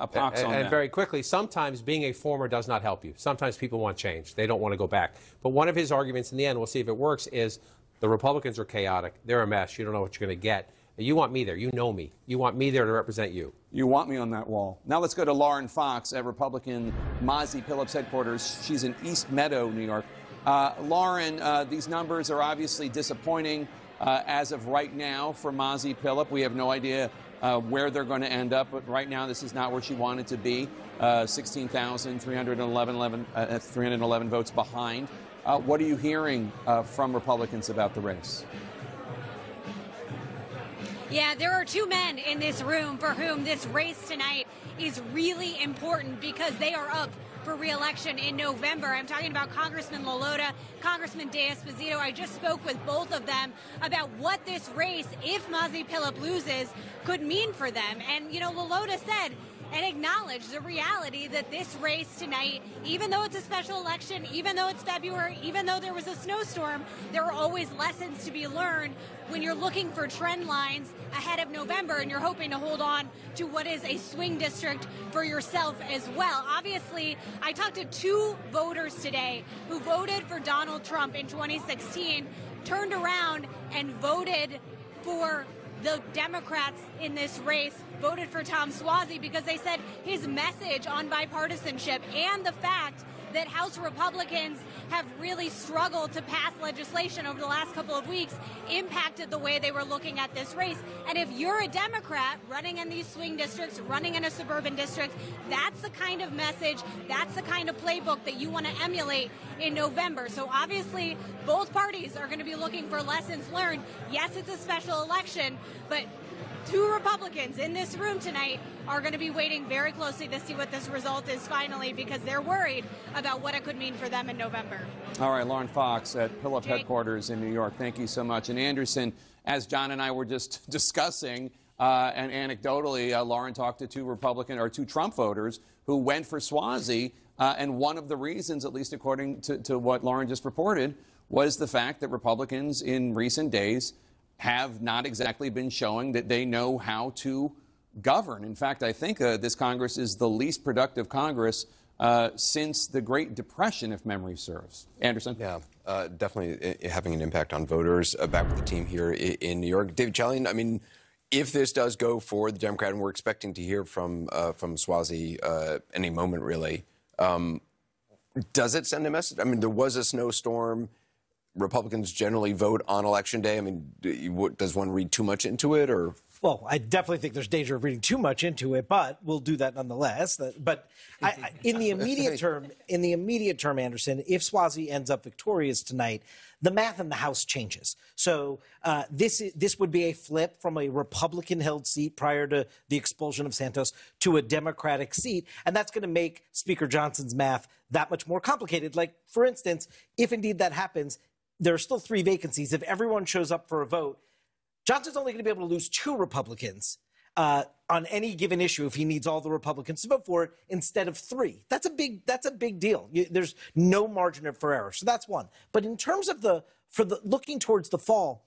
a pox and, on and very quickly, sometimes being a former does not help you. Sometimes people want change. They don't want to go back. But one of his arguments in the end, we'll see if it works, is the Republicans are chaotic. They're a mess. You don't know what you're going to get. You want me there. You know me. You want me there to represent you. You want me on that wall. Now let's go to Lauren Fox at Republican Mazi Pilip's headquarters. She's in East Meadow, New York. Uh, Lauren, uh, these numbers are obviously disappointing uh, as of right now for Mazi Phillips. We have no idea uh, where they're going to end up, but right now this is not where she wanted to be. Uh, 16,311 uh, 311 votes behind. what are you hearing from Republicans about the race? Yeah, there are two men in this room for whom this race tonight is really important because they are up for re-election in November. I'm talking about Congressman LaLota, Congressman D'Esposito. I just spoke with both of them about what this race, if Mazi Pilip loses, could mean for them. And, you know, LaLota said and acknowledge the reality that this race tonight, even though it's a special election, even though it's February, even though there was a snowstorm, there are always lessons to be learned when you're looking for trend lines ahead of November and you're hoping to hold on to what is a swing district for yourself as well. Obviously, I talked to two voters today who voted for Donald Trump in 2016, turned around and voted for the Democrats in this race voted for Tom Suozzi because they said his message on bipartisanship and the fact that House Republicans have really struggled to pass legislation over the last couple of weeks impacted the way they were looking at this race. And if you're a Democrat running in these swing districts, running in a suburban district, that's the kind of message, that's the kind of playbook that you want to emulate in November. So obviously, both parties are going to be looking for lessons learned. Yes, it's a special election, but two Republicans in this room tonight are going to be waiting very closely to see what this result is finally because they're worried about what it could mean for them in November. All right, Lauren Fox at Pilip headquarters in New York. Thank you so much. And Anderson, as John and I were just discussing, uh, and anecdotally, uh, Lauren talked to two Republican or two Trump voters who went for Suozzi. Uh, and one of the reasons, at least according to, to what Lauren just reported, was the fact that Republicans in recent days have not exactly been showing that they know how to govern. In fact, I think uh, this Congress is the least productive Congress uh, since the Great Depression, if memory serves. Anderson? Yeah, uh, definitely having an impact on voters. Uh, back with the team here in New York. David Chalian, I mean, if this does go for the Democrat, and we're expecting to hear from uh, from uh, any moment, really, um, Does it send a message? I mean, there was a snowstorm. Republicans generally vote on election day. I mean, does one read too much into it, or Well, I definitely think there's danger of reading too much into it, but we'll do that nonetheless. But I, I, in the immediate term, in the immediate term, Anderson, if Suozzi ends up victorious tonight, the math in the House changes. So uh, this is, this would be a flip from a Republican-held seat prior to the expulsion of Santos to a Democratic seat, and that's going to make Speaker Johnson's math that much more complicated. Like, for instance, if indeed that happens, there are still three vacancies. If everyone shows up for a vote, Johnson's only going to be able to lose two Republicans uh, on any given issue if he needs all the Republicans to vote for it instead of three. That's a big. That's a big deal. You, there's no margin for error. So that's one. But in terms of the for the looking towards the fall,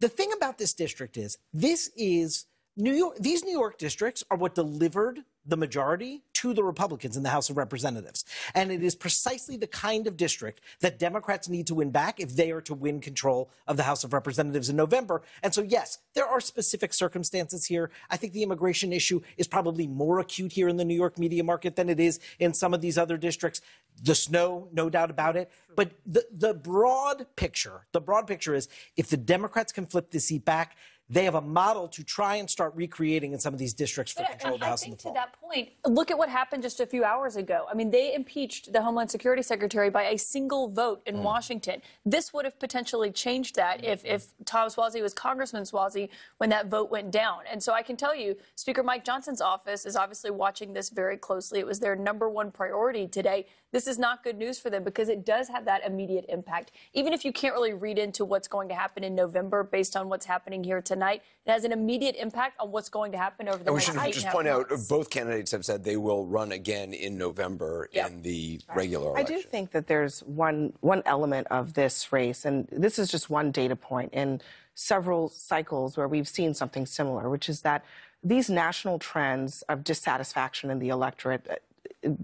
the thing about this district is this is New York. These New York districts are what delivered the majority to the Republicans in the House of Representatives. And it is precisely the kind of district that Democrats need to win back if they are to win control of the House of Representatives in November. And so, yes, there are specific circumstances here. I think the immigration issue is probably more acute here in the New York media market than it is in some of these other districts. The snow, no doubt about it. But the, the broad picture, the broad picture is if the Democrats can flip the seat back, they have a model to try and start recreating in some of these districts for But control of the I House in the think fall. to that point, look at what happened just a few hours ago. I mean, they impeached the Homeland Security Secretary by a single vote in hmm. Washington. This would have potentially changed that if, hmm. if Tom Suozzi was Congressman Suozzi when that vote went down. And so I can tell you, Speaker Mike Johnson's office is obviously watching this very closely. It was their number one priority today. This is not good news for them because it does have that immediate impact. Even if you can't really read into what's going to happen in November based on what's happening here tonight, it has an immediate impact on what's going to happen over the And we next should eight and just a half point out months. both candidates have said they will run again in November in the regular election. I do think that there's one one element of this race, and this is just one data point in several cycles where we've seen something similar, which is that these national trends of dissatisfaction in the electorate,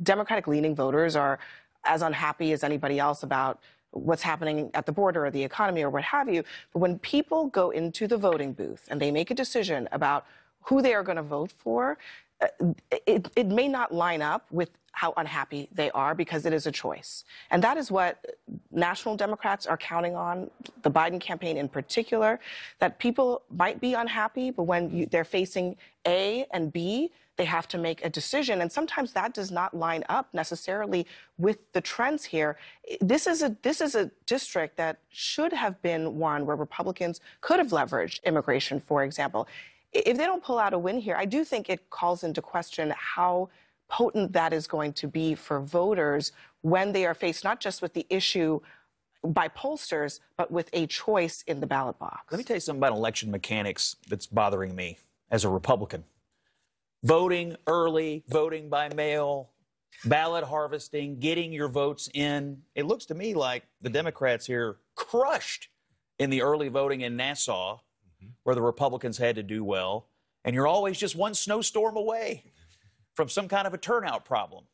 Democratic leaning voters are as unhappy as anybody else about what's happening at the border or the economy or what have you. But when people go into the voting booth and they make a decision about who they are going to vote for, it, it may not line up with how unhappy they are because it is a choice. And that is what national Democrats are counting on, the Biden campaign in particular, that people might be unhappy, but when you, they're facing A and B, they have to make a decision. And sometimes that does not line up necessarily with the trends here. This is a this is a district that should have been one where Republicans could have leveraged immigration, for example. If they don't pull out a win here, I do think it calls into question how potent that is going to be for voters when they are faced not just with the issue by pollsters, but with a choice in the ballot box. Let me tell you something about election mechanics that's bothering me as a Republican. Voting early, voting by mail, ballot harvesting, getting your votes in. It looks to me like the Democrats here crushed in the early voting in Nassau, Mm-hmm. where the Republicans had to do well. And you're always just one snowstorm away from some kind of a turnout problem.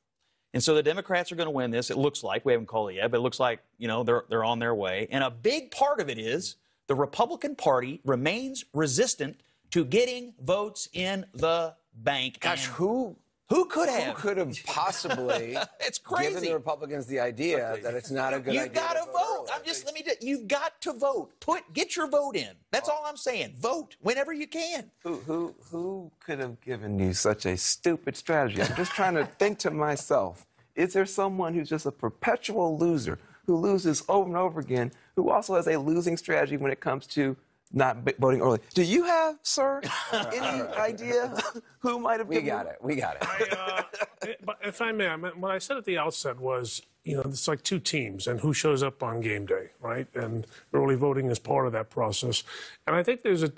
And so the Democrats are going to win this. It looks like we haven't called it yet, but it looks like you know they're they're on their way. And a big part of it is the Republican Party remains resistant to getting votes in the bank. Gosh, who who could who have? could have possibly it's given the Republicans the idea that it's not a good You've idea? got to vote. I'm just let me. do- You've got to vote. Put get your vote in. That's all I'm saying. Vote whenever you can. Who, who, who could have given you such a stupid strategy? I'm just trying to think to myself is there someone who's just a perpetual loser, who loses over and over again, who also has a losing strategy when it comes to not voting early? Do you have, sir, any idea who might have We given got it. We got it. I, But if I may, I meant, what I said at the outset was, you know, it's like two teams and who shows up on game day, right? And early voting is part of that process. And I think there's a,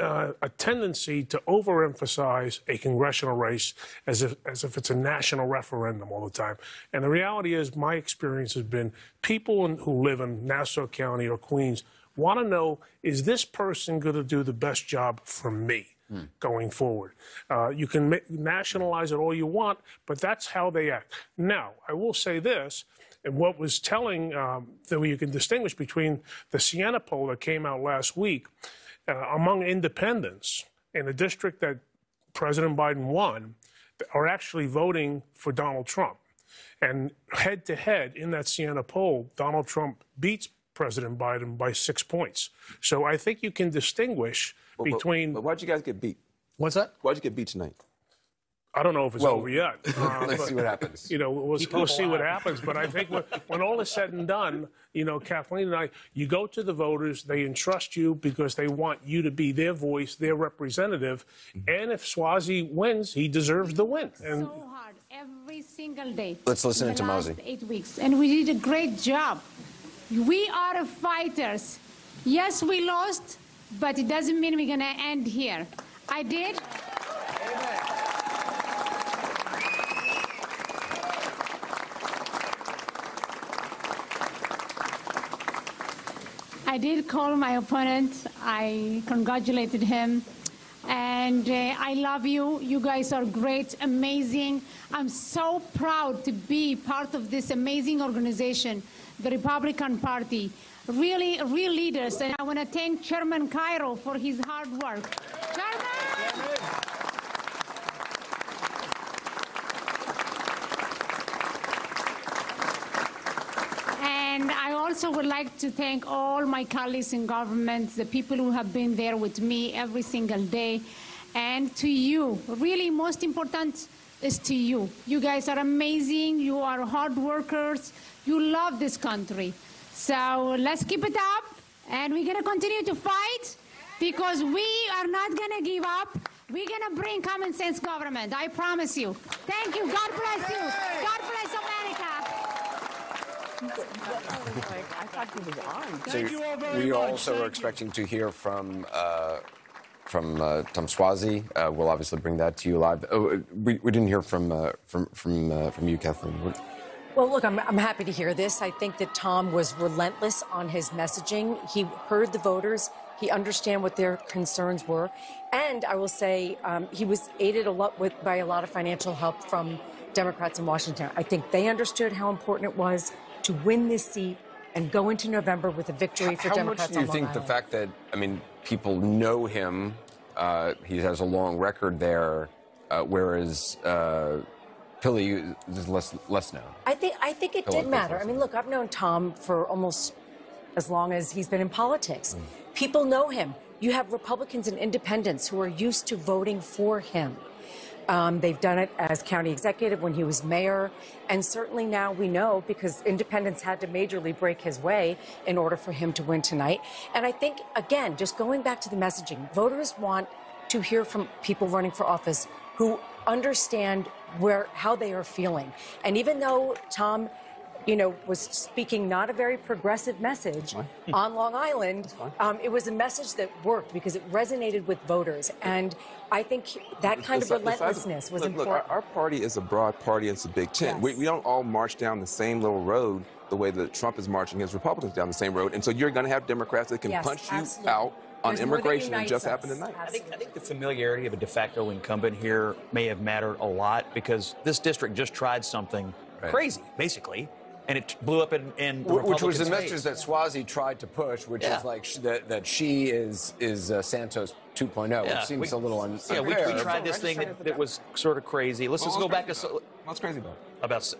uh, a tendency to overemphasize a congressional race as if, as if it's a national referendum all the time. And the reality is, my experience has been people in, who live in Nassau County or Queens want to know is this person going to do the best job for me? going forward. Uh, you can ma- nationalize it all you want, but that's how they act. Now, I will say this, and what was telling um, that you can distinguish between the Siena poll that came out last week uh, among independents in the district that President Biden won are actually voting for Donald Trump. And head to head in that Siena poll, Donald Trump beats President Biden by six points. So I think you can distinguish But- but- between. But why'd you guys get beat? What's that? Why'd you get beat tonight? I don't know if it's Well, over yet. Uh, let's but, see what happens. You know, we'll, we'll hope see what happens. But I think when, when all is said and done, you know, Kathleen and I, you go to the voters, they entrust you because they want you to be their voice, their representative. Mm-hmm. And if Suozzi wins, he deserves the win. And so hard every single day. Let's listen in to the Mazi. Eight weeks, and we did a great job. We are fighters. Yes, we lost, but it doesn't mean we're gonna end here. I did. I did call my opponent. I congratulated him. And uh, I love you. You guys are great, amazing. I'm so proud to be part of this amazing organization, the Republican Party. Really, real leaders. And I want to thank Chairman Cairo for his hard work. Chairman! And I also would like to thank all my colleagues in government, the people who have been there with me every single day, and to you. Really, most important is to you. You guys are amazing. You are hard workers. You love this country. So let's keep it up, and we're going to continue to fight because we are not going to give up. We're going to bring common sense government. I promise you. Thank you. God bless you. God bless America. So we also are expecting to hear from uh, from uh, Tom Suozzi. Uh, we'll obviously bring that to you live. Oh, we, we didn't hear from uh, from from uh, from you, Kathleen. What- Well, look, I'm, I'm happy to hear this. I think that Tom was relentless on his messaging. He heard the voters. He understand what their concerns were, and I will say um, he was aided a lot with by a lot of financial help from Democrats in Washington. I think they understood how important it was to win this seat and go into November with a victory for How Democrats much do you think the fact that I mean people know him, uh, he has a long record there, uh, whereas uh, Pilip is less less known. I think I think it did matter. I mean, look, I've known Tom for almost as long as he's been in politics. People know him. You have Republicans and independents who are used to voting for him. Um, they've done it as county executive when he was mayor, and certainly now we know because independents had to majorly break his way in order for him to win tonight. And I think, again, just going back to the messaging, voters want to hear from people running for office who understand where how they are feeling. And even though Tom, you know, was speaking not a very progressive message on Long Island, um, it was a message that worked because it resonated with voters. And I think that kind of The si- the size relentlessness was look, important. Look, our, our party is a broad party. It's a big tent. We, Yes. we don't all march down the same little road the way that Trump is marching his Republicans down the same road. And so you're going to have Democrats that can Yes, punch you absolutely. out on There's more that immigration. and just happened tonight. I think, I think the familiarity of a de facto incumbent here may have mattered a lot because this district just tried something crazy, basically, and it blew up in, in the Which was the Republicans' message that Suozzi tried to push, which Yeah. is like sh- that, that she is is uh, Santos 2.0, Yeah, which seems we- a little un- Yeah, we, unfair. we tried this thing that, that was sort of crazy. Let's Well, just go back to so, What's crazy about it? about.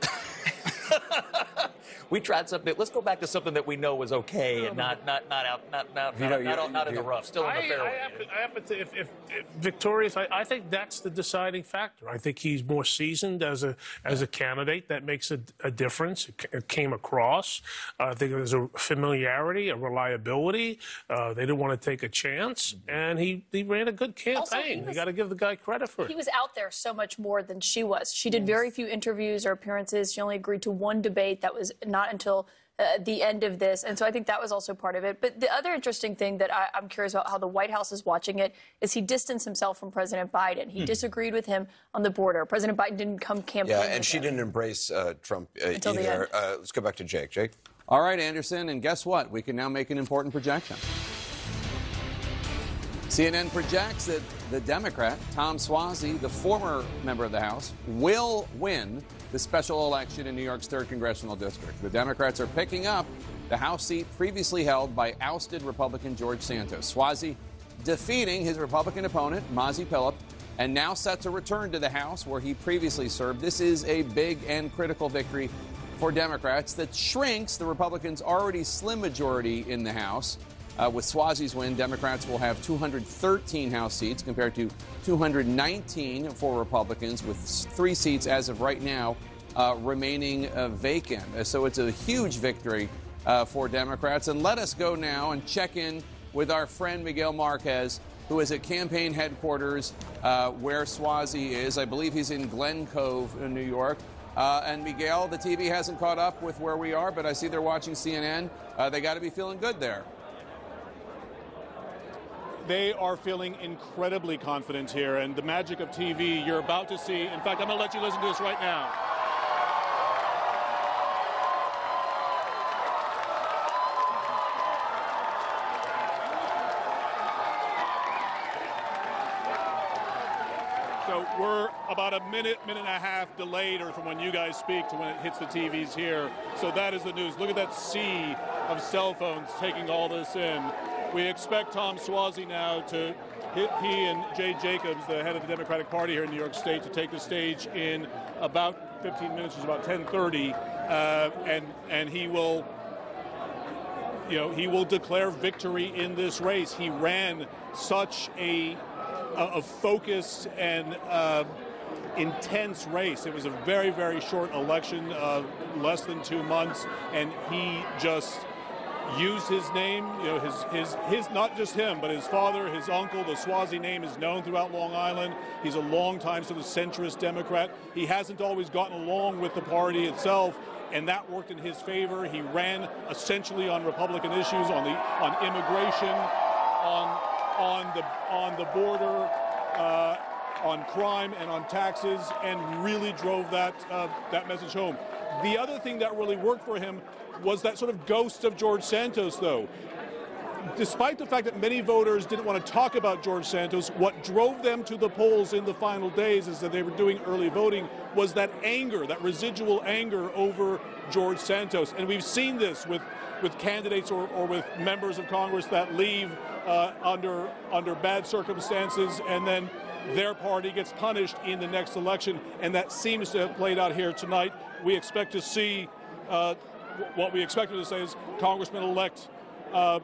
s- we tried something. Let's go back to something that we know was okay and not not not out not not Vito, not, you- not, not in the rough, still in the I, fairway. I happen, I happen to, if, if, if victorious, I, I think that's the deciding factor. I think he's more seasoned as a as a candidate. That makes a, a difference. It, it came across. Uh, I think there's a familiarity, a reliability. Uh, they didn't want to take a chance, Mm-hmm. and he, he ran a good Also, he campaign. you got to give the guy credit for it. He was out there so much more than she was. She did very few interviews or appearances. She only agreed to one debate that was not until uh, the end of this. And so I think that was also part of it. But the other interesting thing that I, I'm curious about how the White House is watching it is he distanced himself from President Biden. He Hmm. disagreed with him on the border. President Biden didn't come campaign. Yeah, and she him. didn't embrace uh, Trump uh, Until the either. end. Uh, let's go back to Jake. Jake? All right, Anderson, and guess what? We can now make an important projection. CNN projects that the Democrat, Tom Suozzi, the former member of the House, will win the special election in New York's 3rd Congressional District. The Democrats are picking up the House seat previously held by ousted Republican George Santos. Suozzi defeating his Republican opponent, Mazi Pilip, and now set to return to the House where he previously served. This is a big and critical victory for Democrats that shrinks the Republicans' already slim majority in the House. Uh, with Suozzi's win, Democrats will have 213 House seats compared to 219 for Republicans, with three seats as of right now uh, remaining uh, vacant. Uh, so it's a huge victory uh, for Democrats. And let us go now and check in with our friend Miguel Marquez, who is at campaign headquarters uh, where Suozzi is. I believe he's in Glen Cove, in New York. Uh, and Miguel, the TV hasn't caught up with where we are, but I see they're watching CNN. Uh, they got to be feeling good there. They are feeling incredibly confident here, and the magic of TV you're about to see. In fact, I'm going to let you listen to this right now. So we're about a minute, minute and a half delayed or from when you guys speak to when it hits the TVs here. So that is the news. Look at that sea of cell phones taking all this in. We expect Tom Suozzi now to he and Jay Jacobs, the head of the Democratic Party here in New York State, to take the stage in about 15 minutes, is about 10:30, uh, and and he will, you know, he will declare victory in this race. He ran such a a, a focused and uh, intense race. It was a very very short election, uh, less than two months, and he just used his name, you know, his, his, his, not just him, but his father, his uncle, the Suozzi name is known throughout Long Island. He's a long time sort of centrist Democrat. He hasn't always gotten along with the party itself, and that worked in his favor. He ran essentially on Republican issues, on the on immigration, on on the on the border, uh, on crime, and on taxes, and really drove that uh, that message home. The other thing that really worked for him was that sort of ghost of George Santos, though. Despite the fact that many voters didn't want to talk about George Santos, what drove them to the polls in the final days is that they were doing early voting was that anger, that residual anger over George Santos. And we've seen this with, with candidates or, or with members of Congress that leave uh, under, under bad circumstances and then their party gets punished in the next election. And that seems to have played out here tonight. We expect to see uh, what we expected to say is Congressman-elect uh,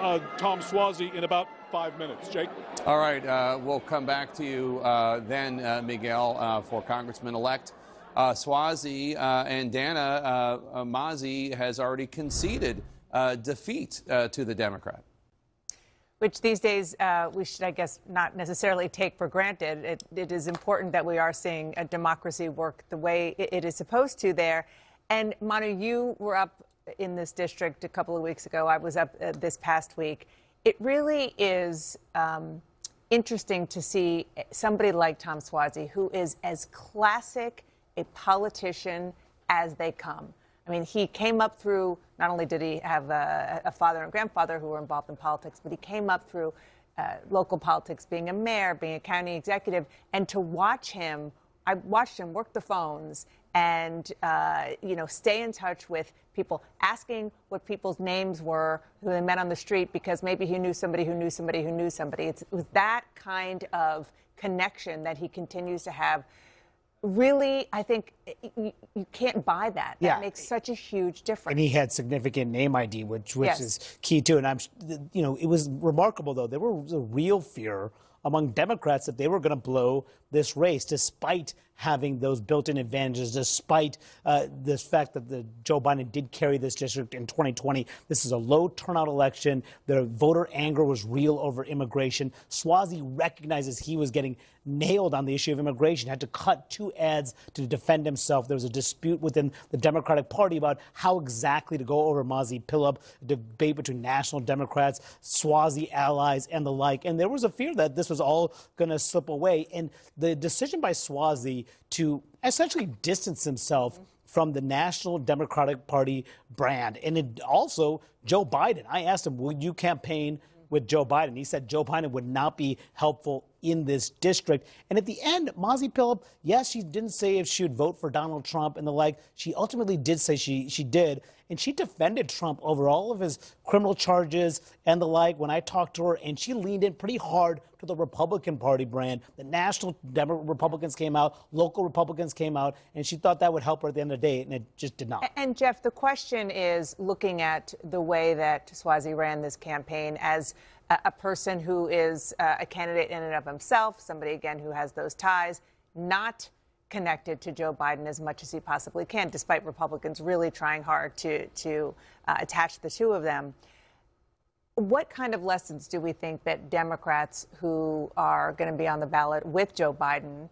uh, Tom Suozzi in about five minutes. Jake? All right, uh, we'll come back to you uh, then, uh, Miguel, uh, for Congressman-elect Suozzi. and Dana Mazi has already conceded defeat to the Democrat which these days uh, we should, I guess, not necessarily take for granted. It, it is important that we are seeing a democracy work the way it is supposed to there. And Manu, you were up in this district a couple of weeks ago. I was up uh, this past week. It really is um, interesting to see somebody like Tom Suozzi, who is as classic a politician as they come. I mean, he came up through, not only did he have a, a father and grandfather who were involved in politics, but he came up through uh, local politics, being a mayor, being a county executive, and to watch him, I watched him work the phones and uh, you know stay in touch with people, asking what people's names were who they met on the street because maybe he knew somebody who knew somebody who knew somebody. It's, it was that kind of connection that he continues to have. Really, I think you, you can't buy that. That Yeah. makes such a huge difference. And he had significant name ID, which which Yes. is key too. And I'm, you know, it was remarkable though. There was a real fear among Democrats that they were going to blow this race, despite having those built-in advantages, despite uh, this fact that the Joe Biden did carry this district in 2020. This is a low turnout election. The voter anger was real over immigration. Suozzi recognizes he was getting nailed on the issue of immigration, had to cut two ads to defend himself. There was a dispute within the Democratic Party about how exactly to go over Mazi Pilip, a debate between national Democrats, Suozzi allies, and the like. And there was a fear that this was all going to slip away. And the decision by Suozzi to essentially distance himself from the National Democratic Party brand. And it also, Joe Biden, I asked him, will you campaign with Joe Biden? He said Joe Biden would not be helpful in this district. And at the end, Mazi Pilip, yes, she didn't say if she would vote for Donald Trump and the like. She ultimately did say she, she did. And she defended Trump over all of his criminal charges and the like when I talked to her. And she leaned in pretty hard to the Republican Party brand. The national Demo- Republicans came out, local Republicans came out, and she thought that would help her at the end of the day, and it just did not. And Jeff, the question is looking at the way that Suozzi ran this campaign as a, person who is uh, a candidate in and of himself, somebody again who has those ties, not connected to Joe Biden as much as he possibly can, despite Republicans really trying hard to to uh, attach the two of them. What kind of lessons do we think that Democrats who are going to be on the ballot with Joe Biden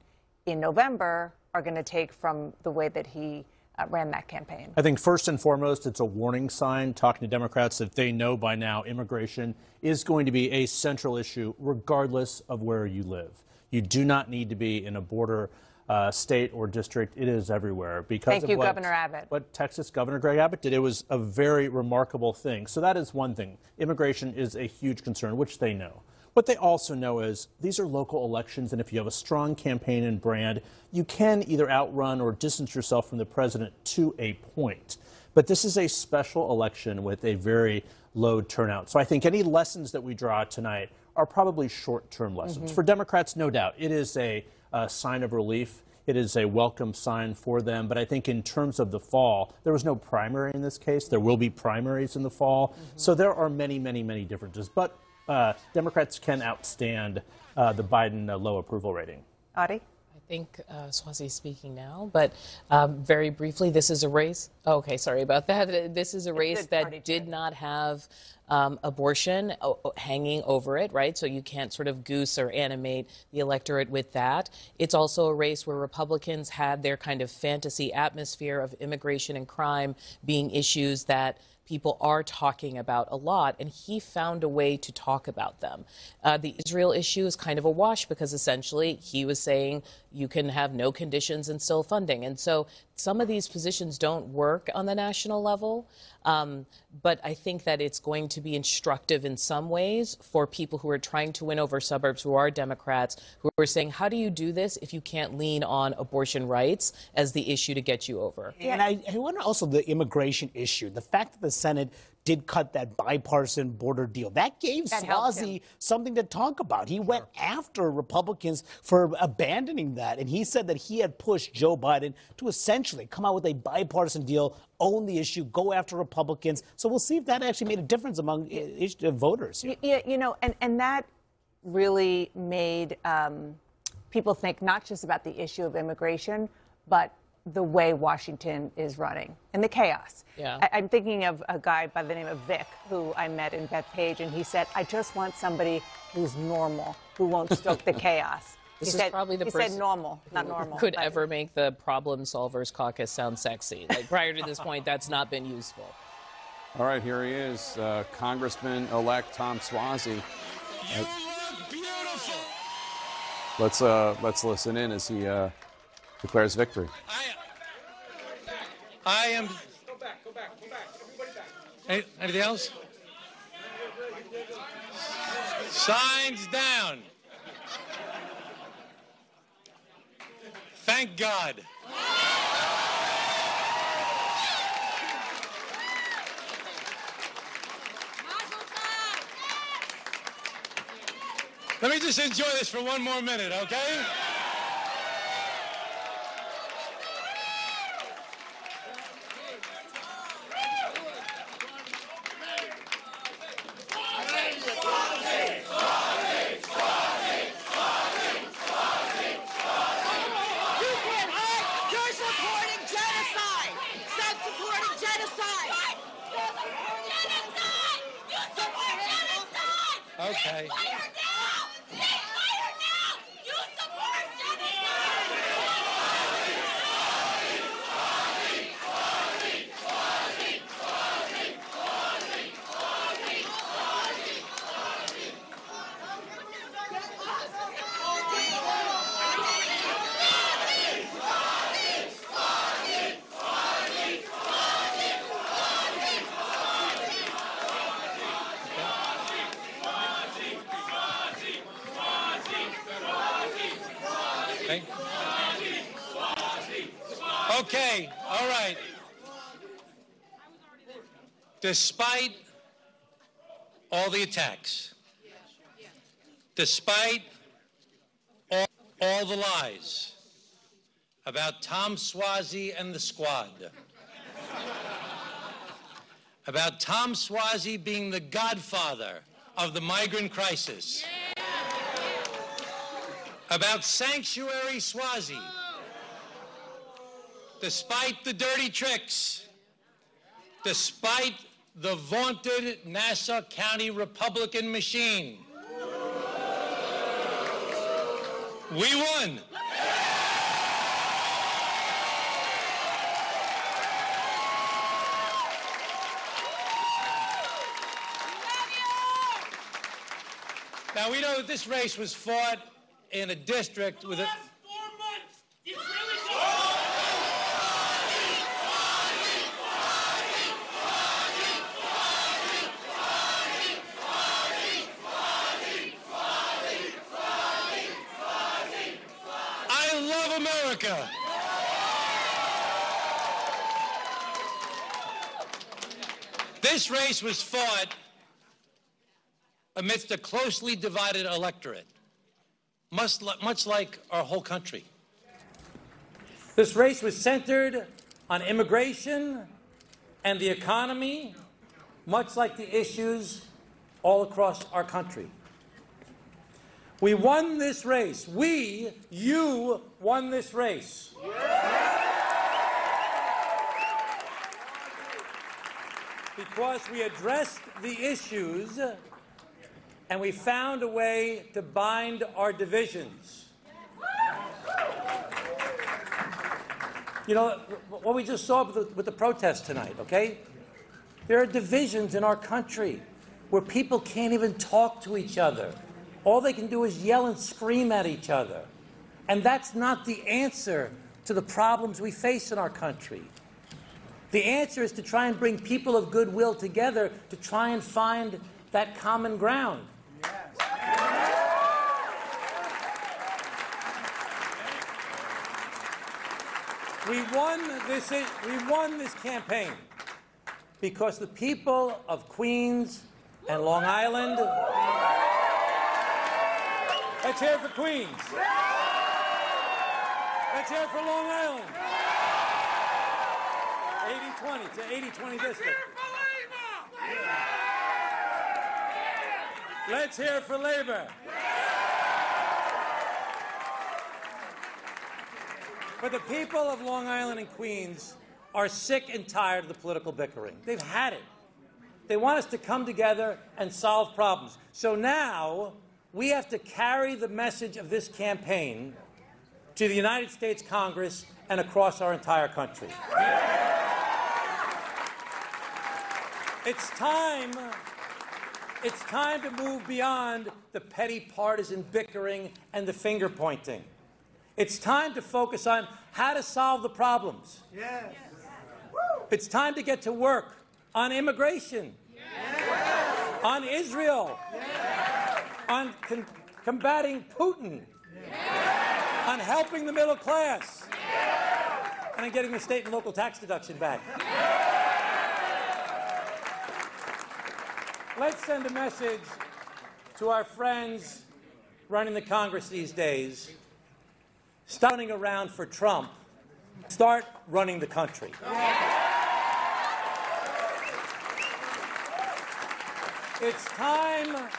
in November are going to take from the way that he uh, ran that campaign? I think first and foremost, it's a warning sign talking to Democrats that they know by now immigration is going to be a central issue regardless of where you live. You do not need to be in a border uh, state or district. It is everywhere because Thank of you, what, Governor Abbott. What Texas Governor Greg Abbott did. It was a very remarkable thing. So that is one thing. Immigration is a huge concern, which they know. What they also know is these are local elections, and if you have a strong campaign and brand, you can either outrun or distance yourself from the president to a point. But this is a special election with a very low turnout. So I think any lessons that we draw tonight are probably short term lessons. Mhm. For Democrats, no doubt, it is a, a sign of relief. It is a welcome sign for them. But I think in terms of the fall, there was no primary in this case. There will be primaries in the fall. So there are many, many, many differences. But uh, Democrats can outstand uh, the Biden uh, low approval rating. Adi? I think uh, Suozzi is speaking now, but um, very briefly, this is a race. oh, okay, sorry about that. This is a race that did not have um, abortion uh, hanging over it, right? So you can't sort of goose or animate the electorate with that. It's also a race where Republicans had their kind of fantasy atmosphere of immigration and crime being issues that people are talking about a lot, and he found a way to talk about them. Uh, the Israel issue is kind of a wash because essentially he was saying you can have no conditions and still funding. And so some of these positions don't work on the national level, um, but I think that it's going to be instructive in some ways for people who are trying to win over suburbs, who are Democrats, who are saying, how do you do this if you can't lean on abortion rights as the issue to get you over? And I, I wonder also the immigration issue. The fact that the Senate did cut that bipartisan border deal. That gave That Suozzi something to talk about. He went after Republicans for abandoning that. And he said that he had pushed Joe Biden to essentially come out with a bipartisan deal, own the issue, go after Republicans. So we'll see if that actually made a difference among ish- uh, voters. here. Yeah, you know, and, and that really made um, people think not just about the issue of immigration, but the way Washington is running and the chaos. Yeah. I, I'm thinking of a guy by the name of Vic who I met in Bethpage, and he said, "I just want somebody who's normal, who won't stoke the chaos." This he is said, probably the he person said normal, not normal. Could but- ever make the Problem Solvers Caucus sound sexy. Like prior to this point, that's not been useful. All right, here he is, uh, Congressman-elect Tom Suozzi. Uh, let's uh, let's listen in as he uh, declares victory. I am. Go back, go back, go back. Everybody back. Any- Anything else? Signs down. Thank God. Let me just enjoy this for one more minute, okay? Despite all the attacks, despite all, all the lies about Tom Suozzi and the squad, about Tom Suozzi being the godfather of the migrant crisis, about Sanctuary Suozzi, despite the dirty tricks, despite the vaunted Nassau County Republican machine. We won. Now we know that this race was fought in a district with a. I love America. This race was fought amidst a closely divided electorate, much, much like our whole country. This race was centered on immigration and the economy, much like the issues all across our country. We won this race. We, you, won this race. Because we addressed the issues and we found a way to bind our divisions. You know, what we just saw with the, with the protest tonight, okay? There are divisions in our country where people can't even talk to each other. All they can do is yell and scream at each other. And that's not the answer to the problems we face in our country. The answer is to try and bring people of goodwill together to try and find that common ground. We won this. Uh, we won this campaign because the people of Queens and Long Island. Let's hear for Queens. Let's hear for Long Island. 80-20. to 80-20 district. Let's hear for labor. But the people of Long Island and Queens are sick and tired of the political bickering. They've had it. They want us to come together and solve problems. So now we have to carry the message of this campaign to the United States Congress and across our entire country. It's time. It's time to move beyond the petty partisan bickering and the finger pointing. It's time to focus on how to solve the problems. Yes. It's time to get to work on immigration, yes. on Israel, yes. on con- combating Putin, on helping the middle class, and on getting the state and local tax deduction back. Let's send a message to our friends running the Congress these days. Stop running around for Trump. Start running the country. It's time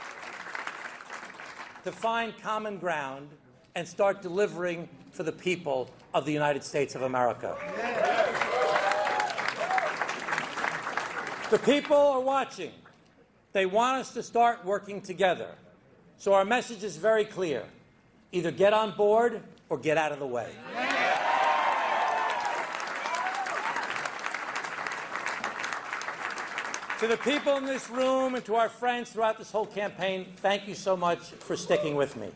to find common ground and start delivering for the people of the United States of America. The people are watching. They want us to start working together. So our message is very clear. Either get on board or get out of the way. To the people in this room and to our friends throughout this whole campaign, thank you so much for sticking with me.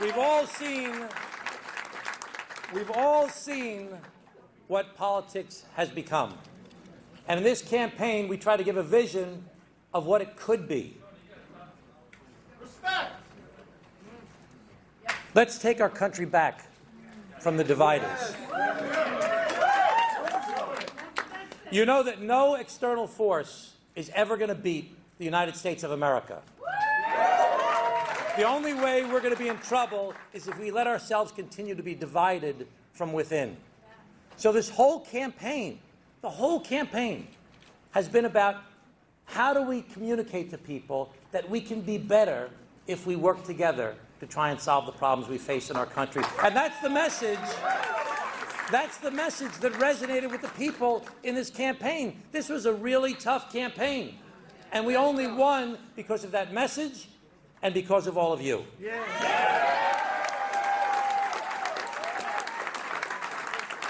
We've all seen we've all seen what politics has become. And in this campaign, we try to give a vision of what it could be. Respect. Let's take our country back. from the dividers. You know that no external force is ever going to beat the United States of America. The only way we're going to be in trouble is if we let ourselves continue to be divided from within. So, this whole campaign, the whole campaign, has been about how do we communicate to people that we can be better if we work together to try and solve the problems we face in our country. And that's the message. That's the message that resonated with the people in this campaign. This was a really tough campaign. And we only won because of that message and because of all of you.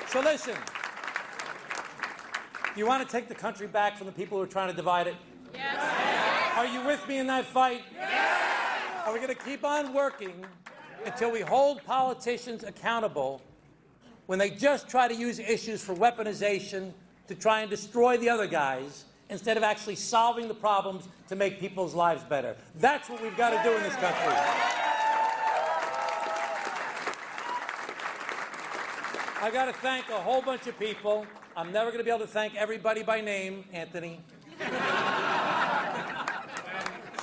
So listen, you want to take the country back from the people who are trying to divide it? Yes. Are you with me in that fight? Yes. Are we going to keep on working until we hold politicians accountable when they just try to use issues for weaponization to try and destroy the other guys instead of actually solving the problems to make people's lives better? That's what we've got to do in this country. I got to thank a whole bunch of people. I'm never going to be able to thank everybody by name, Anthony.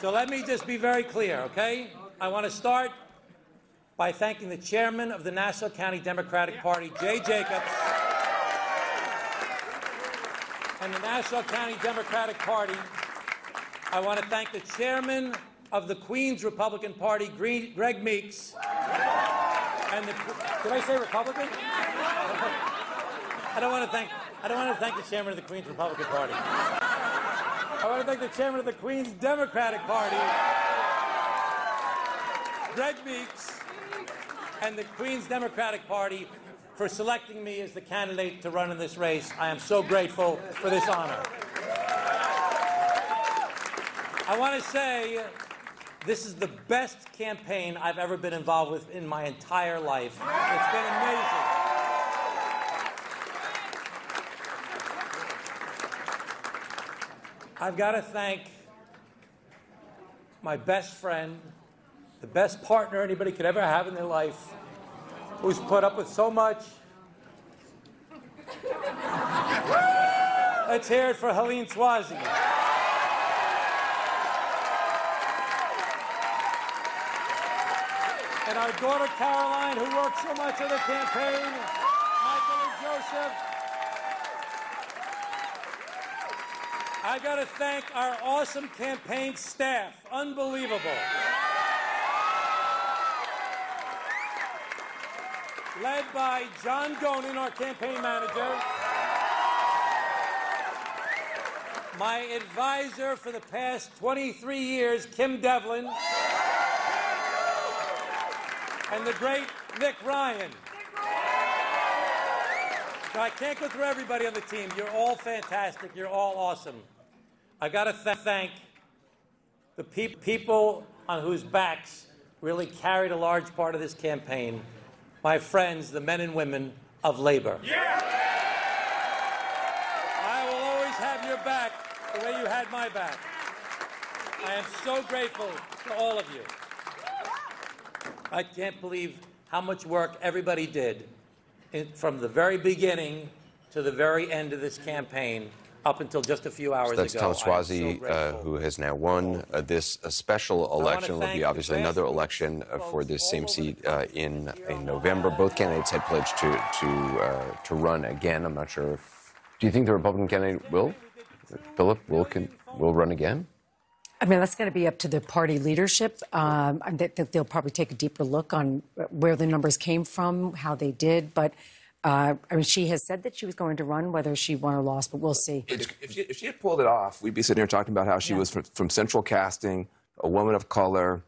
so let me just be very clear, okay? I want to start by thanking the chairman of the Nassau County Democratic Party, Jay Jacobs, and the Nassau County Democratic Party. I want to thank the chairman of the Queens Republican Party, Greg Meeks, and the, did I say Republican? I don't want to thank I don't want to thank the chairman of the Queens Republican Party. I want to thank the chairman of the Queens Democratic Party, Greg Meeks, and the Queens Democratic Party for selecting me as the candidate to run in this race. I am so grateful for this honor. I want to say this is the best campaign I've ever been involved with in my entire life. It's been amazing. I've got to thank my best friend, the best partner anybody could ever have in their life, who's put up with so much. Let's hear it for Helene Suozzi. And our daughter Caroline, who worked so much on the campaign, Michael and Joseph. I got to thank our awesome campaign staff. Unbelievable. Led by John Gonin, our campaign manager. My advisor for the past 23 years, Kim Devlin. And the great Nick Ryan. I can't go through everybody on the team. You're all fantastic. You're all awesome. I got to th- thank the pe- people on whose backs really carried a large part of this campaign. My friends, the men and women of labor. Yeah! I will always have your back the way you had my back. I am so grateful to all of you. I can't believe how much work everybody did in, from the very beginning to the very end of this campaign up until just a few hours so that's ago. Tom Suozzi, so uh, who has now won uh, this uh, special election. It'll be obviously another election uh, for this same seat uh, in in November. Both candidates had pledged to to uh, to run again. I'm not sure if. Do you think the Republican candidate will, Pilip, will can, will run again? I mean, that's going to be up to the party leadership. Um, I think they'll probably take a deeper look on where the numbers came from, how they did, but. Uh, I mean, she has said that she was going to run, whether she won or lost, but we'll see. If, if, she, if she, had pulled it off, we'd be sitting here talking about how she yeah. was from, from, Central Casting, a woman of color,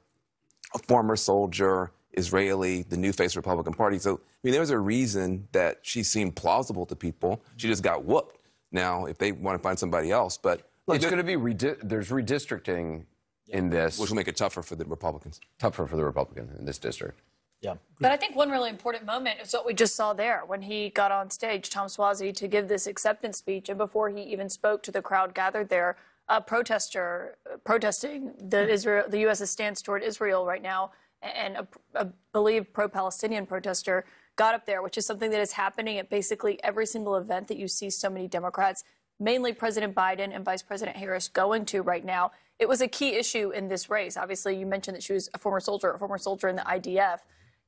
a former soldier, Israeli, the new face of the Republican Party. So, I mean, there was a reason that she seemed plausible to people. She just got whooped. Now, if they want to find somebody else, but well, it's going to be redi- there's redistricting yeah. in this, which will make it tougher for the Republicans. Tougher for the Republican in this district. Yeah. But I think one really important moment is what we just saw there when he got on stage, Tom Suozzi, to give this acceptance speech. And before he even spoke to the crowd gathered there, a protester protesting the hmm. Israel, the U.S.'s stance toward Israel right now, and a, a believed pro-Palestinian protester got up there, which is something that is happening at basically every single event that you see so many Democrats, mainly President Biden and Vice President Harris, going to right now. It was a key issue in this race. Obviously, you mentioned that she was a former soldier, a former soldier in the IDF.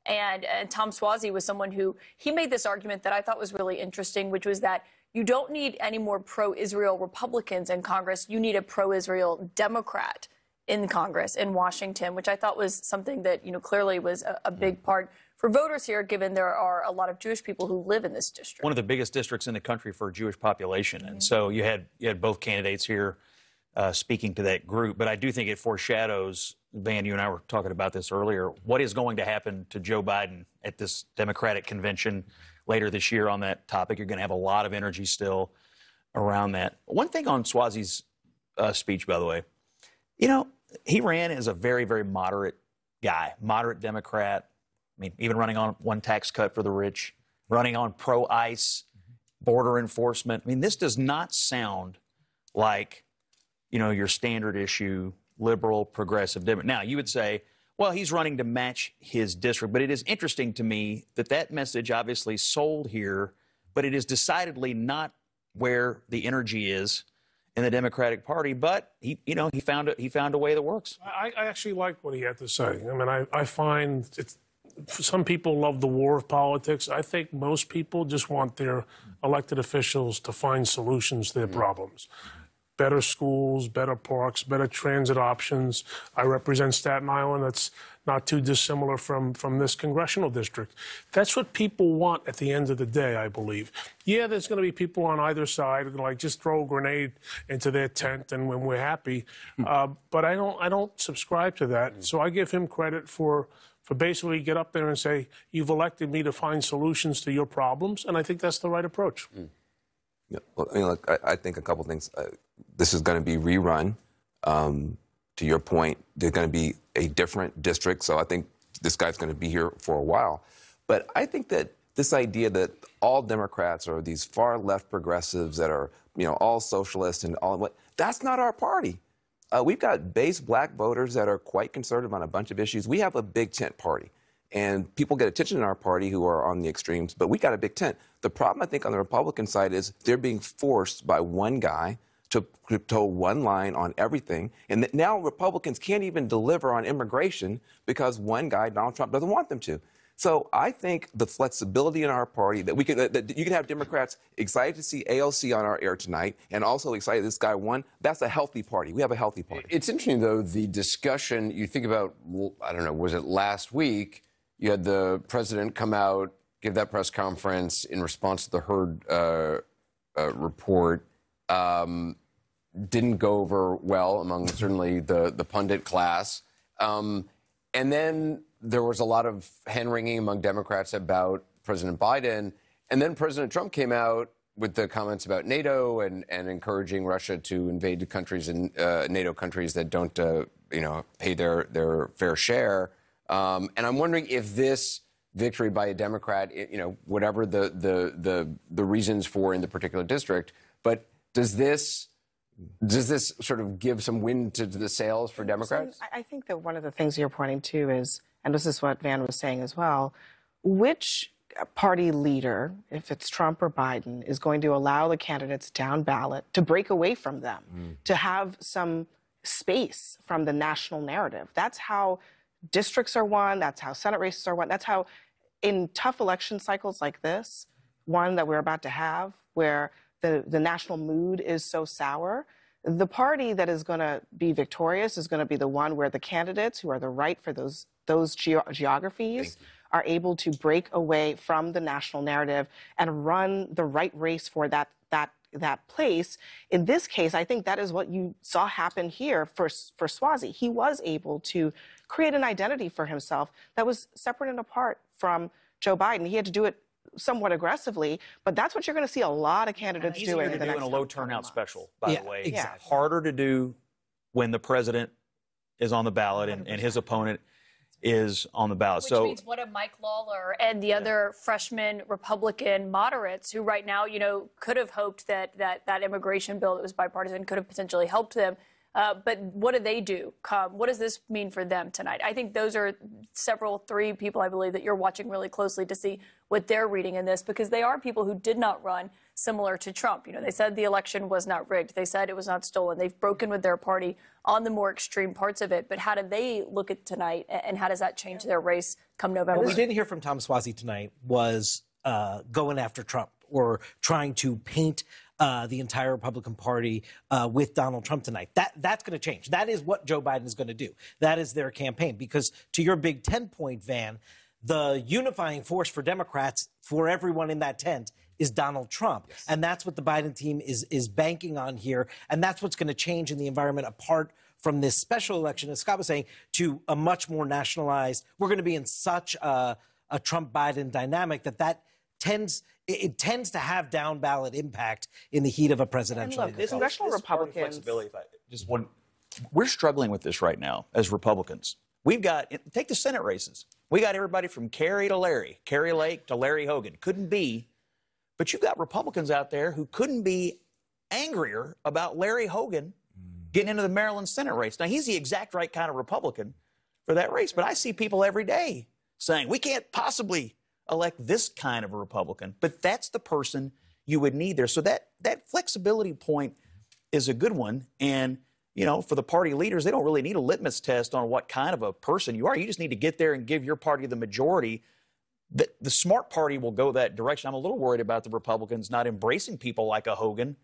And, and Tom Suozzi was someone who he made this argument that I thought was really interesting, which was that you don't need any more pro Israel Republicans in Congress. You need a pro Israel Democrat in Congress in Washington, which I thought was something that, you know, clearly was a, a big mm. part for voters here, given there are a lot of Jewish people who live in this district. One of the biggest districts in the country for a Jewish population. And mm-hmm. so you had, you had both candidates here uh, speaking to that group. But I do think it foreshadows, Van, you and I were talking about this earlier, what is going to happen to Joe Biden at this Democratic convention later this year on that topic. You're going to have a lot of energy still around that. One thing on Suozzi's uh, speech, by the way, you know, he ran as a very, very moderate guy, moderate Democrat. I mean, even running on one tax cut for the rich, running on pro ICE, border enforcement. I mean, this does not sound like, you know, your standard issue liberal, progressive. Democrat. Now, you would say, well, he's running to match his district. But it is interesting to me that that message obviously sold here, but it is decidedly not where the energy is in the Democratic Party. But he, you know, he found it. He found a way that works. I, I actually like what he had to say. I mean, I, I find it's. Some people love the war of politics. I think most people just want their elected officials to find solutions to their mm-hmm. problems better schools, better parks, better transit options. I represent Staten Island. That's not too dissimilar from, from this congressional district. That's what people want at the end of the day, I believe. Yeah, there's going to be people on either side who like just throw a grenade into their tent and when we're happy. Hmm. Uh, but I don't I don't subscribe to that. So I give him credit for for basically get up there and say, you've elected me to find solutions to your problems, and I think that's the right approach. Mm. Yeah, well, I mean, look, I, I think a couple things. Uh, this is going to be rerun. Um, to your point, there's going to be a different district, so I think this guy's going to be here for a while. But I think that this idea that all Democrats are these far left progressives that are, you know, all socialists and all that's not our party. Uh, we've got base black voters that are quite conservative on a bunch of issues. We have a big tent party. And people get attention in our party who are on the extremes, but we got a big tent. The problem, I think, on the Republican side is they're being forced by one guy to toe one line on everything. And now Republicans can't even deliver on immigration because one guy, Donald Trump, doesn't want them to. So I think the flexibility in our party that we can that you can have Democrats excited to see AOC on our air tonight and also excited this guy won. That's a healthy party. We have a healthy party. It's interesting though the discussion. You think about I don't know was it last week? You had the president come out, give that press conference in response to the Hur uh, uh, report. Um, didn't go over well among certainly the, the pundit class. Um, and then there was a lot of hand wringing among Democrats about President Biden. And then President Trump came out with the comments about NATO and, and encouraging Russia to invade countries in uh, NATO countries that don't, uh, you know, pay their, their fair share. Um, and I'm wondering if this victory by a Democrat, you know, whatever the, the, the, the reasons for in the particular district, but does this does this sort of give some wind to the sails for Democrats? I think that one of the things you're pointing to is, and this is what Van was saying as well, which party leader, if it's Trump or Biden, is going to allow the candidates down ballot to break away from them, mm. to have some space from the national narrative. That's how districts are won. That's how Senate races are won. That's how, in tough election cycles like this, one that we're about to have, where the, the national mood is so sour, the party that is going to be victorious is going to be the one where the candidates who are the right for those those ge- geographies are able to break away from the national narrative and run the right race for that that that place. In this case, I think that is what you saw happen here for, for Suozzi. He was able to create an identity for himself that was separate and apart from Joe Biden. He had to do it somewhat aggressively, but that's what you're going to see a lot of candidates doing. to do in a low turnout special, by yeah, the way. Exactly. Harder to do when the president is on the ballot and, and his opponent is on the ballot. Which so means what of Mike Lawler and the other freshman Republican moderates who right now, you know, could have hoped that that that immigration bill that was bipartisan could have potentially helped them. Uh, but what do they do? Come, what does this mean for them tonight? I think those are several, three people, I believe, that you're watching really closely to see what they're reading in this because they are people who did not run similar to Trump. You know, they said the election was not rigged. They said it was not stolen. They've broken with their party on the more extreme parts of it. But how do they look at tonight, and how does that change their race come November? What we didn't hear from Tom Suozzi tonight was uh, going after Trump or trying to paint uh, the entire Republican Party uh, with Donald Trump tonight. That that's going to change. That is what Joe Biden is going to do. That is their campaign. Because to your big ten point, Van, the unifying force for Democrats for everyone in that tent is Donald Trump, yes. and that's what the Biden team is is banking on here, and that's what's going to change in the environment apart from this special election, as Scott was saying, to a much more nationalized. We're going to be in such a, a Trump Biden dynamic that that tends it, it, tends to have down ballot impact in the heat of a presidential. And look, congressional Republicans. Flexibility, just one, we're struggling with this right now as Republicans. We've got take the Senate races. We got everybody from Kari to Larry, Kari Lake to Larry Hogan. Couldn't be, but you've got Republicans out there who couldn't be angrier about Larry Hogan getting into the Maryland Senate race. Now he's the exact right kind of Republican for that race, but I see people every day saying we can't possibly elect this kind of a Republican, but that's the person you would need there. So that that flexibility point is a good one. And you know, for the party leaders, they don't really need a litmus test on what kind of a person you are. You just need to get there and give your party the majority. The, the smart party will go that direction. I'm a little worried about the Republicans not embracing people like a Hogan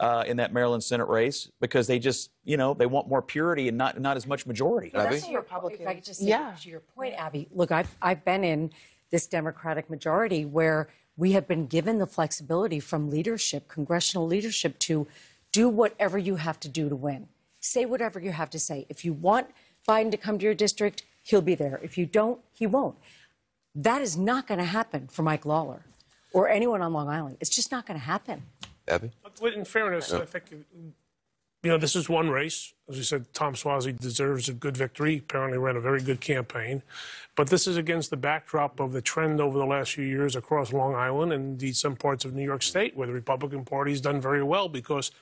uh, in that Maryland Senate race because they just, you know, they want more purity and not not as much majority. Well, that's Republicans. If I could just say yeah. to your point, Abby, look, I've I've been in this Democratic majority where we have been given the flexibility from leadership, congressional leadership, to do whatever you have to do to win. Say whatever you have to say. If you want Biden to come to your district, he'll be there. If you don't, he won't. That is not going to happen for Mike Lawler or anyone on Long Island. It's just not going to happen. Abby? In fairness, yeah. I think you know, this is one race. As we said, Tom Suozzi deserves a good victory. Apparently ran a very good campaign. But this is against the backdrop of the trend over the last few years across Long Island and indeed some parts of New York State where the Republican Party's done very well because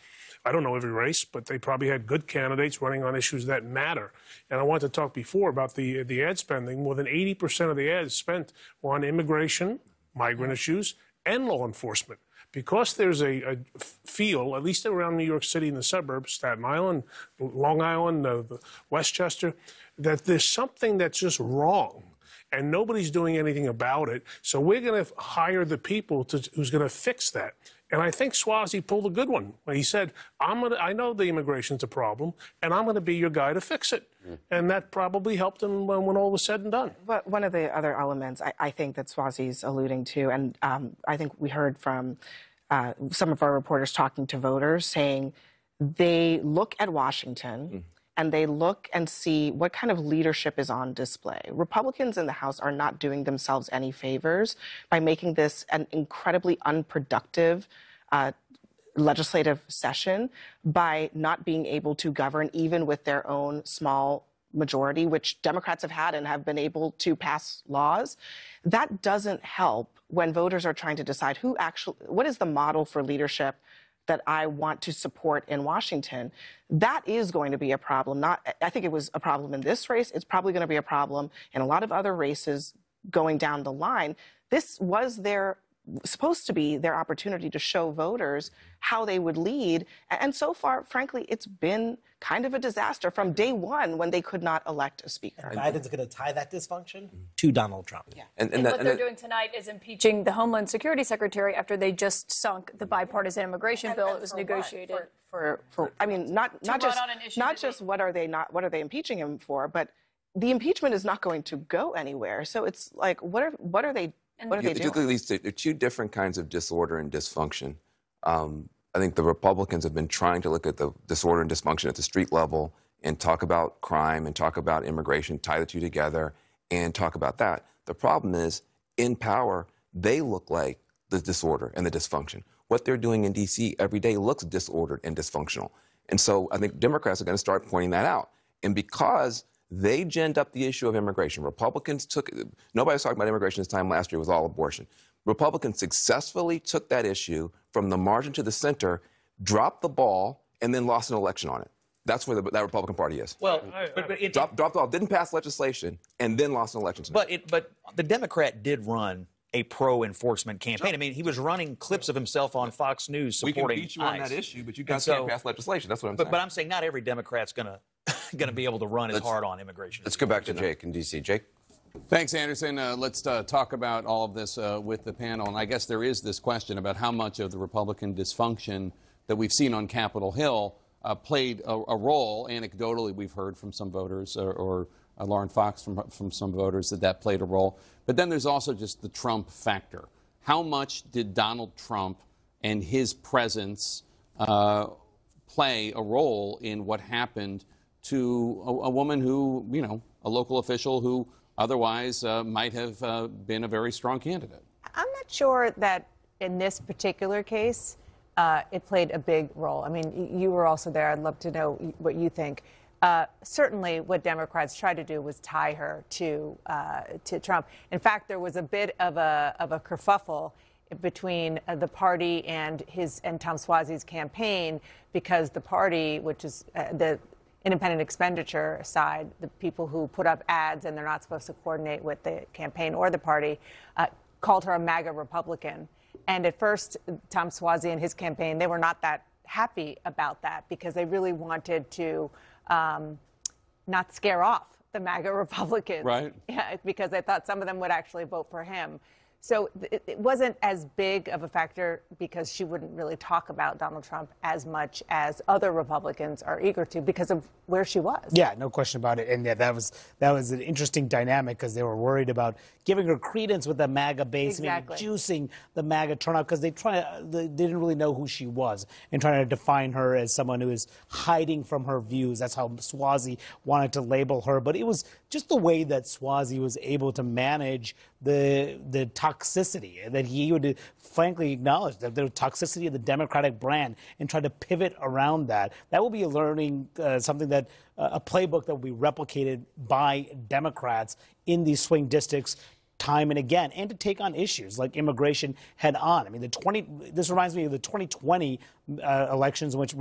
I don't know every race, but they probably had good candidates running on issues that matter. And I wanted to talk before about the the ad spending. More than 80% of the ads spent were on immigration, migrant issues, and law enforcement because there's a, a, feel, at least around New York City in the suburbs, Staten Island, Long Island, uh, Westchester, that there's something that's just wrong. And nobody's doing anything about it. So we're going to hire the people to, who's going to fix that. And I think Suozzi pulled a good one when he said, I'm gonna, I know the immigration's a problem, and I'm going to be your guy to fix it. Mm. And that probably helped him when, when, all was said and done. But one of the other elements I, I think that Suozzi's alluding to, and um, I think we heard from uh, some of our reporters talking to voters saying they look at Washington. Mm and they look and see what kind of leadership is on display. Republicans in the House are not doing themselves any favors by making this an incredibly unproductive uh, legislative session by not being able to govern even with their own small majority, which Democrats have had and have been able to pass laws. That doesn't help when voters are trying to decide who actually, what is the model for leadership that I want to support in Washington, that is going to be a problem. Not, I think it was a problem in this race. It's probably going to be a problem in a lot of other races going down the line. This was their supposed to be their opportunity to show voters how they would lead. And so far, frankly, it's been kind of a disaster from day one when they could not elect a speaker. And Biden's going to tie that dysfunction mm-hmm. to Donald Trump. Yeah. And, and, and that, what they're doing tonight is impeaching the Homeland Security Secretary after they just sunk the bipartisan immigration bill that was negotiated. For, for, for, I mean, not not just not just what are they not what are they impeaching him for, but the impeachment is not going to go anywhere. So it's like, what are what are they what are you, they doing? Least, there are two different kinds of disorder and dysfunction. Um, I think the Republicans have been trying to look at the disorder and dysfunction at the street level and talk about crime and talk about immigration, tie the two together and talk about that. The problem is, in power, they look like the disorder and the dysfunction. What they're doing in D.C. every day looks disordered and dysfunctional. And so I think Democrats are going to start pointing that out. And because they ginned up the issue of immigration. Republicans took, nobody was talking about immigration this time last year, it was all abortion. Republicans successfully took that issue from the margin to the center, dropped the ball, and then lost an election on it. That's where the, that Republican Party is. Well, but, but it dropped, dropped the ball, didn't pass legislation, and then lost an election. But it, but the Democrat did run a pro enforcement campaign. I mean, he was running clips of himself on Fox News We can beat you on that issue, but you And guys so- can't pass legislation. That's what I'm but, saying. But I'm saying not every Democrat's going to going to be able to run as Let's- hard on immigration. Let's go back to Jake in D.C. Jake. Thanks, Anderson. Uh, let's uh, talk about all of this uh, with the panel. And I guess there is this question about how much of the Republican dysfunction that we've seen on Capitol Hill uh, played a, a role. Anecdotally, we've heard from some voters, or, or uh, Lauren Fox from, from some voters, that that played a role. But then there's also just the Trump factor. How much did Donald Trump and his presence uh, play a role in what happened to a, a woman who, you know, a local official who otherwise uh, might have uh, been a very strong candidate. I'm not sure that in this particular case uh, it played a big role. I mean, you were also there. I'd love to know what you think. Uh, certainly, what Democrats tried to do was tie her to uh, to Trump. In fact, there was a bit of a of a kerfuffle between uh, the party and his and Tom Suozzi's campaign because the party, which is uh, the independent expenditure side, the people who put up ads and they're not supposed to coordinate with the campaign or the party, uh, called her a MAGA Republican. And at first, Tom Suozzi and his campaign, they were not that happy about that because they really wanted to um, not scare off the MAGA Republicans. Right. Yeah, because they thought some of them would actually vote for him. So it, it wasn't as big of a factor because she wouldn't really talk about Donald Trump as much as other Republicans are eager to because of where she was. Yeah, no question about it. And yeah, that was that was an interesting dynamic because they were worried about giving her credence with the MAGA base, Exactly. juicing the MAGA turnout because they try they didn't really know who she was and trying to define her as someone who is hiding from her views. That's how Suozzi wanted to label her. But it was just the way that Suozzi was able to manage the the toxicity that he would frankly acknowledge that the toxicity of the Democratic brand and try to pivot around that. That will be a learning uh, something that uh, a playbook that will be replicated by Democrats in these swing districts time and again and to take on issues like immigration head on. I mean the 20 this reminds me of the 2020 uh, elections in which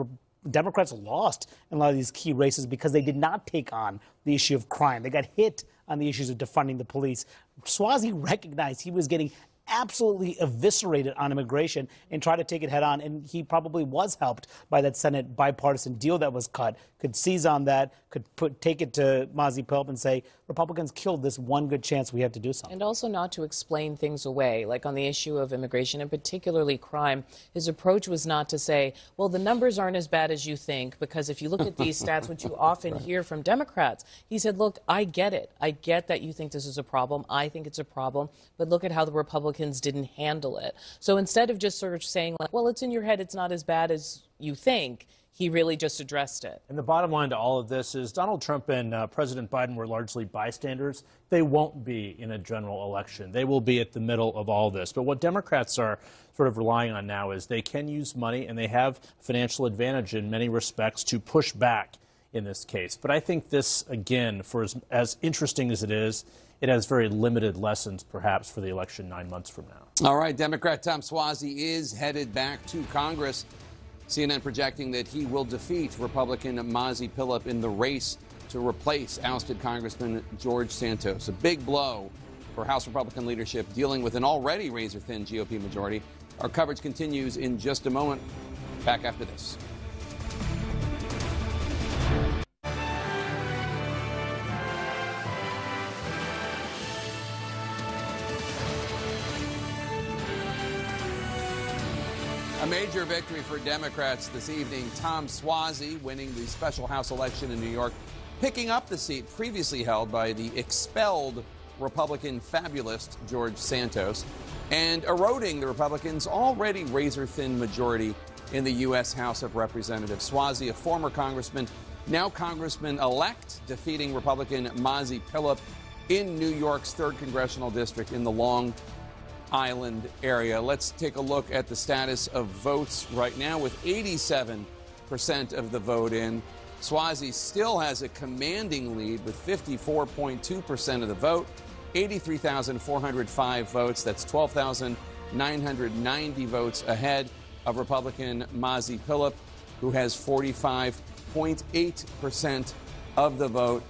Democrats lost in a lot of these key races because they did not take on the issue of crime. They got hit on the issues of defunding the police. Suozzi recognized he was getting absolutely eviscerated on immigration and tried to take it head on. And he probably was helped by that Senate bipartisan deal that was cut. Could seize on that, could put take it to Mazi Pilip and say, Republicans killed this one good chance we have to do something. And also not to explain things away, like on the issue of immigration and particularly crime. His approach was not to say, well, the numbers aren't as bad as you think, because if you look at these stats, which you often hear from Democrats, he said, look, I get it. I get that you think this is a problem. I think it's a problem. But look at how the Republicans didn't handle it. So instead of just sort of saying, like, well, it's in your head, it's not as bad as you think, he really just addressed it. And the bottom line to all of this is Donald Trump and uh, President Biden were largely bystanders. They won't be in a general election. They will be at the middle of all this. But what Democrats are sort of relying on now is they can use money and they have financial advantage in many respects to push back in this case. But I think this, again, for as, as interesting as it is, it has very limited lessons perhaps for the election nine months from now. All right, Democrat Tom Suozzi is headed back to Congress. CNN projecting that he will defeat Republican Mazi Pilip in the race to replace ousted Congressman George Santos. A big blow for House Republican leadership dealing with an already razor thin GOP majority. Our coverage continues in just a moment. Back after this. Major victory for Democrats this evening. Tom Suozzi winning the special House election in New York, picking up the seat previously held by the expelled Republican fabulist George Santos, and eroding the Republicans' already razor thin majority in the U.S. House of Representatives. Suozzi, a former congressman, now Congressman elect, defeating Republican Mazi Pilip in New York's 3rd Congressional District in the Long Island area. Let's take a look at the status of votes right now with 87% of the vote in. Suozzi still has a commanding lead with 54.2% of the vote, 83,405 votes. That's 12,990 votes ahead of Republican Mazi Pilip, who has 45.8% of the vote.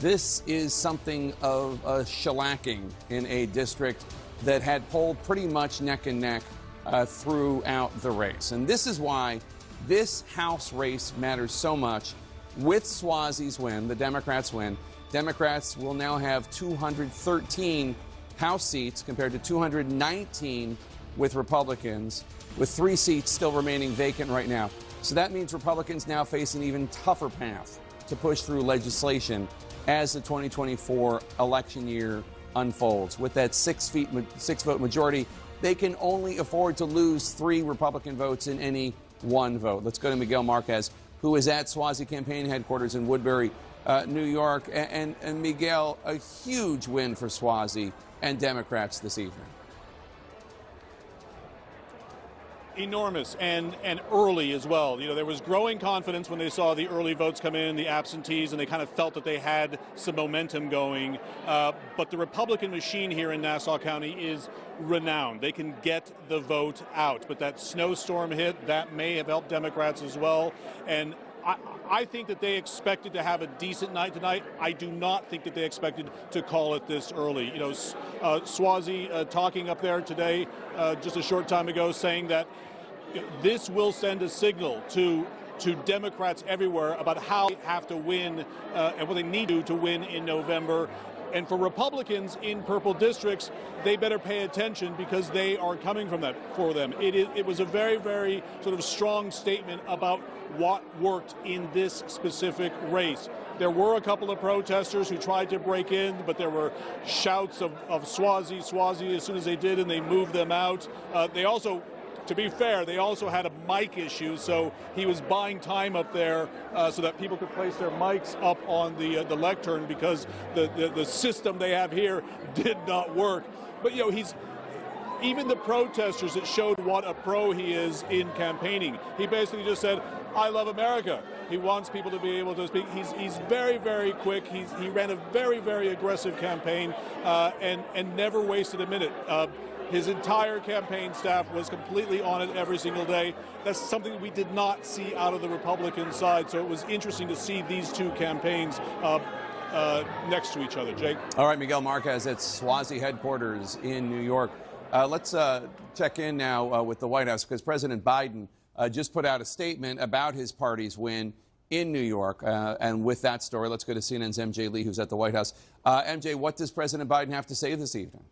This is something of a shellacking in a district that had polled pretty much neck and neck uh, throughout the race. And this is why this House race matters so much. With Suozzi's win, the Democrats win, Democrats will now have 213 House seats compared to 219 with Republicans, with three seats still remaining vacant right now. So that means Republicans now face an even tougher path to push through legislation as the 2024 election year unfolds. With that six, feet, six vote majority, they can only afford to lose three Republican votes in any one vote. Let's go to Miguel Marquez, who is at Suozzi campaign headquarters in Woodbury, uh, New York. And, and, and Miguel, a huge win for Suozzi and Democrats this evening. Enormous and and early as well. You know, there was growing confidence when they saw the early votes come in, the absentees, and they kind of felt that they had some momentum going. Uh, but the Republican machine here in Nassau County is renowned. They can get the vote out. But that snowstorm hit that may have helped Democrats as well. And I, I, think that they expected to have a decent night tonight. I do not think that they expected to call it this early. You know, uh, Suozzi uh, talking up there today, uh, just a short time ago, saying that this will send a signal to to Democrats everywhere about how they have to win uh, and what they need to do to win in November. And for Republicans in purple districts, they better pay attention because they are coming from that for them. It, is, it was a very, very sort of strong statement about what worked in this specific race. There were a couple of protesters who tried to break in, but there were shouts of, of Swazi, Suozzi as soon as they did, and they moved them out. Uh, they also to be fair, they also had a mic issue, so he was buying time up there uh, so that people could place their mics up on the uh, the lectern because the, the, the system they have here did not work. But you know, he's even the protesters, it showed what a pro he is in campaigning. He basically just said, I love America. He wants people to be able to speak. He's, he's very, very quick. He's, he ran a very, very aggressive campaign uh, and, and never wasted a minute. Uh, his entire campaign staff was completely on it every single day. That's something we did not see out of the Republican side. So it was interesting to see these two campaigns uh, uh, next to each other. Jake? All right, Miguel Marquez at Suozzi headquarters in New York. Uh, let's uh, check in now uh, with the White House because President Biden uh, just put out a statement about his party's win in New York. Uh, and with that story, let's go to CNN's MJ Lee, who's at the White House. MJ, what does President Biden have to say this evening?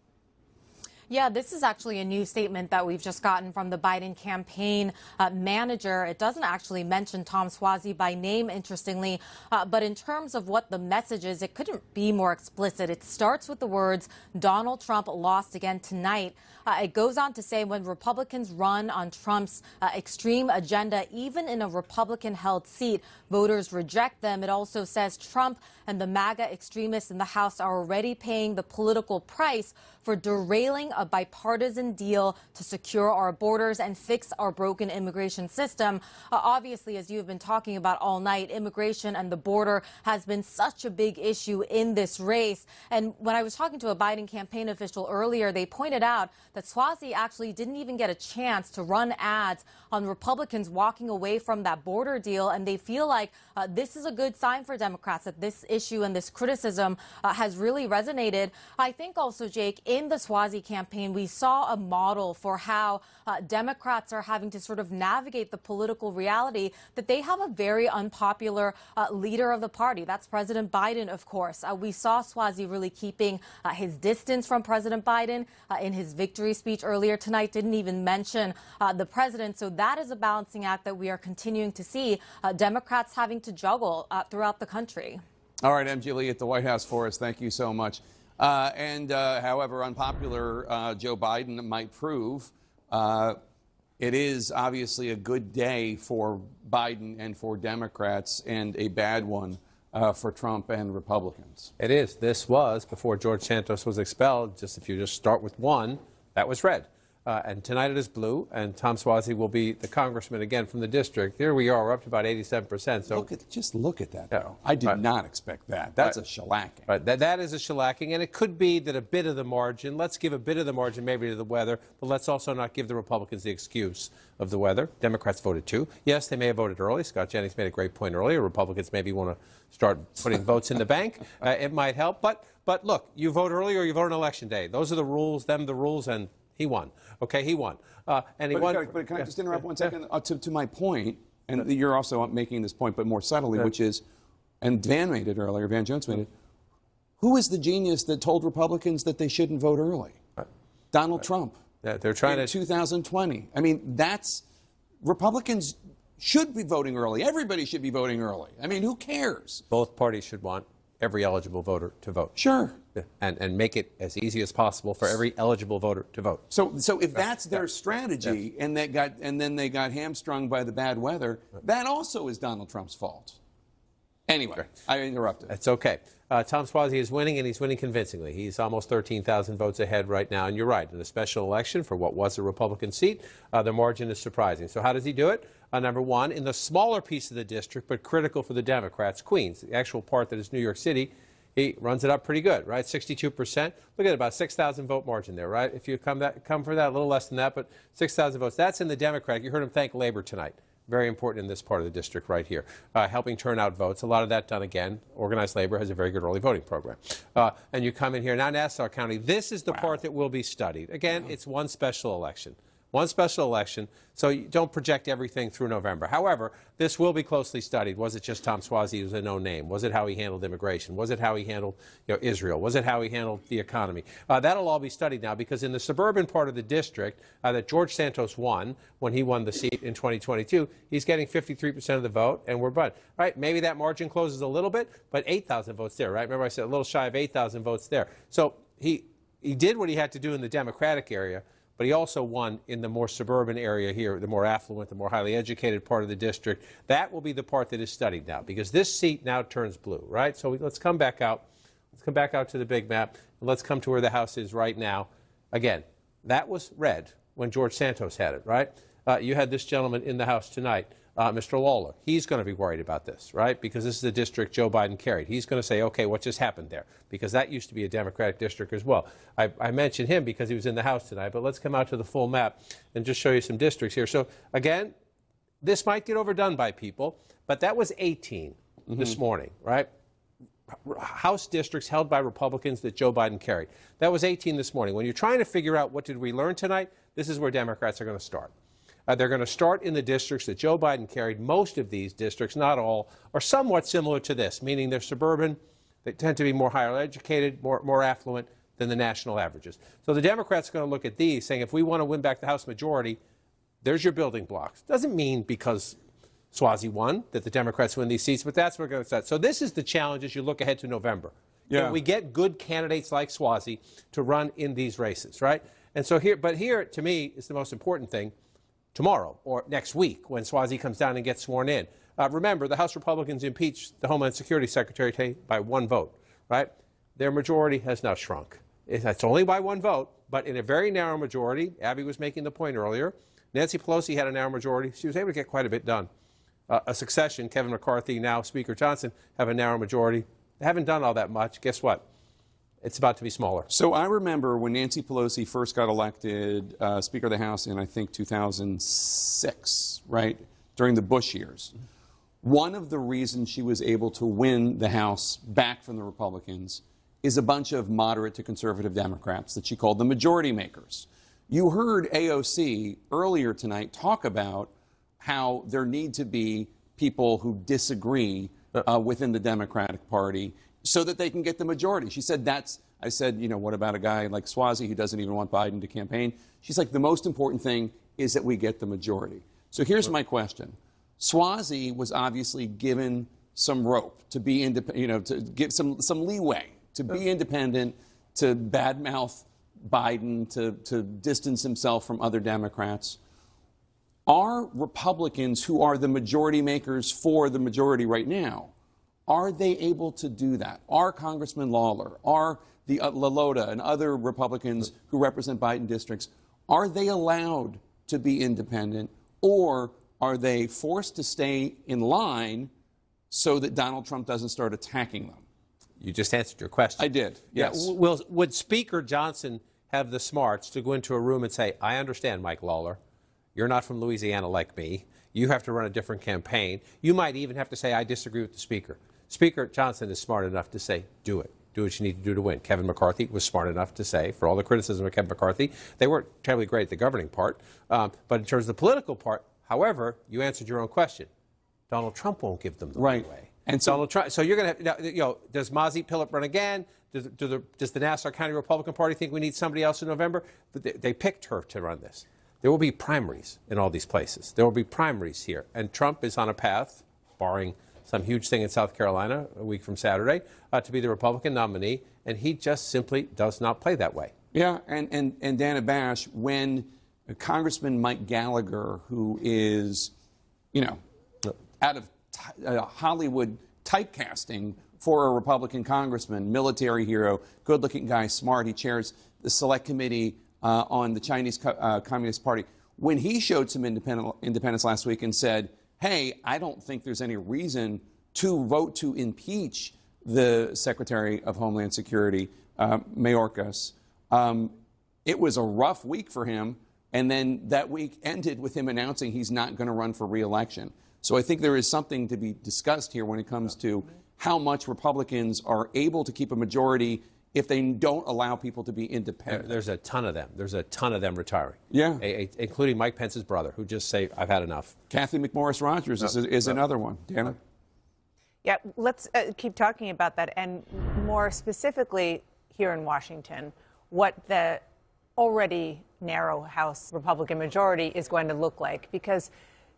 Yeah, this is actually a new statement that we've just gotten from the Biden campaign uh, manager. It doesn't actually mention Tom Suozzi by name, interestingly, uh, but in terms of what the message is, it couldn't be more explicit. It starts with the words, Donald Trump lost again tonight. Uh, it goes on to say when Republicans run on Trump's uh, extreme agenda, even in a Republican held seat, voters reject them. It also says Trump and the MAGA extremists in the House are already paying the political price for derailing a bipartisan deal to secure our borders and fix our broken immigration system. Uh, obviously, as you've been talking about all night, immigration and the border has been such a big issue in this race. And when I was talking to a Biden campaign official earlier, they pointed out that Suozzi actually didn't even get a chance to run ads on Republicans walking away from that border deal. And they feel like uh, this is a good sign for Democrats that this issue and this criticism uh, has really resonated. I think also, Jake, in the Suozzi campaign, we saw a model for how uh, Democrats are having to sort of navigate the political reality that they have a very unpopular uh, leader of the party. That's President Biden, of course. Uh, we saw Suozzi really keeping uh, his distance from President Biden in his victory speech earlier tonight, didn't even mention the president. So that is a balancing act that we are continuing to see Democrats having to juggle throughout the country. All right, MJ Lee at the White House for us. Thank you so much. Uh, and uh, however unpopular uh, Joe Biden might prove, uh, it is obviously a good day for Biden and for Democrats and a bad one uh, for Trump and Republicans. It is. This was before George Santos was expelled. Just if you just start with one, that was red. Uh, and tonight it is blue, and Tom Suozzi will be the congressman again from the district. Here we are, we're up to about 87%. So look at, just look at that, though. I did right. not expect that. That's right. a shellacking. Right. That, that is a shellacking, and it could be that a bit of the margin, let's give a bit of the margin maybe to the weather, but let's also not give the Republicans the excuse of the weather. Democrats voted too. Yes, they may have voted early. Scott Jennings made a great point earlier. Republicans maybe want to start putting votes in the bank. Uh, it might help. But, but look, you vote early or you vote on election day. Those are the rules, them the rules, and he won. Okay, he won. Uh, and he but, won. But can I just interrupt one second? Uh, to, to my point, and you're also making this point, but more subtly, which is, and Van made it earlier, Van Jones made it. Who is the genius that told Republicans that they shouldn't vote early? Right. Donald right. Trump. Yeah, they're trying in to 2020. I mean, that's Republicans should be voting early. Everybody should be voting early. I mean, who cares? Both parties should want every eligible voter to vote. Sure. And, and make it as easy as possible for every eligible voter to vote. So, so if that's their strategy, and that got, and then they got hamstrung by the bad weather, that also is Donald Trump's fault. Anyway, I interrupted. It's okay. Uh, Tom Suozzi is winning, and he's winning convincingly. He's almost 13,000 votes ahead right now. And you're right, in a special election for what was a Republican seat, uh, the margin is surprising. So, how does he do it? Uh, number one, in the smaller piece of the district, but critical for the Democrats, Queens, the actual part that is New York City, he runs it up pretty good, right? 62%. Look at about 6,000 vote margin there, right? If you come that come for that, a little less than that, but 6,000 votes. That's in the Democratic. You heard him thank labor tonight. Very important in this part of the district right here, uh, helping turn out votes. A lot of that done again. Organized labor has a very good early voting program. Uh, and you come in here now, Nassau County. This is the wow. part that will be studied. Again, wow. it's one special election one special election, so you don't project everything through November. However, this will be closely studied. Was it just Tom who was a no name? Was it how he handled immigration? Was it how he handled you know, Israel? Was it how he handled the economy? Uh, that'll all be studied now because in the suburban part of the district uh, that George Santos won when he won the seat in 2022, he's getting 53% of the vote, and we're but right. Maybe that margin closes a little bit, but 8,000 votes there, right? Remember I said a little shy of 8,000 votes there. So he he did what he had to do in the Democratic area but he also won in the more suburban area here, the more affluent, the more highly educated part of the district. That will be the part that is studied now because this seat now turns blue, right? So let's come back out. Let's come back out to the big map and let's come to where the House is right now. Again, that was red when George Santos had it, right? Uh, you had this gentleman in the House tonight uh, Mr. Lawler. He's going to be worried about this, right? Because this is the district Joe Biden carried. He's going to say, okay, what just happened there? Because that used to be a Democratic district as well. I, I mentioned him because he was in the House tonight, but let's come out to the full map and just show you some districts here. So, again, this might get overdone by people, but that was 18 mm-hmm. this morning, right? House districts held by Republicans that Joe Biden carried. That was 18 this morning. When you're trying to figure out what did we learn tonight, this is where Democrats are going to start. Uh, they're going to start in the districts that Joe Biden carried. Most of these districts, not all, are somewhat similar to this, meaning they're suburban. They tend to be more higher educated, more, more affluent than the national averages. So the Democrats are going to look at these, saying if we want to win back the House majority, there's your building blocks. Doesn't mean because Suozzi won that the Democrats win these seats, but that's what we're going to set. So this is the challenge as you look ahead to November. Yeah. Can we get good candidates like Suozzi to run in these races, right? And so here, but here to me is the most important thing tomorrow or next week when Suozzi comes down and gets sworn in. Uh, remember, the House Republicans impeached the Homeland Security Secretary by one vote, right? Their majority has now shrunk. It's only by one vote, but in a very narrow majority. Abby was making the point earlier. Nancy Pelosi had a narrow majority. She was able to get quite a bit done. Uh, a succession, Kevin McCarthy, now Speaker Johnson, have a narrow majority. They haven't done all that much. Guess what? It's about to be smaller. So I remember when Nancy Pelosi first got elected uh, Speaker of the House in, I think, 2006, right? During the Bush years. One of the reasons she was able to win the House back from the Republicans is a bunch of moderate to conservative Democrats that she called the majority makers. You heard AOC earlier tonight talk about how there need to be people who disagree uh, within the Democratic Party so that they can get the majority. She said that's, I said, you know, what about a guy like Suozzi who doesn't even want Biden to campaign? She's like, the most important thing is that we get the majority. So here's my question. Suozzi was obviously given some rope to be independent, you know, to give some, some leeway to be independent, to badmouth Biden, to, to distance himself from other Democrats. Are Republicans who are the majority makers for the majority right now, are they able to do that? Are Congressman Lawler, are the uh, LaLota and other Republicans who represent Biden districts, Are they allowed to be independent or are they forced to stay in line so that Donald Trump doesn't start attacking them? You just answered your question. I did. Yes. Yeah, will, would Speaker Johnson have the smarts to go into a room and say, I understand, Mike Lawler, you're not from Louisiana like me. You have to run a different campaign. You might even have to say, I disagree with the Speaker. Speaker Johnson is smart enough to say, do it. Do what you need to do to win. Kevin McCarthy was smart enough to say, for all the criticism of Kevin McCarthy, they weren't terribly great at the governing part. Um, but in terms of the political part, however, you answered your own question. Donald Trump won't give them the right. way. And so, Donald Trump, so you're going to, you know, does Mazi Pilip run again? Does, do the, does the Nassau County Republican Party think we need somebody else in November? They, they picked her to run this. There will be primaries in all these places. There will be primaries here. And Trump is on a path, barring some huge thing in South Carolina a week from Saturday, uh, to be the Republican nominee. And he just simply does not play that way. Yeah, and, and, and Dana Bash, when Congressman Mike Gallagher, who is, you know, out of uh, Hollywood typecasting for a Republican congressman, military hero, good looking guy, smart. He chairs the select committee uh, on the Chinese uh, Communist Party. When he showed some independent, independence last week and said, hey, I don't think there's any reason to vote to impeach the Secretary of Homeland Security, uh, Mayorkas, um, it was a rough week for him. And then that week ended with him announcing he's not going to run for reelection. So I think there is something to be discussed here when it comes to how much Republicans are able to keep a majority if they don't allow people to be independent. There's a ton of them. There's a ton of them retiring. Yeah. A, a, including Mike Pence's brother, who just say, I've had enough. Cathy McMorris Rodgers is, is another one. Dana? Yeah, let's uh, keep talking about that. And more specifically, here in Washington, what the already narrow House Republican majority is going to look like. Because,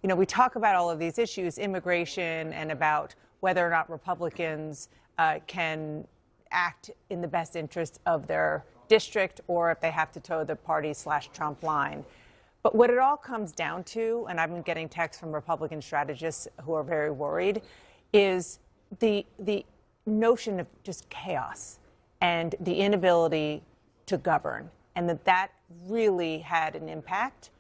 you know, we talk about all of these issues, immigration, and about whether or not Republicans uh, can act in the best interest of their district or if they have to toe the party slash Trump line. But what it all comes down to, and I've been getting texts from Republican strategists who are very worried, is the the notion of just chaos and the inability to govern, and that that really had an impact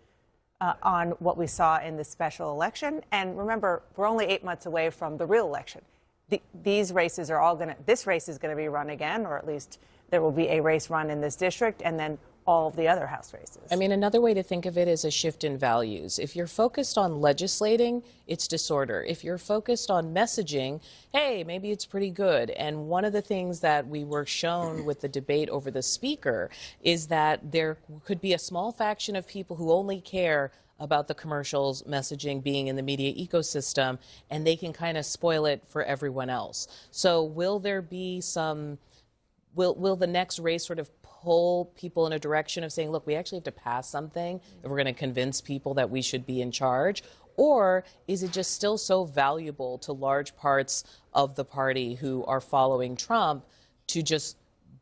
uh, on what we saw in the special election. And remember, we're only eight months away from the real election. The, these races are all going to, this race is going to be run again, or at least there will be a race run in this district, and then all the other House races. I mean, another way to think of it is a shift in values. If you're focused on legislating, it's disorder. If you're focused on messaging, hey, maybe it's pretty good. And one of the things that we were shown with the debate over the speaker is that there could be a small faction of people who only care about the commercials messaging being in the media ecosystem and they can kind of spoil it for everyone else. So will there be some will will the next race sort of pull people in a direction of saying, look, we actually have to pass something if we're going to convince people that we should be in charge? Or is it just still so valuable to large parts of the party who are following Trump to just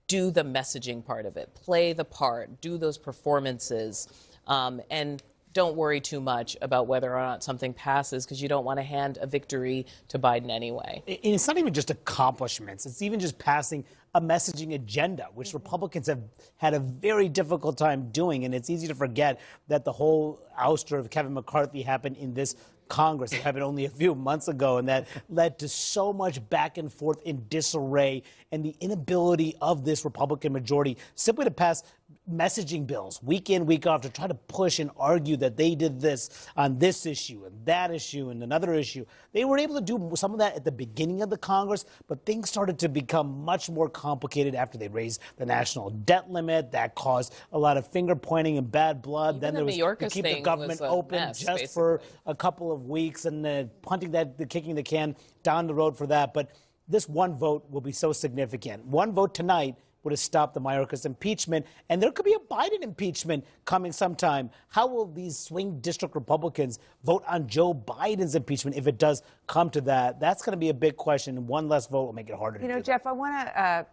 do the messaging part of it, play the part, do those performances, um, and don't worry too much about whether or not something passes because you don't want to hand a victory to Biden anyway. And it's not even just accomplishments, it's even just passing a messaging agenda, which mm-hmm. Republicans have had a very difficult time doing. And it's easy to forget that the whole ouster of Kevin McCarthy happened in this Congress. It happened only a few months ago, and that led to so much back and forth in disarray and the inability of this Republican majority simply to pass messaging bills week in, week off to try to push and argue that they did this on this issue and that issue and another issue. They were able to do some of that at the beginning of the Congress, but things started to become much more complicated after they raised the national debt limit. That caused a lot of finger pointing and bad blood. Even then the there was to keep the government open mess, just for a couple of weeks and uh, punting that, the kicking the can down the road for that. But this one vote will be so significant. One vote tonight would have stopped the Mayorkas impeachment, and there could be a Biden impeachment coming sometime. How will these swing district Republicans vote on Joe Biden's impeachment if it does come to that? That's going to be a big question. One less vote will make it harder. You know, Jeff, I want to, uh,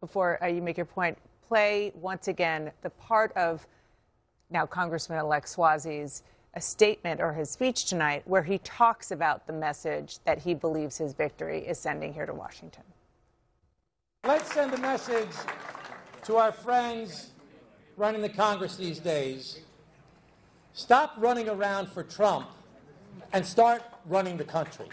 before uh, you make your point, play once again the part of now Congressman elect Suozzi's a statement or his speech tonight where he talks about the message that he believes his victory is sending here to Washington. Let's send a message to our friends running the Congress these days, stop running around for Trump and start running the country.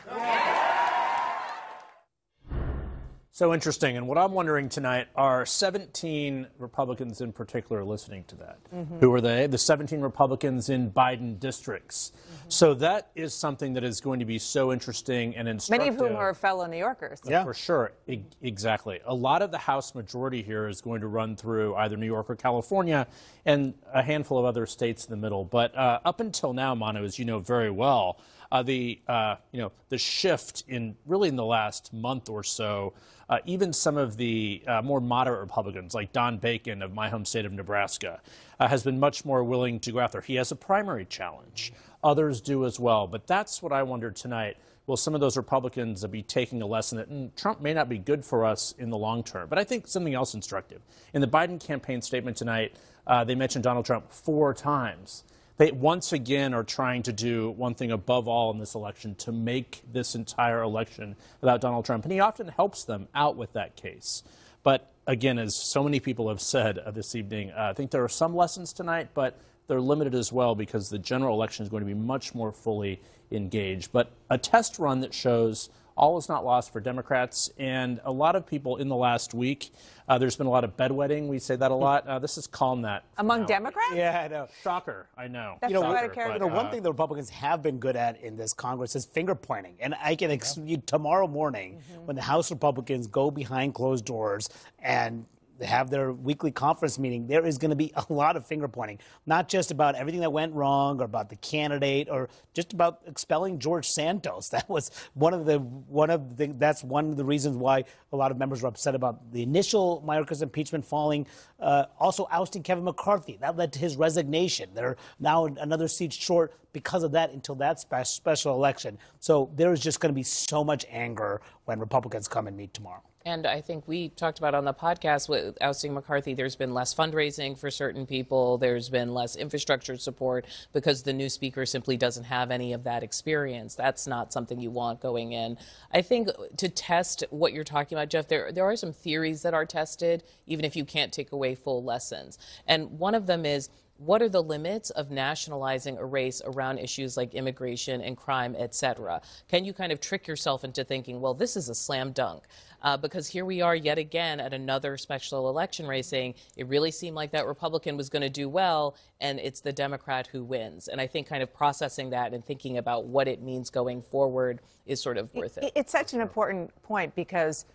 So interesting. And what I'm wondering tonight are 17 Republicans in particular listening to that. Mhm. Who are they? The 17 Republicans in Biden districts. So that is something that is going to be so interesting and instructive. Many of whom are fellow New Yorkers. Yeah, For sure. E- exactly. A lot of the House majority here is going to run through either New York or California and a handful of other states in the middle. But uh, up until now, Manu, as you know very well, uh, the uh, you know the shift in really in the last month or so, uh, even some of the uh, more moderate Republicans like Don Bacon of my home state of Nebraska uh, has been much more willing to go after. He has a primary challenge. Others do as well. But that's what I wonder tonight. Will some of those Republicans be taking a lesson that mm, Trump may not be good for us in the long term? But I think something else instructive. In the Biden campaign statement tonight, uh, they mentioned Donald Trump four times. They once again are trying to do one thing above all in this election to make this entire election about Donald Trump. And he often helps them out with that case. But again, as so many people have said uh, this evening, uh, I think there are some lessons tonight, but they're limited as well because the general election is going to be much more fully engaged. But a test run that shows all is not lost for Democrats. And a lot of people in the last week, uh, there's been a lot of bedwetting. We say that a lot. Uh, this has calmed that. Among Democrats? Yeah, I know. Shocker, I know. That's you know, what I but, you know, one uh, thing the Republicans have been good at in this Congress is finger pointing. And I can ex- you, tomorrow morning, Mm-hmm. when the House Republicans go behind closed doors and they have their weekly conference meeting, there is going to be a lot of finger pointing, not just about everything that went wrong or about the candidate or just about expelling George Santos. That was one of the one of the that's one of the reasons why a lot of members were upset about the initial Mayorkas impeachment falling. Uh, also ousting Kevin McCarthy that led to his resignation. They're now another seat short because of that until that spe- special election. So there is just going to be so much anger when Republicans come and meet tomorrow. And I think we talked about on the podcast with ousting McCarthy, there's been less fundraising for certain people. There's been less infrastructure support because the new speaker simply doesn't have any of that experience. That's not something you want going in. I think to test what you're talking about, Jeff, there, there are some theories that are tested, even if you can't take away full lessons. And one of them is what are the limits of nationalizing a race around issues like immigration and crime, et cetera? Can you kind of trick yourself into thinking, well, this is a slam dunk? Uh, because here we are yet again at another special election race saying it really seemed like that Republican was going to do well, and it's the Democrat who wins. And I think kind of processing that and thinking about what it means going forward is sort of worth it. It's such an important point because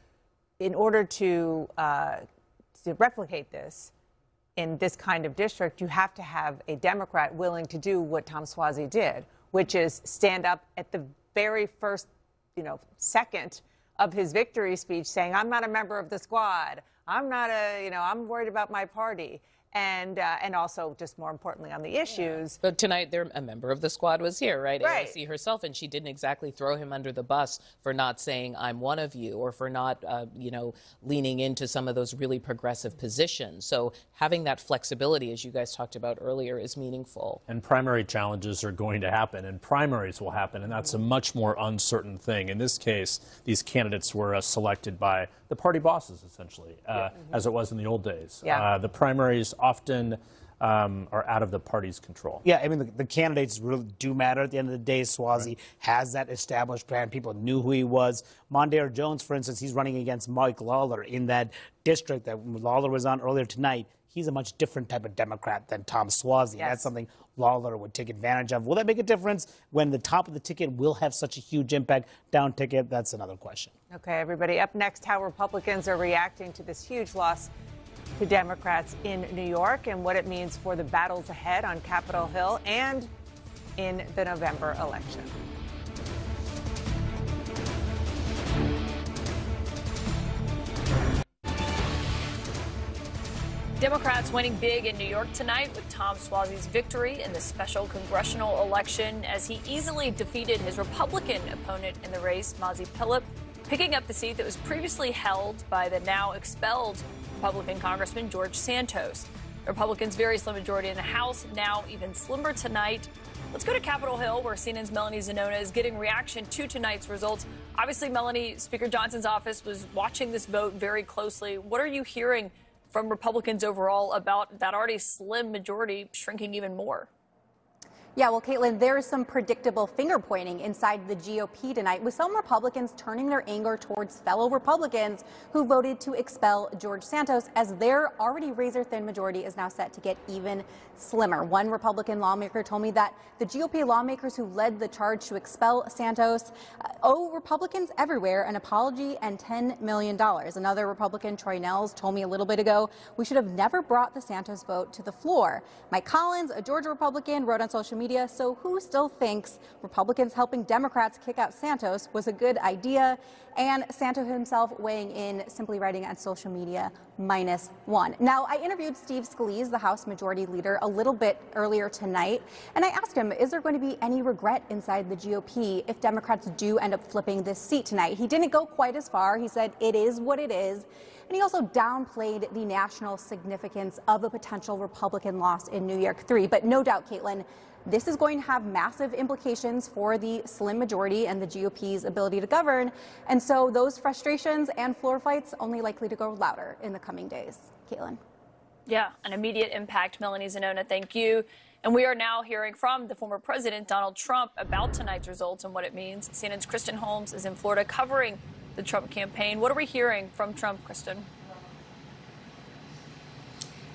in order to, uh, to replicate this in this kind of district, you have to have a Democrat willing to do what Tom Suozzi did, which is stand up at the very first, you know, second of his victory speech saying, I'm not a member of the squad. I'm not a, you know, I'm worried about my party. And, uh, and also, just more importantly, on the issues. But tonight, there, a member of the squad was here, right? Right. AOC herself, and she didn't exactly throw him under the bus for not saying "I'm one of you" or for not, uh, you know, leaning into some of those really progressive positions. So having that flexibility, as you guys talked about earlier, is meaningful. And primary challenges are going to happen, and primaries will happen, and that's a much more uncertain thing. In this case, these candidates were uh, selected by the party bosses, essentially, uh, as it was in the old days. Yeah. Uh, the primaries often um, are out of the party's control. Yeah, I mean, the, the candidates really do matter at the end of the day. Suozzi has that established brand. People knew who he was. Mondaire Jones, for instance, he's running against Mike Lawler in that district that Lawler was on earlier tonight. He's a much different type of Democrat than Tom Suozzi. That's something Lawler would take advantage of. Will that make a difference when the top of the ticket will have such a huge impact? Down ticket, that's another question. Okay, everybody. Up next, how Republicans are reacting to this huge loss to Democrats in New York and what it means for the battles ahead on Capitol Hill and in the November election. Democrats winning big in New York tonight with Tom Suozzi's victory in the special congressional election as he easily defeated his Republican opponent in the race, Mazi Pilip, picking up the seat that was previously held by the now expelled Republican Congressman George Santos. Republicans' very slim majority in the House, now even slimmer tonight. Let's go to Capitol Hill, where CNN's Melanie Zanona is getting reaction to tonight's results. Obviously, Melanie, Speaker Johnson's office was watching this vote very closely. What are you hearing from Republicans overall about that already slim majority shrinking even more. Yeah, well, Caitlin, there is some predictable finger pointing inside the GOP tonight, with some Republicans turning their anger towards fellow Republicans who voted to expel George Santos, as their already razor thin majority is now set to get even slimmer. One Republican lawmaker told me that the GOP lawmakers who led the charge to expel Santos uh, owe Republicans everywhere an apology and $10 million. Another Republican, Troy Nehls, told me a little bit ago we should have never brought the Santos vote to the floor. Mike Collins, a Georgia Republican, wrote on social media, so who still thinks Republicans helping Democrats kick out Santos was a good idea? And Santos himself weighing in, simply writing on social media, minus one. Now, I interviewed Steve Scalise, the House Majority Leader, a little bit earlier tonight, and I asked him, is there going to be any regret inside the GOP if Democrats do end up flipping this seat tonight? He didn't go quite as far. He said it is what it is. And he also downplayed the national significance of a potential Republican loss in New York 3. But no doubt, Caitlin, this is going to have massive implications for the slim majority and the GOP's ability to govern. And so those frustrations and floor fights only likely to grow louder in the coming days. Caitlin. Yeah, an immediate impact. Melanie Zanona, thank you. And we are now hearing from the former president, Donald Trump, about tonight's results and what it means. CNN's Kristen Holmes is in Florida covering the Trump campaign. What are we hearing from Trump, Kristen?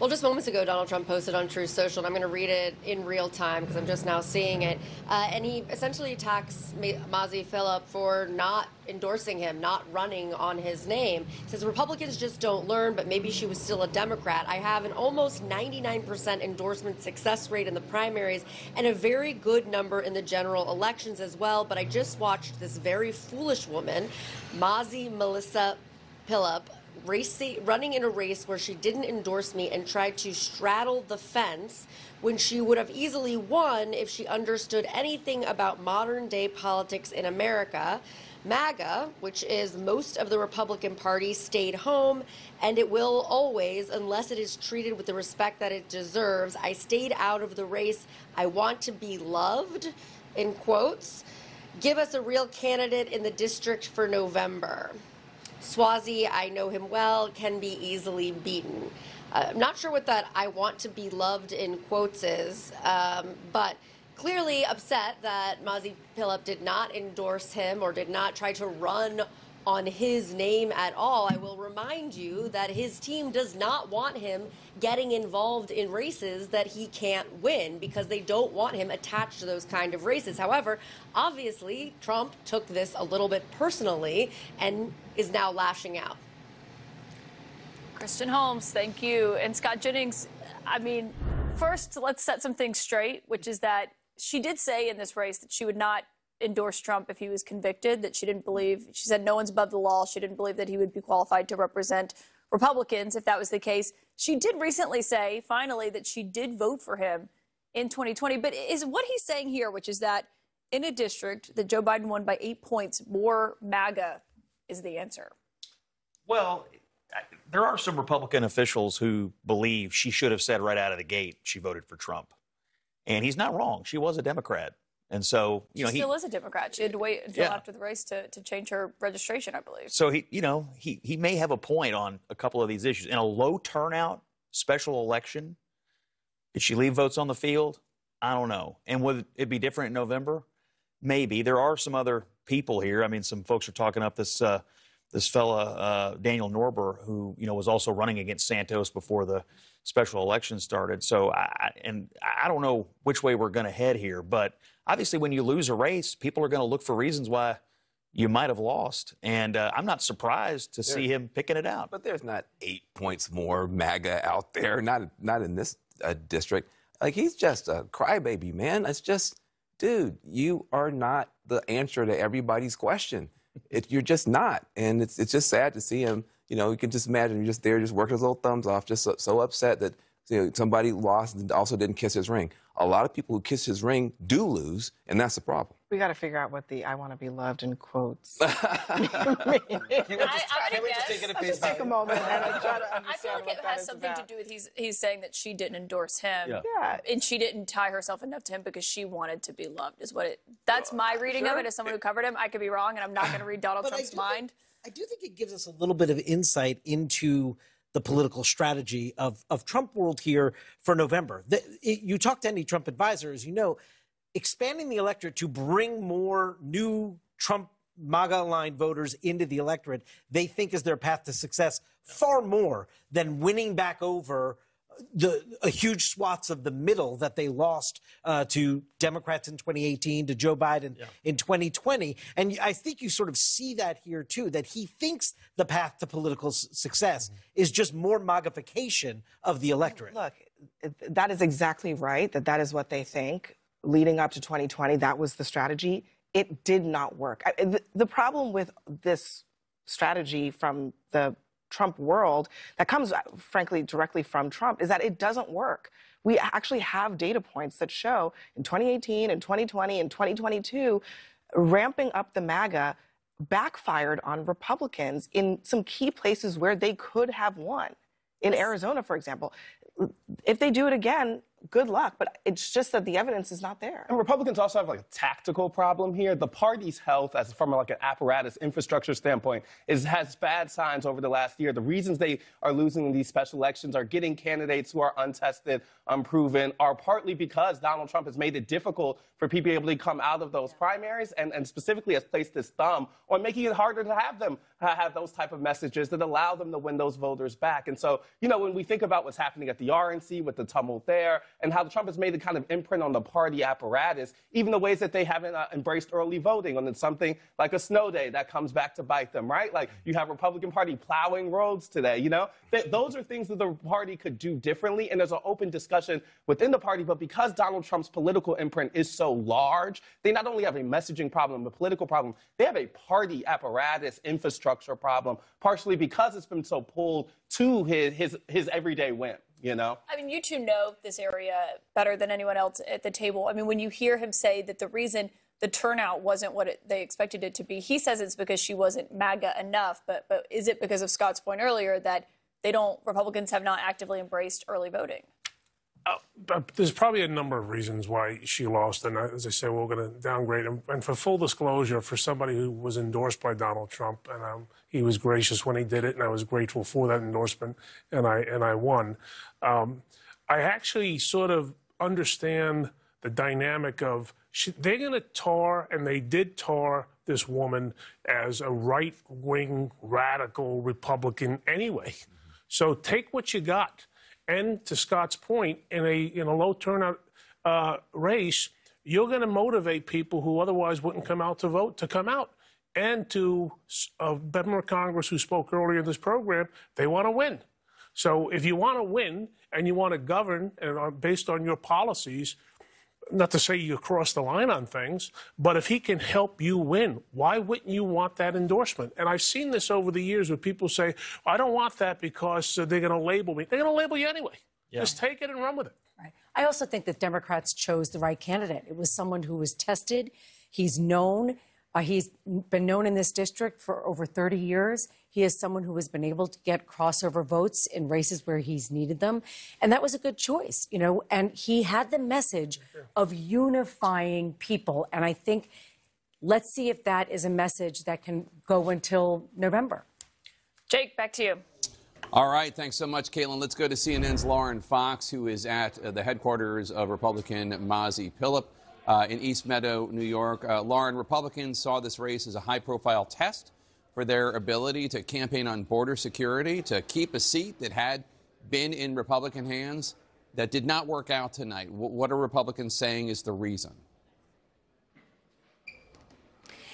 Well, just moments ago, Donald Trump posted on Truth Social, and I'm going to read it in real time because I'm just now seeing it. Uh, and he essentially attacks Mazi Phillip for not endorsing him, not running on his name. He says Republicans just don't learn, but maybe she was still a Democrat. I have an almost 99% endorsement success rate in the primaries and a very good number in the general elections as well. But I just watched this very foolish woman, Mazi Melissa Philip racing, running in a race where she didn't endorse me and tried to straddle the fence when she would have easily won if she understood anything about modern day politics in America. MAGA, which is most of the Republican Party, stayed home, and it will always, unless it is treated with the respect that it deserves. I stayed out of the race. I want to be loved, in quotes. Give us a real candidate in the district for November. Suozzi, I know him well, can be easily beaten. Uh, I'm not sure what that I want to be loved in quotes is, um, but clearly upset that Mazi Philip did not endorse him or did not try to run on his name at all. I will remind you that his team does not want him getting involved in races that he can't win because they don't want him attached to those kind of races. However, obviously, Trump took this a little bit personally and is now lashing out. Kristen Holmes, thank you. And Scott Jennings, I mean, first, let's set some things straight, which is that she did say in this race that she would not endorse Trump if he was convicted, that she didn't believe, she said no one's above the law. She didn't believe that he would be qualified to represent Republicans if that was the case. She did recently say, finally, that she did vote for him in 2020. But is what he's saying here, which is that in a district that Joe Biden won by eight points, more MAGA is the answer? Well, there are some Republican officials who believe she should have said right out of the gate she voted for Trump. And he's not wrong. She was a Democrat. And so, you she know, still he is a Democrat. She had to wait until Yeah. after the race to, to change her registration, I believe. so he, you know, he he may have a point on a couple of these issues. In a low turnout special election, did she leave votes on the field? I don't know. And would it be different in November? Maybe. There are some other people here. I mean, some folks are talking up this uh, this fella uh, Daniel Norber, who you know was also running against Santos before the special election started. So, I, and I don't know which way we're going to head here, but obviously, when you lose a race, people are going to look for reasons why you might have lost, and uh, I'm not surprised to see him picking it out. But there's not eight points more MAGA out there. Not not in this uh, district. Like he's just a crybaby, man. It's just, dude, you are not the answer to everybody's question. It, you're just not, and it's it's just sad to see him. You know, you can just imagine you're just there, just working his little thumbs off, just so, so upset that you know, somebody lost and also didn't kiss his ring. A lot of people who kiss his ring do lose, and that's the problem. We got to figure out what the "I want to be loved" in quotes. I, I'm gonna guess. I'll just take a moment and I try to understand. I feel like it has is something to do with he's he's saying that she didn't endorse him. Yeah. Yeah. And she didn't tie herself enough to him because she wanted to be loved. Is what it. That's my reading of it as someone who covered him. I could be wrong, and I'm not going to read Donald But I Trump's do mind. I do think it gives us a little bit of insight into the political strategy of, of Trump world here for November. The, it, you talk to any Trump advisors, you know, expanding the electorate to bring more new Trump MAGA aligned voters into the electorate, they think is their path to success far more than winning back over the a huge swaths of the middle that they lost uh, to Democrats in 2018 to Joe Biden yeah. in 2020 and I think you sort of see that here too that he thinks the path to political s- success mm-hmm. is just more magnification of the electorate. Look that is exactly right that that is what they think. Leading up to 2020 that was the strategy. It did not work. I, the, the problem with this strategy from the Trump world that comes, uh, frankly, directly from Trump is that it doesn't work. We actually have data points that show in 2018 and 2020 and 2022, ramping up the MAGA backfired on Republicans in some key places where they could have won. In Arizona, for example, if they do it again, good luck. But it's just that the evidence is not there. And Republicans also have like a tactical problem here. The party's health, as from like an apparatus infrastructure standpoint, is has bad signs over the last year. The reasons they are losing these special elections are getting candidates who are untested, unproven, are partly because Donald Trump has made it difficult for people able to come out of those primaries, and, and specifically has placed his thumb on making it harder to have them have those type of messages that allow them to win those voters back. And so, you know, when we think about what's happening at the RNC with the tumult there, and how Trump has made the kind of imprint on the party apparatus, even the ways that they haven't uh, embraced early voting, on something like a snow day that comes back to bite them, right? Like you have Republican Party plowing roads today, you know? Th- those are things that the party could do differently, and there's an open discussion within the party, but because Donald Trump's political imprint is so large, they not only have a messaging problem, a political problem, they have a party apparatus infrastructure problem, partially because it's been so pulled to his, his, his everyday whim you know? I mean, you two know this area better than anyone else at the table. I mean, when you hear him say that the reason the turnout wasn't what it, they expected it to be, he says it's because she wasn't MAGA enough. But, but is it because of Scott's point earlier that they don't, Republicans have not actively embraced early voting? Uh, there's probably a number of reasons why she lost, and as I say, we're going to downgrade him. And for full disclosure, for somebody who was endorsed by Donald Trump, and um, he was gracious when he did it, and I was grateful for that endorsement, and I and I won. Um, I actually sort of understand the dynamic of she, they're going to tar, and they did tar this woman as a right wing radical Republican anyway. So take what you got. And to Scott's point, in a in a low turnout uh, race, you're going to motivate people who otherwise wouldn't come out to vote to come out. And to a member of Congress who spoke earlier in this program, they want to win. So if you want to win and you want to govern and based on your policies, not to say you cross the line on things, but if he can help you win, why wouldn't you want that endorsement? And I've seen this over the years where people say, I don't want that because uh, they're going to label me. They're going to label you anyway. Yeah. Just take it and run with it. Right. I also think that Democrats chose the right candidate. It was someone who was tested, he's known, uh, he's been known in this district for over 30 years. He is someone who has been able to get crossover votes in races where he's needed them. And that was a good choice, you know, and he had the message of unifying people. And I think let's see if that is a message that can go until November. Jake, back to you. All right, thanks so much, Kaitlan. Let's go to CNN's Lauren Fox, who is at uh, the headquarters of Republican Mazi Pilip uh, in East Meadow, New York. Uh, Lauren, Republicans saw this race as a high profile test for their ability to campaign on border security, to keep a seat that had been in Republican hands that did not work out tonight. What are Republicans saying is the reason?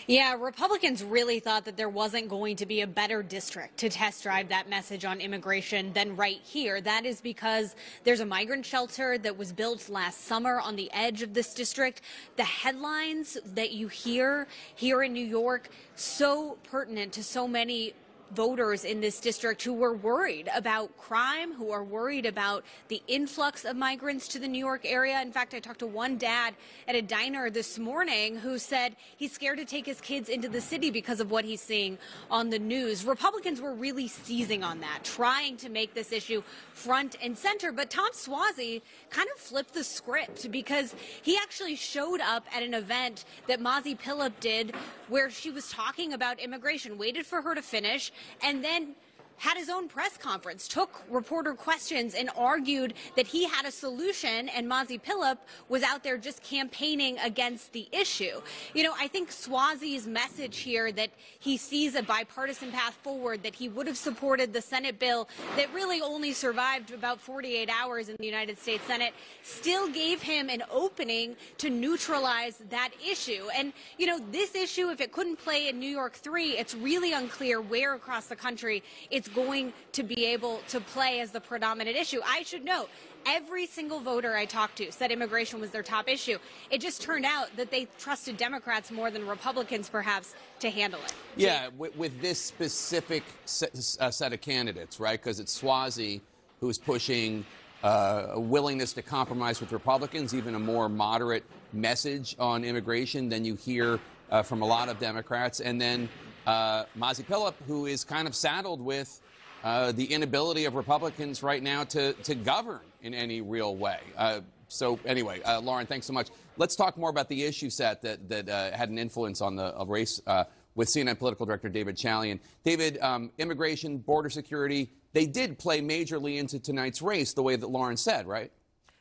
Yeah, Republicans really thought that there wasn't going to be a better district to test drive that message on immigration than right here. That is because there's a migrant shelter that was built last summer on the edge of this district. The headlines that you hear here in New York, so pertinent to so many voters in this district who were worried about crime, who are worried about the influx of migrants to the New York area. In fact, I talked to one dad at a diner this morning who said he's scared to take his kids into the city because of what he's seeing on the news. Republicans were really seizing on that, trying to make this issue front and center. But Tom Suozzi kind of flipped the script because he actually showed up at an event that Mazi Pilip did where she was talking about immigration, waited for her to finish, and then had his own press conference, took reporter questions, and argued that he had a solution, and Mazi Pilip was out there just campaigning against the issue. You know, I think Suozzi's message here that he sees a bipartisan path forward, that he would have supported the Senate bill that really only survived about 48 hours in the United States Senate, still gave him an opening to neutralize that issue. And, you know, this issue, if it couldn't play in New York 3, it's really unclear where across the country it's going to be able to play as the predominant issue. I should note, every single voter I talked to said immigration was their top issue. It just turned out that they trusted Democrats more than Republicans, perhaps, to handle it. Yeah, with, with this specific set, uh, set of candidates, right? Because it's Suozzi who's pushing uh, a willingness to compromise with Republicans, even a more moderate message on immigration than you hear uh, from a lot of Democrats. And then uh, Pilip, who is kind of saddled with uh, the inability of Republicans right now to, to govern in any real way. Uh, so anyway, uh, Lauren, thanks so much. Let's talk more about the issue set that, that uh, had an influence on the race uh, with CNN political director David Chalian. David, um, immigration, border security, they did play majorly into tonight's race the way that Lauren said, right?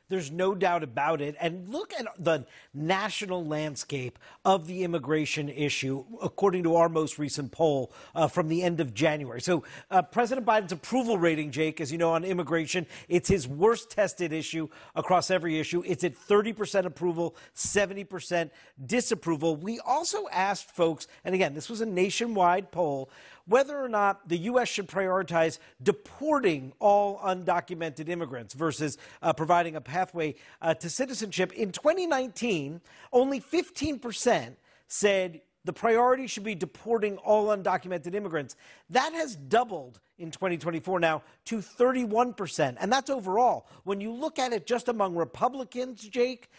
There's no doubt about it. And look at the national landscape of the immigration issue, according to our most recent poll uh, from the end of January. So, uh, President Biden's approval rating, Jake, as you know, on immigration, it's his worst tested issue across every issue. It's at 30% approval, 70% disapproval. We also asked folks, and again, this was a nationwide poll whether or not the U.S. should prioritize deporting all undocumented immigrants versus uh, providing a pathway uh, to citizenship. In 2019, only 15% said the priority should be deporting all undocumented immigrants. That has doubled in 2024 now to 31%. And that's overall. When you look at it just among Republicans, Jake,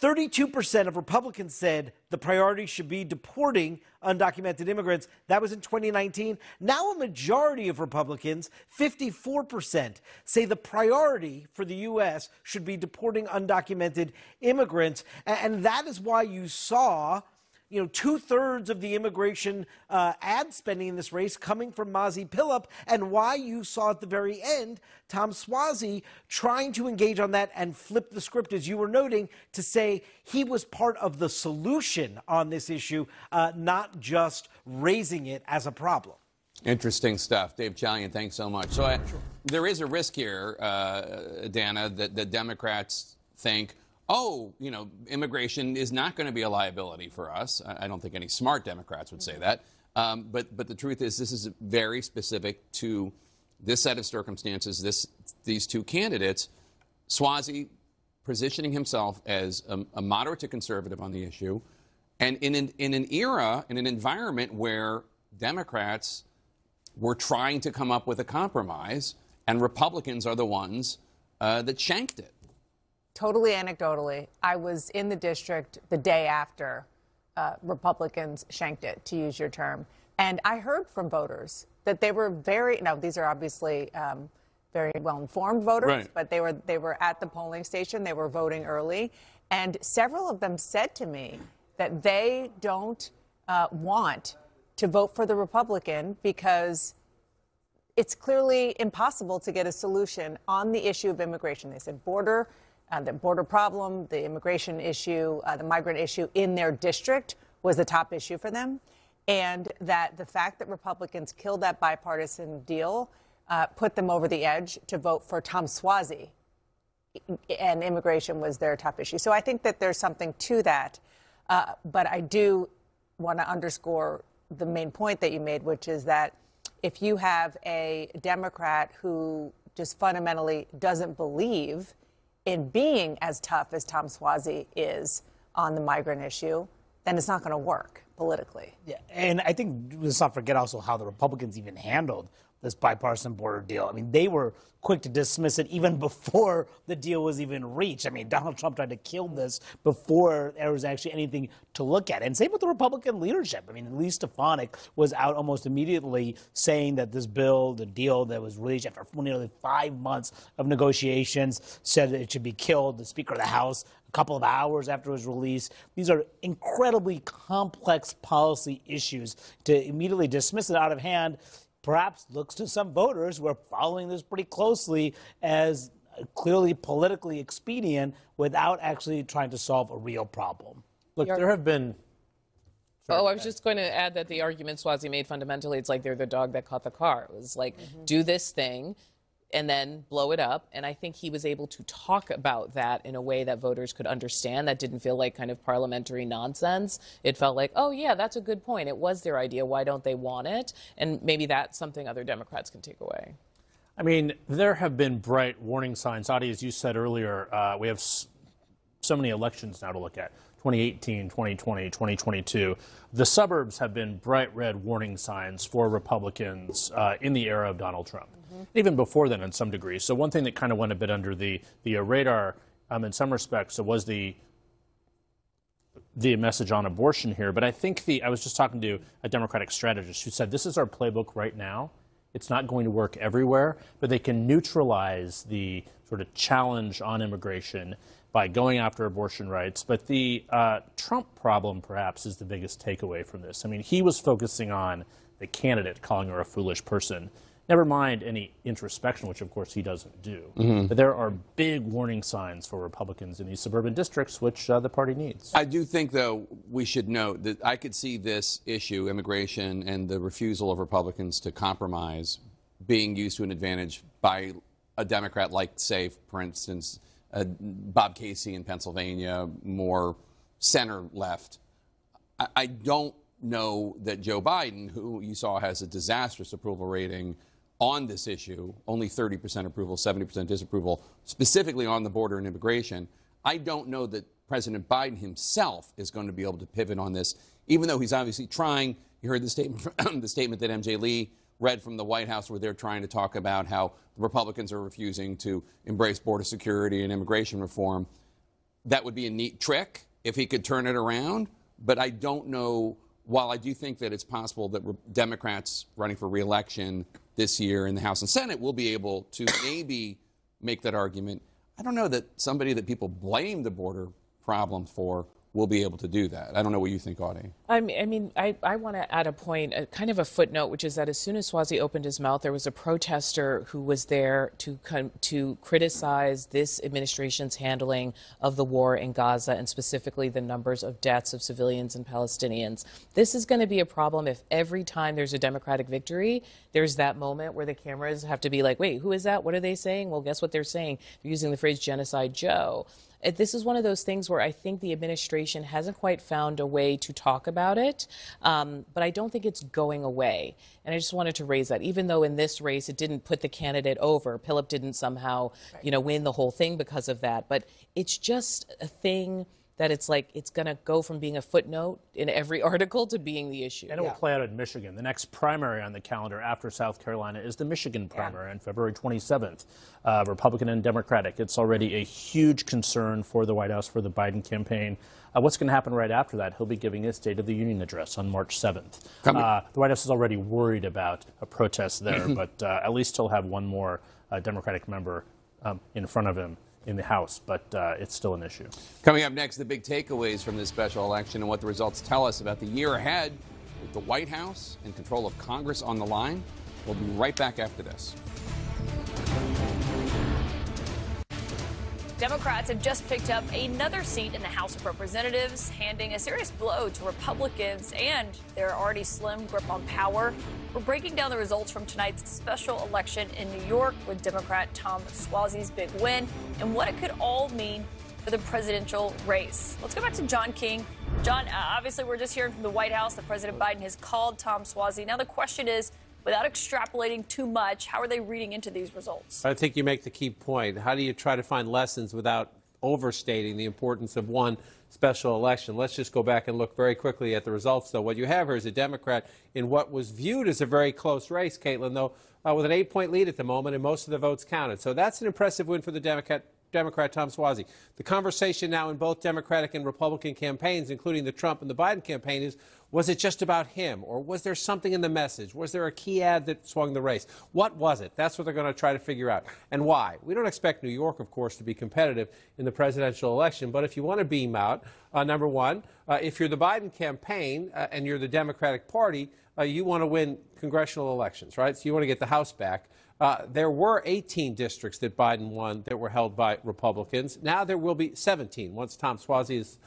32% of Republicans said the priority should be deporting undocumented immigrants. That was in 2019. Now, a majority of Republicans, 54%, say the priority for the U.S. should be deporting undocumented immigrants. And that is why you saw you know, two thirds of the immigration uh, ad spending in this race coming from Mazi Pilip, and why you saw at the very end Tom Suozzi trying to engage on that and flip the script, as you were noting, to say he was part of the solution on this issue, uh, not just raising it as a problem. Interesting stuff. Dave Chalian, thanks so much. So uh, there is a risk here, uh, Dana, that the Democrats think oh, you know, immigration is not going to be a liability for us. I don't think any smart Democrats would say that. Um, but, but the truth is, this is very specific to this set of circumstances, this, these two candidates. Suozzi positioning himself as a, a moderate to conservative on the issue, and in an, in an era, in an environment where Democrats were trying to come up with a compromise, and Republicans are the ones uh, that shanked it totally anecdotally, I was in the district the day after uh, Republicans shanked it, to use your term. And I heard from voters that they were very, now these are obviously um, very well informed voters, right. but they were, they were at the polling station, they were voting early. And several of them said to me that they don't uh, want to vote for the Republican because it's clearly impossible to get a solution on the issue of immigration. They said border uh, the border problem, the immigration issue, uh, the migrant issue in their district was the top issue for them. And that the fact that Republicans killed that bipartisan deal uh, put them over the edge to vote for Tom Suozzi. And immigration was their top issue. So I think that there's something to that. Uh, but I do want to underscore the main point that you made, which is that if you have a Democrat who just fundamentally doesn't believe in being as tough as Tom Suozzi is on the migrant issue, then it's not going to work politically. Yeah, and I think let's not forget also how the Republicans even handled this bipartisan border deal. I mean, they were quick to dismiss it even before the deal was even reached. I mean, Donald Trump tried to kill this before there was actually anything to look at. And same with the Republican leadership. I mean, Elise Stefanik was out almost immediately saying that this bill, the deal that was reached after nearly five months of negotiations, said that it should be killed. The Speaker of the House a couple of hours after it was released. These are incredibly complex policy issues to immediately dismiss it out of hand perhaps looks to some voters who are following this pretty closely as clearly politically expedient without actually trying to solve a real problem. Look, there have been Oh, I was just going to add that the argument Suozzi made fundamentally, it's like they're the dog that caught the car. It was like, mm-hmm. do this thing and then blow it up. And I think he was able to talk about that in a way that voters could understand. That didn't feel like kind of parliamentary nonsense. It felt like, oh, yeah, that's a good point. It was their idea. Why don't they want it? And maybe that's something other Democrats can take away. I mean, there have been bright warning signs. Audie, as you said earlier, uh, we have so many elections now to look at 2018, 2020, 2022. The suburbs have been bright red warning signs for Republicans uh, in the era of Donald Trump, even before then, in some degree. So, one thing that kind of went a bit under the, the radar um, in some respects was the the message on abortion here, but I think the I was just talking to a Democratic strategist who said this is our playbook right now. It's not going to work everywhere, but they can neutralize the sort of challenge on immigration by going after abortion rights. But the uh, Trump problem, perhaps, is the biggest takeaway from this. I mean, he was focusing on the candidate calling her a foolish person. Never mind any introspection, which of course he doesn't do. Mhm. But there are big warning signs for Republicans in these suburban districts, which uh, the party needs. I do think, though, we should note that I could see this issue, immigration, and the refusal of Republicans to compromise being used to an advantage by a Democrat like, say, for instance, uh, Bob Casey in Pennsylvania, more center left. I, I don't know that Joe Biden, who you saw has a disastrous approval rating on this issue, only 30% approval, 70% disapproval, specifically on the border and immigration. I don't know that President Biden himself is going to be able to pivot on this, even though he's obviously trying. You heard the statement, the statement that MJ Lee read from the White House, where they're trying to talk about how the Republicans are refusing to embrace border security and immigration reform. That would be a neat trick if he could turn it around, but I don't know. While I do think that it's possible that re- Democrats running for reelection this year in the House and Senate will be able to maybe make that argument, I don't know that somebody that people blame the border problem for will be able to do that. I don't know what you think, Audie. I mean, I, mean, I, I want to add a point, a, kind of a footnote, which is that as soon as Suozzi opened his mouth, there was a protester who was there to con- to criticize this administration's handling of the war in Gaza and specifically the numbers of deaths of civilians and Palestinians. This is going to be a problem if every time there's a Democratic victory, there's that moment where the cameras have to be like, wait, who is that? What are they saying? Well, guess what they're saying? They're using the phrase genocide Joe. Uh, This is one of those things where I think the administration hasn't quite found a way to talk about it, um, but I don't think it's going away. And I just wanted to raise that, even though in this race it didn't put the candidate over, Pilip didn't somehow, you know, win the whole thing because of that. But it's just a thing that it's like it's going to go from being a footnote in every article to being the issue. And it will play out in Michigan. The next primary on the calendar after South Carolina is the Michigan primary on February 27th, uh, Republican and Democratic. It's already a huge concern for the White House, for the Biden campaign. Uh, what's going to happen right after that? He'll be giving his State of the Union address on March 7th. Uh, the White House is already worried about a protest there, but uh, at least he'll have one more uh, Democratic member um, in front of him in the House, but uh, it's still an issue. Coming up next, the big takeaways from this special election and what the results tell us about the year ahead with the White House and control of Congress on the line. We'll be right back after this. Democrats have just picked up another seat in the House of Representatives, handing a serious blow to Republicans and their already slim grip on power. We're breaking down the results from tonight's special election in New York with Democrat Tom Suozzi's big win and what it could all mean for the presidential race. Let's go back to John King. John, uh, obviously, we're just hearing from the White House that President Biden has called Tom Swazi. Now, the question is without extrapolating too much, how are they reading into these results? I think you make the key point. How do you try to find lessons without overstating the importance of one special election? Let's just go back and look very quickly at the results, though. What you have here is a Democrat in what was viewed as a very close race, Kaitlan, though, uh, with an eight point lead at the moment, and most of the votes counted. So that's an impressive win for the Democrat. Democrat Tom Suozzi. The conversation now in both Democratic and Republican campaigns, including the Trump and the Biden campaign, is was it just about him? Or was there something in the message? Was there a key ad that swung the race? What was it? That's what they're going to try to figure out. And why? We don't expect New York, of course, to be competitive in the presidential election. But if you want to beam out, uh, number one, uh, if you're the Biden campaign uh, and you're the Democratic Party, uh, you want to win congressional elections, right? So you want to get the House back. Uh, there were 18 districts that Biden won that were held by Republicans. Now there will be 17 once Tom Suozzi is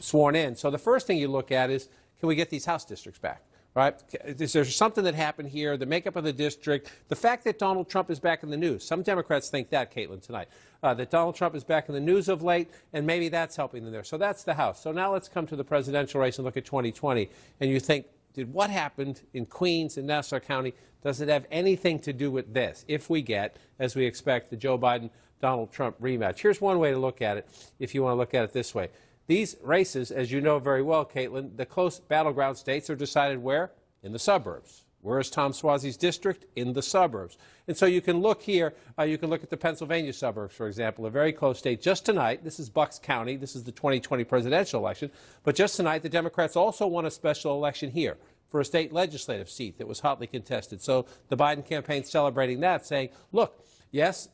sworn in. So the first thing you look at is can we get these House districts back? Right? Is there something that happened here? The makeup of the district, the fact that Donald Trump is back in the news. Some Democrats think that, Kaitlan, tonight. Uh, that Donald Trump is back in the news of late, and maybe that's helping them there. So that's the House. So now let's come to the presidential race and look at 2020. And you think, did what happened in Queens and Nassau County, does it have anything to do with this? If we get, as we expect, the Joe Biden Donald Trump rematch. Here's one way to look at it, if you want to look at it this way. These races, as you know very well, Kaitlan, the close battleground states are decided where? In the suburbs. Where is Tom Suozzi's district? In the suburbs. And so you can look here, uh, you can look at the Pennsylvania suburbs, for example, a very close state. Just tonight, this is Bucks County, this is the 2020 presidential election, but just tonight, the Democrats also won a special election here for a state legislative seat that was hotly contested. So the Biden campaign celebrating that, saying, look, yes,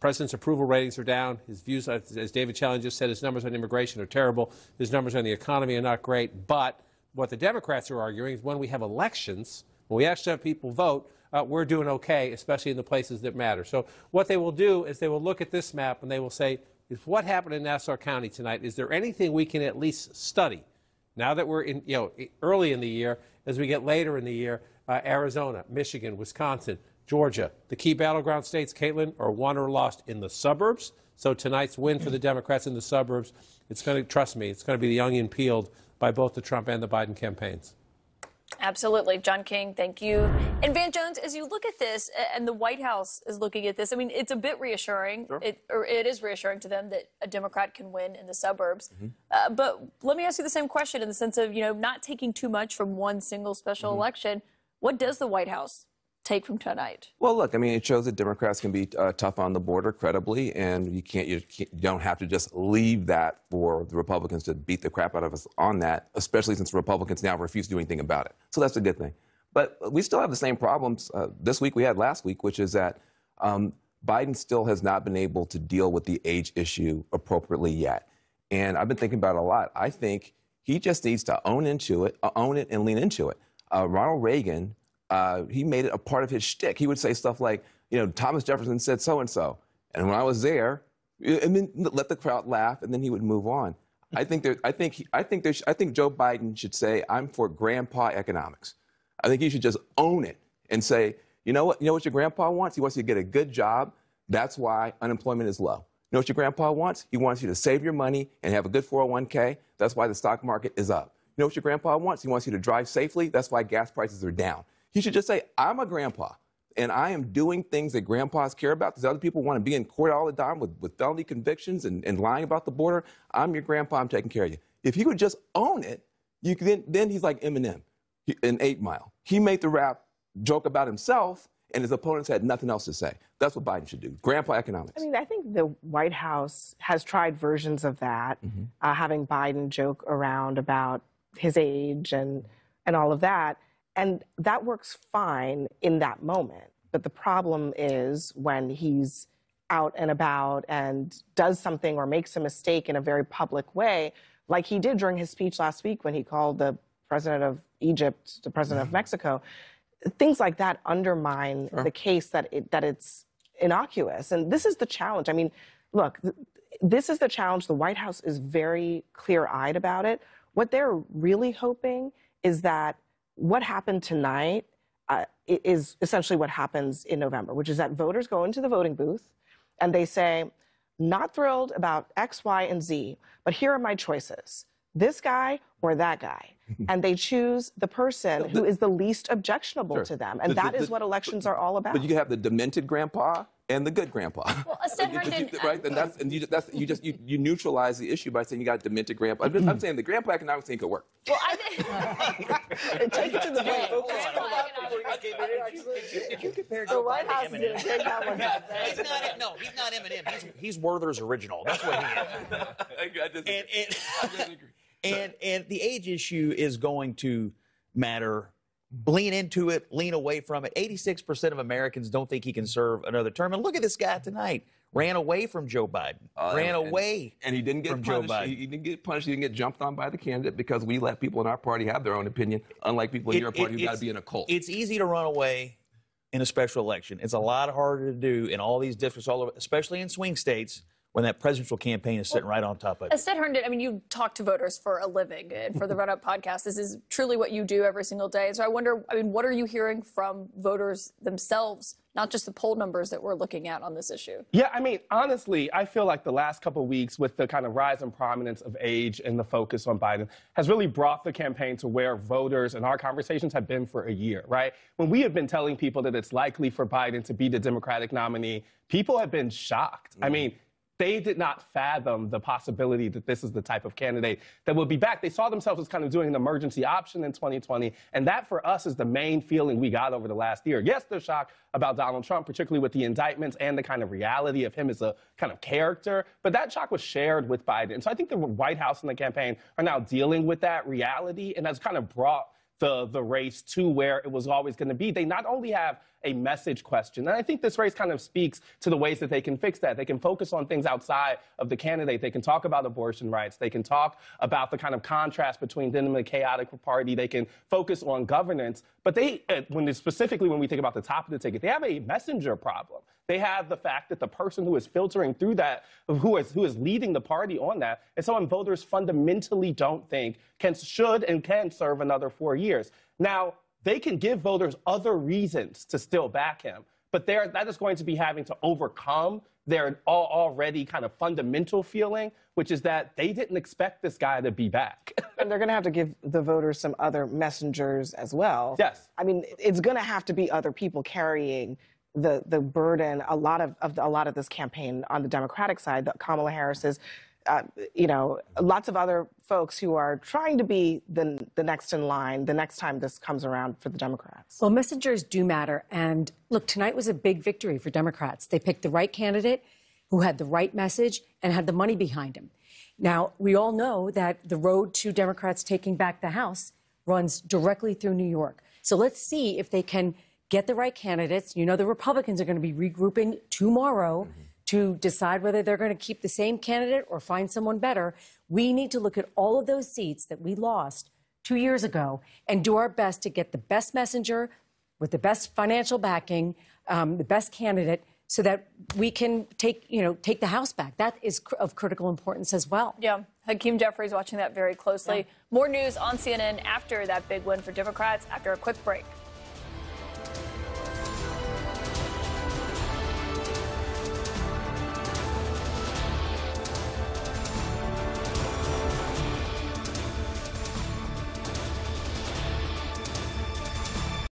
president's approval ratings are down. His views, as David Chalian just said, his numbers on immigration are terrible. His numbers on the economy are not great. But what the Democrats are arguing is when we have elections, when we actually have people vote, uh, we're doing okay, especially in the places that matter. So what they will do is they will look at this map and they will say, is what happened in Nassau County tonight, is there anything we can at least study? Now that we're in, you know, early in the year, as we get later in the year, uh, Arizona, Michigan, Wisconsin, Georgia, the key battleground states, Kaitlan, are won or lost in the suburbs. So tonight's win for the Democrats in the suburbs, it's going to, trust me, it's going to be the onion peeled by both the Trump and the Biden campaigns. Absolutely. John King, thank you. And Van Jones, as you look at this, and the White House is looking at this, I mean, it's a bit reassuring. Sure. It, or it is reassuring to them that a Democrat can win in the suburbs. Mm-hmm. Uh, but let me ask you the same question in the sense of, you know, not taking too much from one single special Mm-hmm. election. What does the White House take from tonight? Well, look, I mean, it shows that Democrats can be uh, tough on the border credibly, and you can't, you can't, you don't have to just leave that for the Republicans to beat the crap out of us on that, especially since Republicans now refuse to do anything about it. So that's a good thing. But we still have the same problems uh, this week we had last week, which is that um, Biden still has not been able to deal with the age issue appropriately yet. And I've been thinking about it a lot. I think he just needs to own into it, uh, own it, and lean into it. Uh, Ronald Reagan, uh, he made it a part of his shtick. He would say stuff like, you know, Thomas Jefferson said so and so, and when I was there, and then let the crowd laugh, and then he would move on. I think there, I think, I think there, I think Joe Biden should say, "I'm for grandpa economics." I think he should just own it and say, you know what, you know what your grandpa wants? He wants you to get a good job. That's why unemployment is low. You know what your grandpa wants? He wants you to save your money and have a good 401k. That's why the stock market is up. You know what your grandpa wants? He wants you to drive safely. That's why gas prices are down. He should just say, I'm a grandpa and I am doing things that grandpas care about because other people want to be in court all the time with, with felony convictions and, and lying about the border. I'm your grandpa. I'm taking care of you. If he would just own it, you then, then he's like Eminem in Eight Mile. He made the rap joke about himself, and his opponents had nothing else to say. That's what Biden should do. Grandpa economics. I mean, I think the White House has tried versions of that, uh, having Biden joke around about his age and and all of that, and that works fine in that moment. But the problem is when he's out and about and does something or makes a mistake in a very public way, like he did during his speech last week when he called the president of Egypt the president of mm-hmm. Mexico. Things like that undermine the case that it, that it's innocuous. And this is the challenge. I mean, look, th- this is the challenge. The White House is very clear eyed about it. What they're really hoping is that what happened tonight uh, is essentially what happens in November, which is that voters go into the voting booth and they say, not thrilled about X, Y, and Z, but here are my choices this guy or that guy. and they choose the person who is the least objectionable Sure. to them. And The- that the- is the- what elections are all about. But you can have the demented grandpa and the good grandpa. Well, Astead Herndon, right? And uh, that's and you just, that's you just you, you neutralize the issue by saying you got a demented grandpa. I'm, just, I'm saying the grandpa economics thing could work. Well, I think. Take it to the bank. The White House did take that one. He's not, no, he's not Eminem. He's, he's Werther's original. That's what he is. and, and, and, and the age issue is going to matter. Lean into it, lean away from it. 86% of Americans don't think he can serve another term. And look at this guy tonight. Ran away from Joe Biden. Uh, Ran and- away. and he didn't get from Joe punished. Biden. He, he didn't get punished. He didn't get jumped on by the candidate because we let people in our party have their own opinion, unlike people in It- your party it- who got to be in a cult. It's easy to run away in a special election. It's a lot harder to do in all these districts, all over, especially in swing states when that presidential campaign is sitting right on top of it. Astead Herndon, I mean, you talk to voters for a living, and for the Run Up podcast, this is truly what you do every single day. So I wonder, I mean, what are you hearing from voters themselves, not just the poll numbers that we're looking at on this issue? Yeah, I mean, honestly, I feel like the last couple of weeks, with the kind of rise in prominence of age and the focus on Biden, has really brought the campaign to where voters and our conversations have been for a year, right? When we have been telling people that it's likely for Biden to be the Democratic nominee, people have been shocked. I mm-hmm. mean, they did not fathom the possibility that this is the type of candidate that would be back. They saw themselves as kind of doing an emergency option in 2020. And that for us is the main feeling we got over the last year. Yes, they're shocked about Donald Trump, particularly with the indictments and the kind of reality of him as a kind of character. But that shock was shared with Biden. So I think the White House and the campaign are now dealing with that reality and has kind of brought the, the race to where it was always going to be. They not only have a message question, and I think this race kind of speaks to the ways that they can fix that. They can focus on things outside of the candidate. They can talk about abortion rights. They can talk about the kind of contrast between them and the chaotic party. They can focus on governance. But they, uh, when specifically when we think about the top of the ticket, they have a messenger problem. They have the fact that the person who is filtering through that, who is who is leading the party on that, is someone voters fundamentally don't think can should and can serve another four years. Now they can give voters other reasons to still back him, but they're, that is going to be having to overcome their all, already kind of fundamental feeling, which is that they didn't expect this guy to be back. And they're going to have to give the voters some other messengers as well. Yes. I mean, it's going to have to be other people carrying the the burden. A lot of, of the, a lot of this campaign on the Democratic side, that Kamala Harris is. Uh, you know, lots of other folks who are trying to be the the next in line the next time this comes around for the Democrats. Well, messengers do matter. And look, tonight was a big victory for Democrats. They picked the right candidate who had the right message and had the money behind him. Now, we all know that the road to Democrats taking back the House runs directly through New York. So let's see if they can get the right candidates. You know, the Republicans are going to be regrouping tomorrow to decide whether they're going to keep the same candidate or find someone better. We need to look at all of those seats that we lost two years ago and do our best to get the best messenger with the best financial backing, um, the best candidate, so that we can take, you know, take the House back. That is cr- of critical importance as well. Yeah, Hakeem Jeffries watching that very closely. More news on CNN after that big win for Democrats after a quick break.